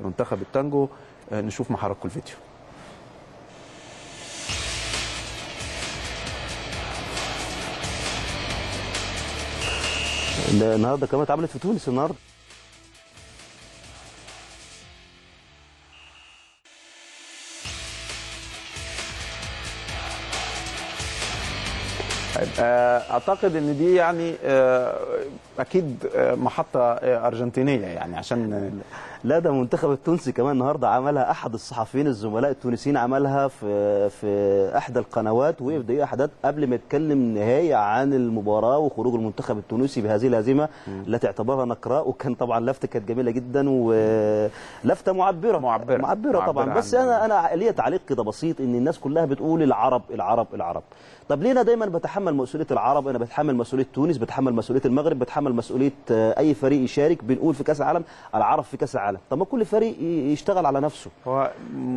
S1: منتخب التانجو. نشوف مع حضراتكم الفيديو
S15: ده النهارده كمان اتعملت في تونس النهارده.
S1: آه، أعتقد إن دي يعني آه، أكيد آه، محطة آه، أرجنتينية يعني عشان
S15: لا ده المنتخب التونسي كمان النهارده عملها أحد الصحفيين الزملاء التونسيين عملها في في إحدى القنوات وقف دقيقه أحداث قبل ما يتكلم نهائي عن المباراة وخروج المنتخب التونسي بهذه الهزيمه التي اعتبرها نقراء. وكان طبعا لفتة كانت جميلة جدا ولفته معبرة. معبرة, معبرة طبعا.
S1: معبرة
S15: بس أنا أنا ليا تعليق كده بسيط إن الناس كلها بتقول العرب العرب العرب. طب ليه أنا دايما بتحمل مسؤولية العرب؟ أنا بتحمل مسؤولية تونس بتحمل مسؤولية المغرب بتحمل مسؤولية آه، أي فريق يشارك. بنقول في كأس العالم العرب في كأس العالم. طب ما كل فريق يشتغل على نفسه.
S1: هو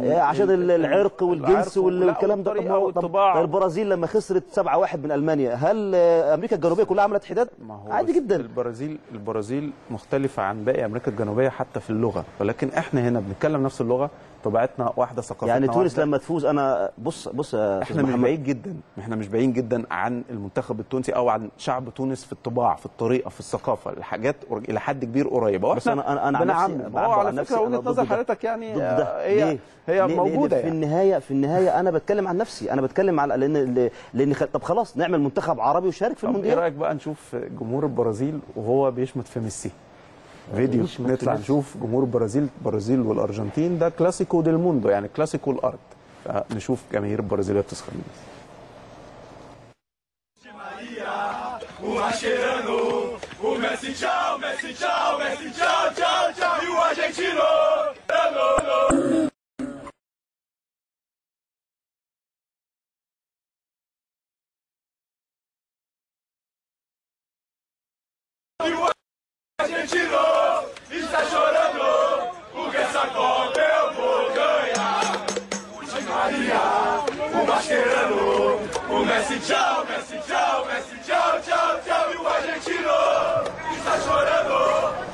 S15: آه، عشان ال- العرق والجنس والكلام ده. طب طب. البرازيل لما خسرت 7-1 من ألمانيا هل آه، أمريكا الجنوبية كلها عملت حداد؟ عادي جدا.
S1: البرازيل البرازيل مختلفة عن باقي أمريكا الجنوبية حتى في اللغة. ولكن إحنا هنا بنتكلم نفس اللغة طبيعتنا واحدة ثقافتنا
S15: يعني تونس. لما تفوز أنا بص بص
S1: إحنا مش. بعيد جدا إحنا مش بعيد جدا عن المنتخب التونسي أو عن شعب تونس في الطباع في الطريقة في الثقافة الحاجات إلى حد كبير قريبة
S15: بس أنا أنا أنا عن. نفسي بعبر
S1: على
S15: عن نفسي وجهة
S1: نظر. حضرتك يعني هي
S15: ليه؟
S1: هي
S15: ليه؟ موجودة في
S1: يعني
S15: النهاية في النهاية أنا بتكلم عن نفسي أنا بتكلم على لأن لأن طب خلاص نعمل منتخب عربي وشارك في
S1: إيه
S15: المونديال
S1: رأيك بقى نشوف جمهور البرازيل وهو بيشمت في ميسي فيديو نطلع. نشوف جمهور البرازيل البرازيل والأرجنتين ده clásico del mundo يعني كلاسيكو الأرض فنشوف جماهير البرازيل من ميسي.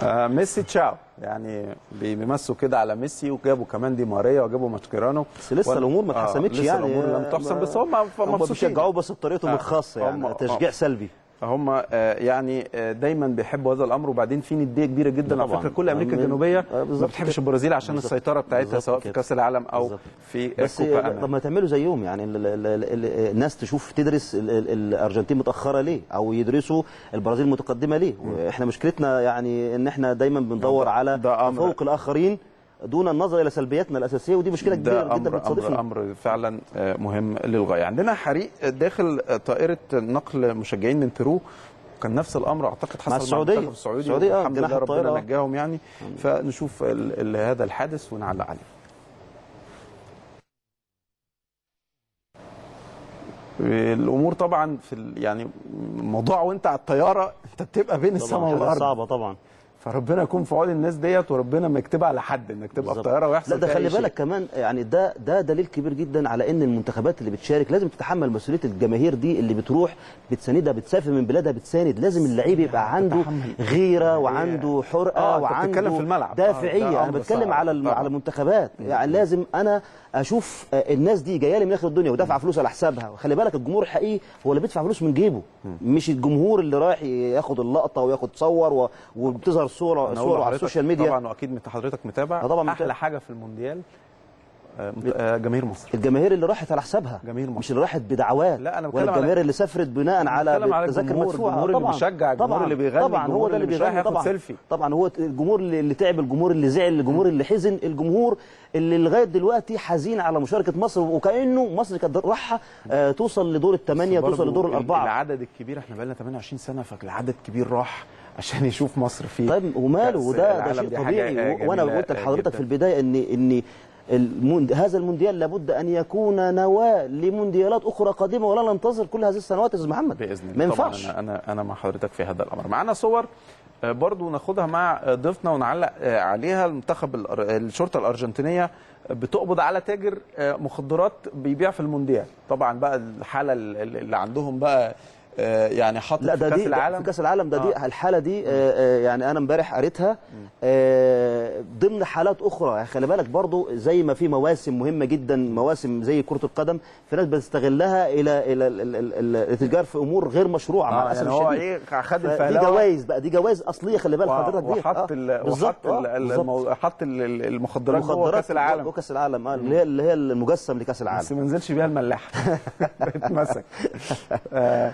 S1: آه، ميسي تشاو. يعني بيمسوا كده على ميسي وجابوا كمان دي ماريا وجابوا ماتشكيرانو
S15: بس لسه الأمور ما اتحسمتش
S1: آه
S15: يعني.
S1: لسه الأمور لم تحسم بس هم مبسوطين.
S15: بيشجعوه بس بطريقتهم الخاصه
S1: آه،
S15: يعني.
S1: آه.
S15: تشجيع سلبي.
S1: هم آه، يعني آه، دايما بيحبوا هذا الأمر وبعدين في ندية كبيرة جدا على. فكرة كل
S15: أمريكا
S1: الجنوبية
S15: آه،
S1: ما بتحبش. البرازيل عشان
S15: بالظبط.
S1: السيطرة بتاعتها سواء في. كأس العالم أو
S15: بالظبط.
S1: في
S15: بس طب. ما تعملوا زيهم يعني ال- ال- ال- ال- الناس تشوف تدرس ال- ال- الأرجنتين متأخرة ليه أو يدرسوا البرازيل متقدمة ليه إحنا مشكلتنا يعني إن إحنا دايما بندور على تفوق الآخرين دون النظر إلى سلبياتنا الأساسية ودي مشكلة
S1: كبيرة
S15: جدا بتصادفنا.
S1: أمر أمر فعلا آه، مهم للغاية. عندنا حريق داخل آه، طائرة نقل مشجعين من بيرو. كان نفس الأمر أعتقد حصل
S15: مع السعودية.
S1: المنتخب السعودي.
S15: السعودية، آه،
S1: الحمد لله ربنا
S15: آه.
S1: نجاهم يعني. فنشوف ال- ال- هذا الحادث ونعلق عليه. الأمور طبعا في يعني موضوع وانت على الطيارة انت بتبقى بين السماء والأرض.
S15: صعبة طبعا.
S1: فربنا يكون في عون الناس ديت وربنا ما يكتبها على حد إنك تبقى في. طياره ويحصل
S15: لا ده خلي. بالك كمان يعني ده ده دليل كبير جدا على إن المنتخبات اللي بتشارك لازم تتحمل مسؤولية الجماهير دي اللي بتروح بتساندها بتسافر من بلادها بتساند لازم اللعيب يبقى عنده غيرة وعنده حرقة
S1: آه،
S15: وعنده
S1: بتتكلم في الملعب. آه،
S15: دافعية
S1: ده أنا
S15: بتكلم
S1: صعب.
S15: على
S1: طبعا.
S15: على المنتخبات يعني لازم أنا أشوف آه، الناس دي جاية لي من آخر الدنيا ودافعة فلوس على حسابها وخلي بالك الجمهور الحقيقي هو اللي بيدفع فلوس من جيبه مش الجمهور اللي رايح ياخد اللقطة وياخد صور وبتظهر صوره صورة على
S1: ال
S15: social media.
S1: طبعا واكيد حضرتك متابع.
S15: طبعا
S1: أحلى
S15: متابع.
S1: حاجة في المونديال آه، آه، جماهير مصر.
S15: الجماهير اللي راحت على حسابها.
S1: جماهير مصر.
S15: مش اللي راحت بدعوات.
S1: لا، أنا بتكلم
S15: الجماهير اللي سافرت بناء على تذاكر مدفوعة.
S1: الجمهور اللي بيشجع، الجمهور اللي بيغني،
S15: طبعا. هو ده اللي بيغني. طبعا.
S1: سيلفي.
S15: طبعا. هو الجمهور اللي تعب الجمهور اللي زعل الجمهور اللي حزن الجمهور اللي لغاية دلوقتي حزين على مشاركة مصر. وكأنه مصر كانت رايحة آه، توصل لدور الثمانيه توصل لدور
S1: ال-
S15: الأربعة.
S1: العدد الكبير إحنا بقى لنا 28 سنة فالعدد كبير راح. عشان يشوف مصر فيه.
S15: طيب وماله؟ وده ده شيء طبيعي.
S1: وأنا
S15: قلت لحضرتك. في البداية ان إن الموند... هذا المونديال لابد أن يكون نواة لمونديالات أخرى قادمه ولا ننتظر كل هذه السنوات يا أستاذ محمد.
S1: بإذن الله.
S15: ما ينفعش.
S1: أنا أنا مع حضرتك في هذا الأمر. معانا صور آه، برضو ناخدها مع ضيفنا ونعلق آه، عليها. المنتخب الشرطة الأرجنتينية بتقبض على تاجر آه، مخدرات بيبيع في المونديال. طبعا بقى الحالة ال- اللي عندهم بقى يعني حاطط
S15: لا
S1: في
S15: ده
S1: كأس
S15: دي
S1: العالم؟
S15: في كأس العالم ده دي
S1: آه.
S15: الحالة دي آه، آه، يعني أنا امبارح قريتها. آه، ضمن حالات أخرى يعني خلي بالك برضو زي ما في مواسم مهمة جدا مواسم زي كرة القدم في ناس بتستغلها إلى إلى ال- ال- ال- الاتجار في أمور غير مشروعة مع
S1: آه،
S15: الاسف
S1: يعني هو إيه خد
S15: دي
S1: الفهلوة.
S15: جوائز بقى دي جوائز أصلية خلي بالك حضرتك دي.
S1: وحط
S15: بالظبط،
S1: وحط
S15: آه،
S1: حط ال- ال- المخدرات جوه كأس العالم.
S15: جوه كأس العالم آه، اللي هي اللي هي المجسم لكأس العالم.
S1: بس ما نزلش بيها الملاح اتمسك (laughs) آه، (laughs) آه،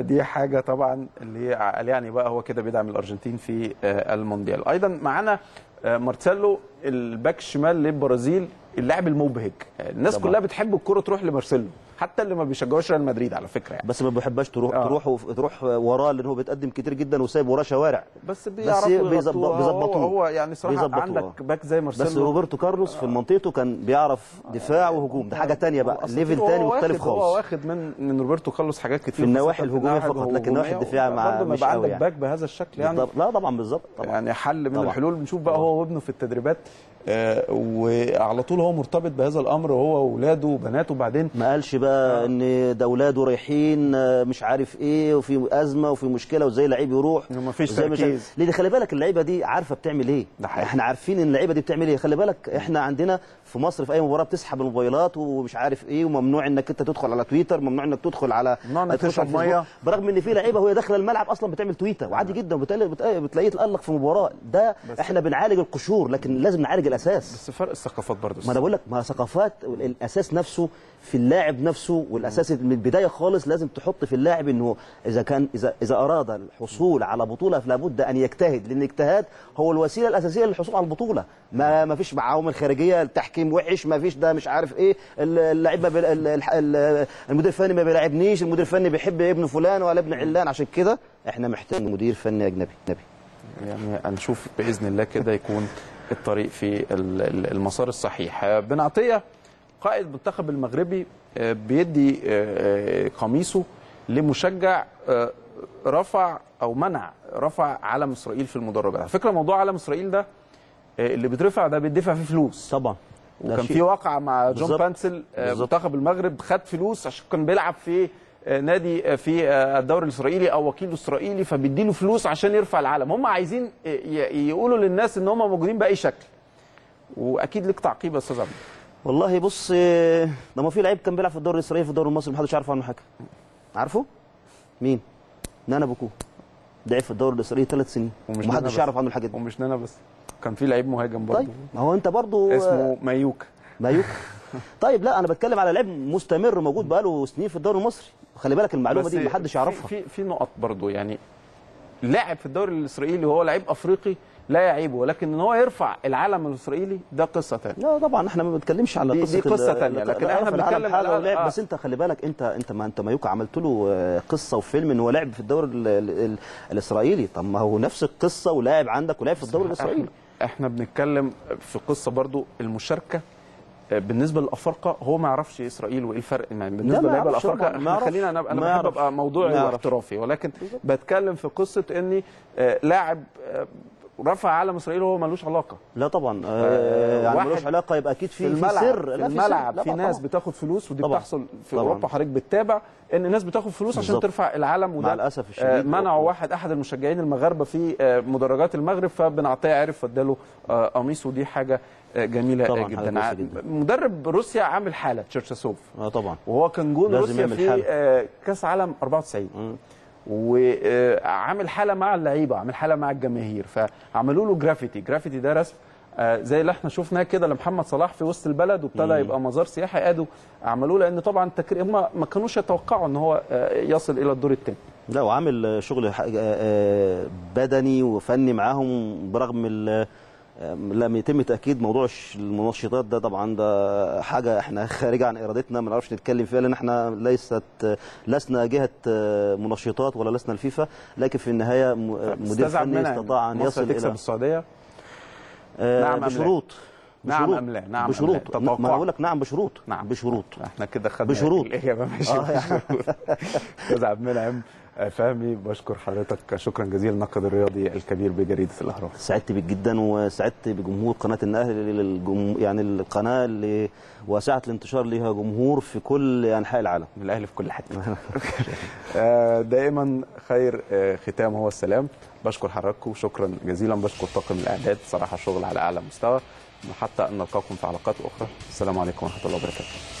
S1: دي حاجة طبعا اللي هي قال يعني بقى هو كده بيدعم الأرجنتين في آه، المونديال. أيضا معانا آه، مارسيلو ال back الشمال للبرازيل اللاعب المبهج. الناس
S15: طبعا.
S1: كلها بتحب الكرة تروح لمارسيلو. حتى اللي ما بيشجعوش ريال مدريد على فكرة يعني
S15: بس ما بيحبهاش تروح
S1: آه.
S15: تروح تروح وراه لأن هو بيتقدم كتير جدا وسايب وراه شوارع
S1: بس بيعرفوا.
S15: بيظبطوه
S1: هو, هو يعني
S15: صراحة.
S1: عندك back زي مارسيلو
S15: بس روبرتو كارلوس في منطقته كان بيعرف دفاع وهجوم ده حاجة تانية بقى level
S1: هو واخد-
S15: مختلف
S1: هو
S15: خالص
S1: واخد من من روبرتو كارلوس حاجات كتير
S15: في النواحي
S1: النواحي
S15: فقط، لكن النواحي الدفاعية مع- مش قوي
S1: عندك
S15: يعني.
S1: back بهذا الشكل يعني.
S15: لا طبعا بالظبط
S1: يعني حل من. الحلول بنشوف بقى هو وابنه في التدريبات آه، وعلى طول هو مرتبط بهذا الأمر هو واولاده وبناته. وبعدين
S15: ما قالش بقى إن ده اولاده رايحين آه، مش عارف إيه وفي أزمة وفي مشكلة وإزاي لعيب يروح؟ مش-
S1: تركيز.
S15: لأن خلي بالك اللعيبة دي عارفة بتعمل إيه. إحنا عارفين إن اللعيبة دي بتعمل إيه. خلي بالك إحنا عندنا في مصر في أي مباراة بتسحب الموبايلات ومش عارف إيه وممنوع إنك أنت تدخل على تويتر ممنوع إنك تدخل على
S1: تشرب. مية.
S15: برغم إن في لعيبة وهي داخلة الملعب أصلا بتعمل تويته وعادي جدا بتلاقيه تألق في مباراة ده إحنا بنعالج القشور لكن لازم نعالج الأساس
S1: بس فرق الثقافات برضه
S15: ما أنا بقول لك ما ثقافات الأساس نفسه في اللاعب نفسه والأساس من البداية خالص لازم تحط في اللاعب إنه إذا كان اذا إذا أراد الحصول على بطولة فلابد أن يجتهد لأن الاجتهاد هو الوسيلة الأساسية للحصول على البطولة. ما ما فيش عوامل خارجيه التحكيم وحش ما فيش ده مش عارف إيه اللاعب ما بيل- ال- ال- ال- المدير الفني ما بيلاعبنيش المدير الفني بيحب ابن فلان ولا ابن علان عشان كده إحنا محتاجين مدير فني أجنبي. اجنبي
S1: يعني هنشوف بإذن الله كده يكون الطريق في ال- ال- المسار الصحيح. آه، بن عطية قائد المنتخب المغربي آه، بيدي آه، آه، قميصه لمشجع رفع أو منع رفع علم إسرائيل في المدرجات على فكرة موضوع علم إسرائيل ده اللي بيترفع ده بيدفع فيه فلوس.
S15: طبعا.
S1: وكان في واقعة مع جون. بانسل. منتخب المغرب خد فلوس عشان كان بيلعب في نادي في الدوري الإسرائيلي أو وكيل إسرائيلي فبيديله فلوس عشان يرفع العلم. هم عايزين يقولوا للناس إن هم موجودين بأي شكل. وأكيد لك تعقيب يا أستاذ عبد.
S15: والله بص ده ما في لعيب كان بيلعب في الدوري الإسرائيلي في الدوري المصري محدش يعرف عنه حاجة. عارفه؟ مين؟ نانا بوكو. لعب في الدوري الإسرائيلي ثلاث سنين ومحدش. يعرف عنه الحاجات دي.
S1: ومش نانا بس. كان في لعيب مهاجم برضه.
S15: طيب ما هو انت برضو
S1: اسمه مايوكا
S15: مايوكا (laughs) طيب لا أنا بتكلم على لعيب مستمر موجود بقاله سنين في الدوري المصري. خلي بالك
S1: المعلومة
S15: دي محدش يعرفها.
S1: في في نقط برضه يعني لاعب في الدوري الإسرائيلي وهو لعيب أفريقي لا يعيبه ولكن إن هو يرفع العلم الإسرائيلي ده قصة ثانية
S15: لا طبعا إحنا ما بنتكلمش على
S1: دي- قصة
S15: دي
S1: تانية،
S15: ال-
S1: لكن
S15: إحنا
S1: بنتكلم على-
S15: ولعب
S1: آه.
S15: بس أنت خلي بالك أنت أنت ما أنت مايوكا عملت له آه، قصة وفيلم إن هو لعب في الدوري ال- ال- ال- الإسرائيلي طب ما هو نفس القصة ولاعب عندك ولعب في الدوري الاسرائيلي
S1: إحنا, إحنا بنتكلم في قصة برضو المشاركة آه، بالنسبة للأفارقة هو ما يعرفش إسرائيل وإيه الفرق يعني بالنسبة
S15: يعرفش
S1: الأفارقة
S15: إحنا.
S1: خلينا أنا
S15: أنا
S1: بحب. أبقى موضوعي. واحترافي ولكن بتكلم في قصة اني آه، لاعب رفع علم إسرائيل وهو ملوش علاقة
S15: لا طبعا
S1: آه،
S15: آه يعني ملوش علاقة يبقى أكيد في
S1: في الملعب
S15: في سر
S1: في الملعب. في,
S15: لا
S1: ناس
S15: طبعاً.
S1: بتاخد فلوس ودي
S15: طبعاً.
S1: بتحصل في
S15: طبعاً.
S1: أوروبا حضرتك بتتابع إن الناس بتاخد فلوس عشان
S15: بالظبط.
S1: ترفع العلم وده
S15: مع الأسف
S1: آه،
S15: الشديد.
S1: منعوا واحد أحد المشجعين المغاربة في آه، مدرجات المغرب فبن عطيه عرف فاداله آه، قميص ودي حاجة آه، جميلة
S15: طبعاً،
S1: آه، جدا
S15: جداً.
S1: مدرب روسيا عامل حالة تشيرشاسوف
S15: آه طبعا
S1: وهو كان جون روسيا في. آه، كأس عالم 94 وعامل حالة مع اللعيبة عامل حالة مع الجماهير. فعملوا له جرافيتي جرافيتي ده رسم آه، زي اللي إحنا شفناه كده لمحمد صلاح في وسط البلد وابتدى. يبقى مزار سياحي. قادوا عملوه لأن طبعا التكريم هم ما كانوش يتوقعوا إن هو آه، يصل إلى الدور الثاني
S15: لا وعامل شغل آه، بدني وفني معاهم برغم لم يتم تأكيد موضوع المنشطات ده طبعا ده حاجة إحنا (laughs) خارجة عن إرادتنا ما نعرفش نتكلم فيها لأن إحنا ليست لسنا جهة آه، منشطات ولا لسنا الفيفا لكن في النهاية مدير فني استطاع
S1: أن
S15: يصل
S1: تكسب
S15: إلى
S1: السعودية
S15: آه،
S1: نعم لا؟
S15: بشروط
S1: نعم
S15: بشروط.
S1: أم لا؟ نعم
S15: بشروط؟
S1: تتوقع؟
S15: ما بقول لك نعم بشروط
S1: نعم
S15: بشروط
S1: إحنا كده خدنا
S15: بشروط.
S1: الإجابة ماشي
S15: آه، يعني. (laughs)
S1: أستاذ عبد المنعم آه، فهمي بشكر حضرتك. شكرا جزيلا الناقد الرياضي الكبير بجريدة الأهرام.
S15: سعدت بيك جدا وسعدت بجمهور قناة النهر للجم... يعني القناة اللي واسعه الانتشار ليها جمهور في كل أنحاء العالم.
S1: الاهلي في كل حتة. (laughs) آه، دائما خير آه، ختام هو السلام. بشكر حضراتكم. شكرا جزيلا. بشكر طاقم الإعداد. صراحة شغل على أعلى مستوى. حتى أن نلقاكم في حلقات أخرى. السلام عليكم ورحمة الله وبركاته.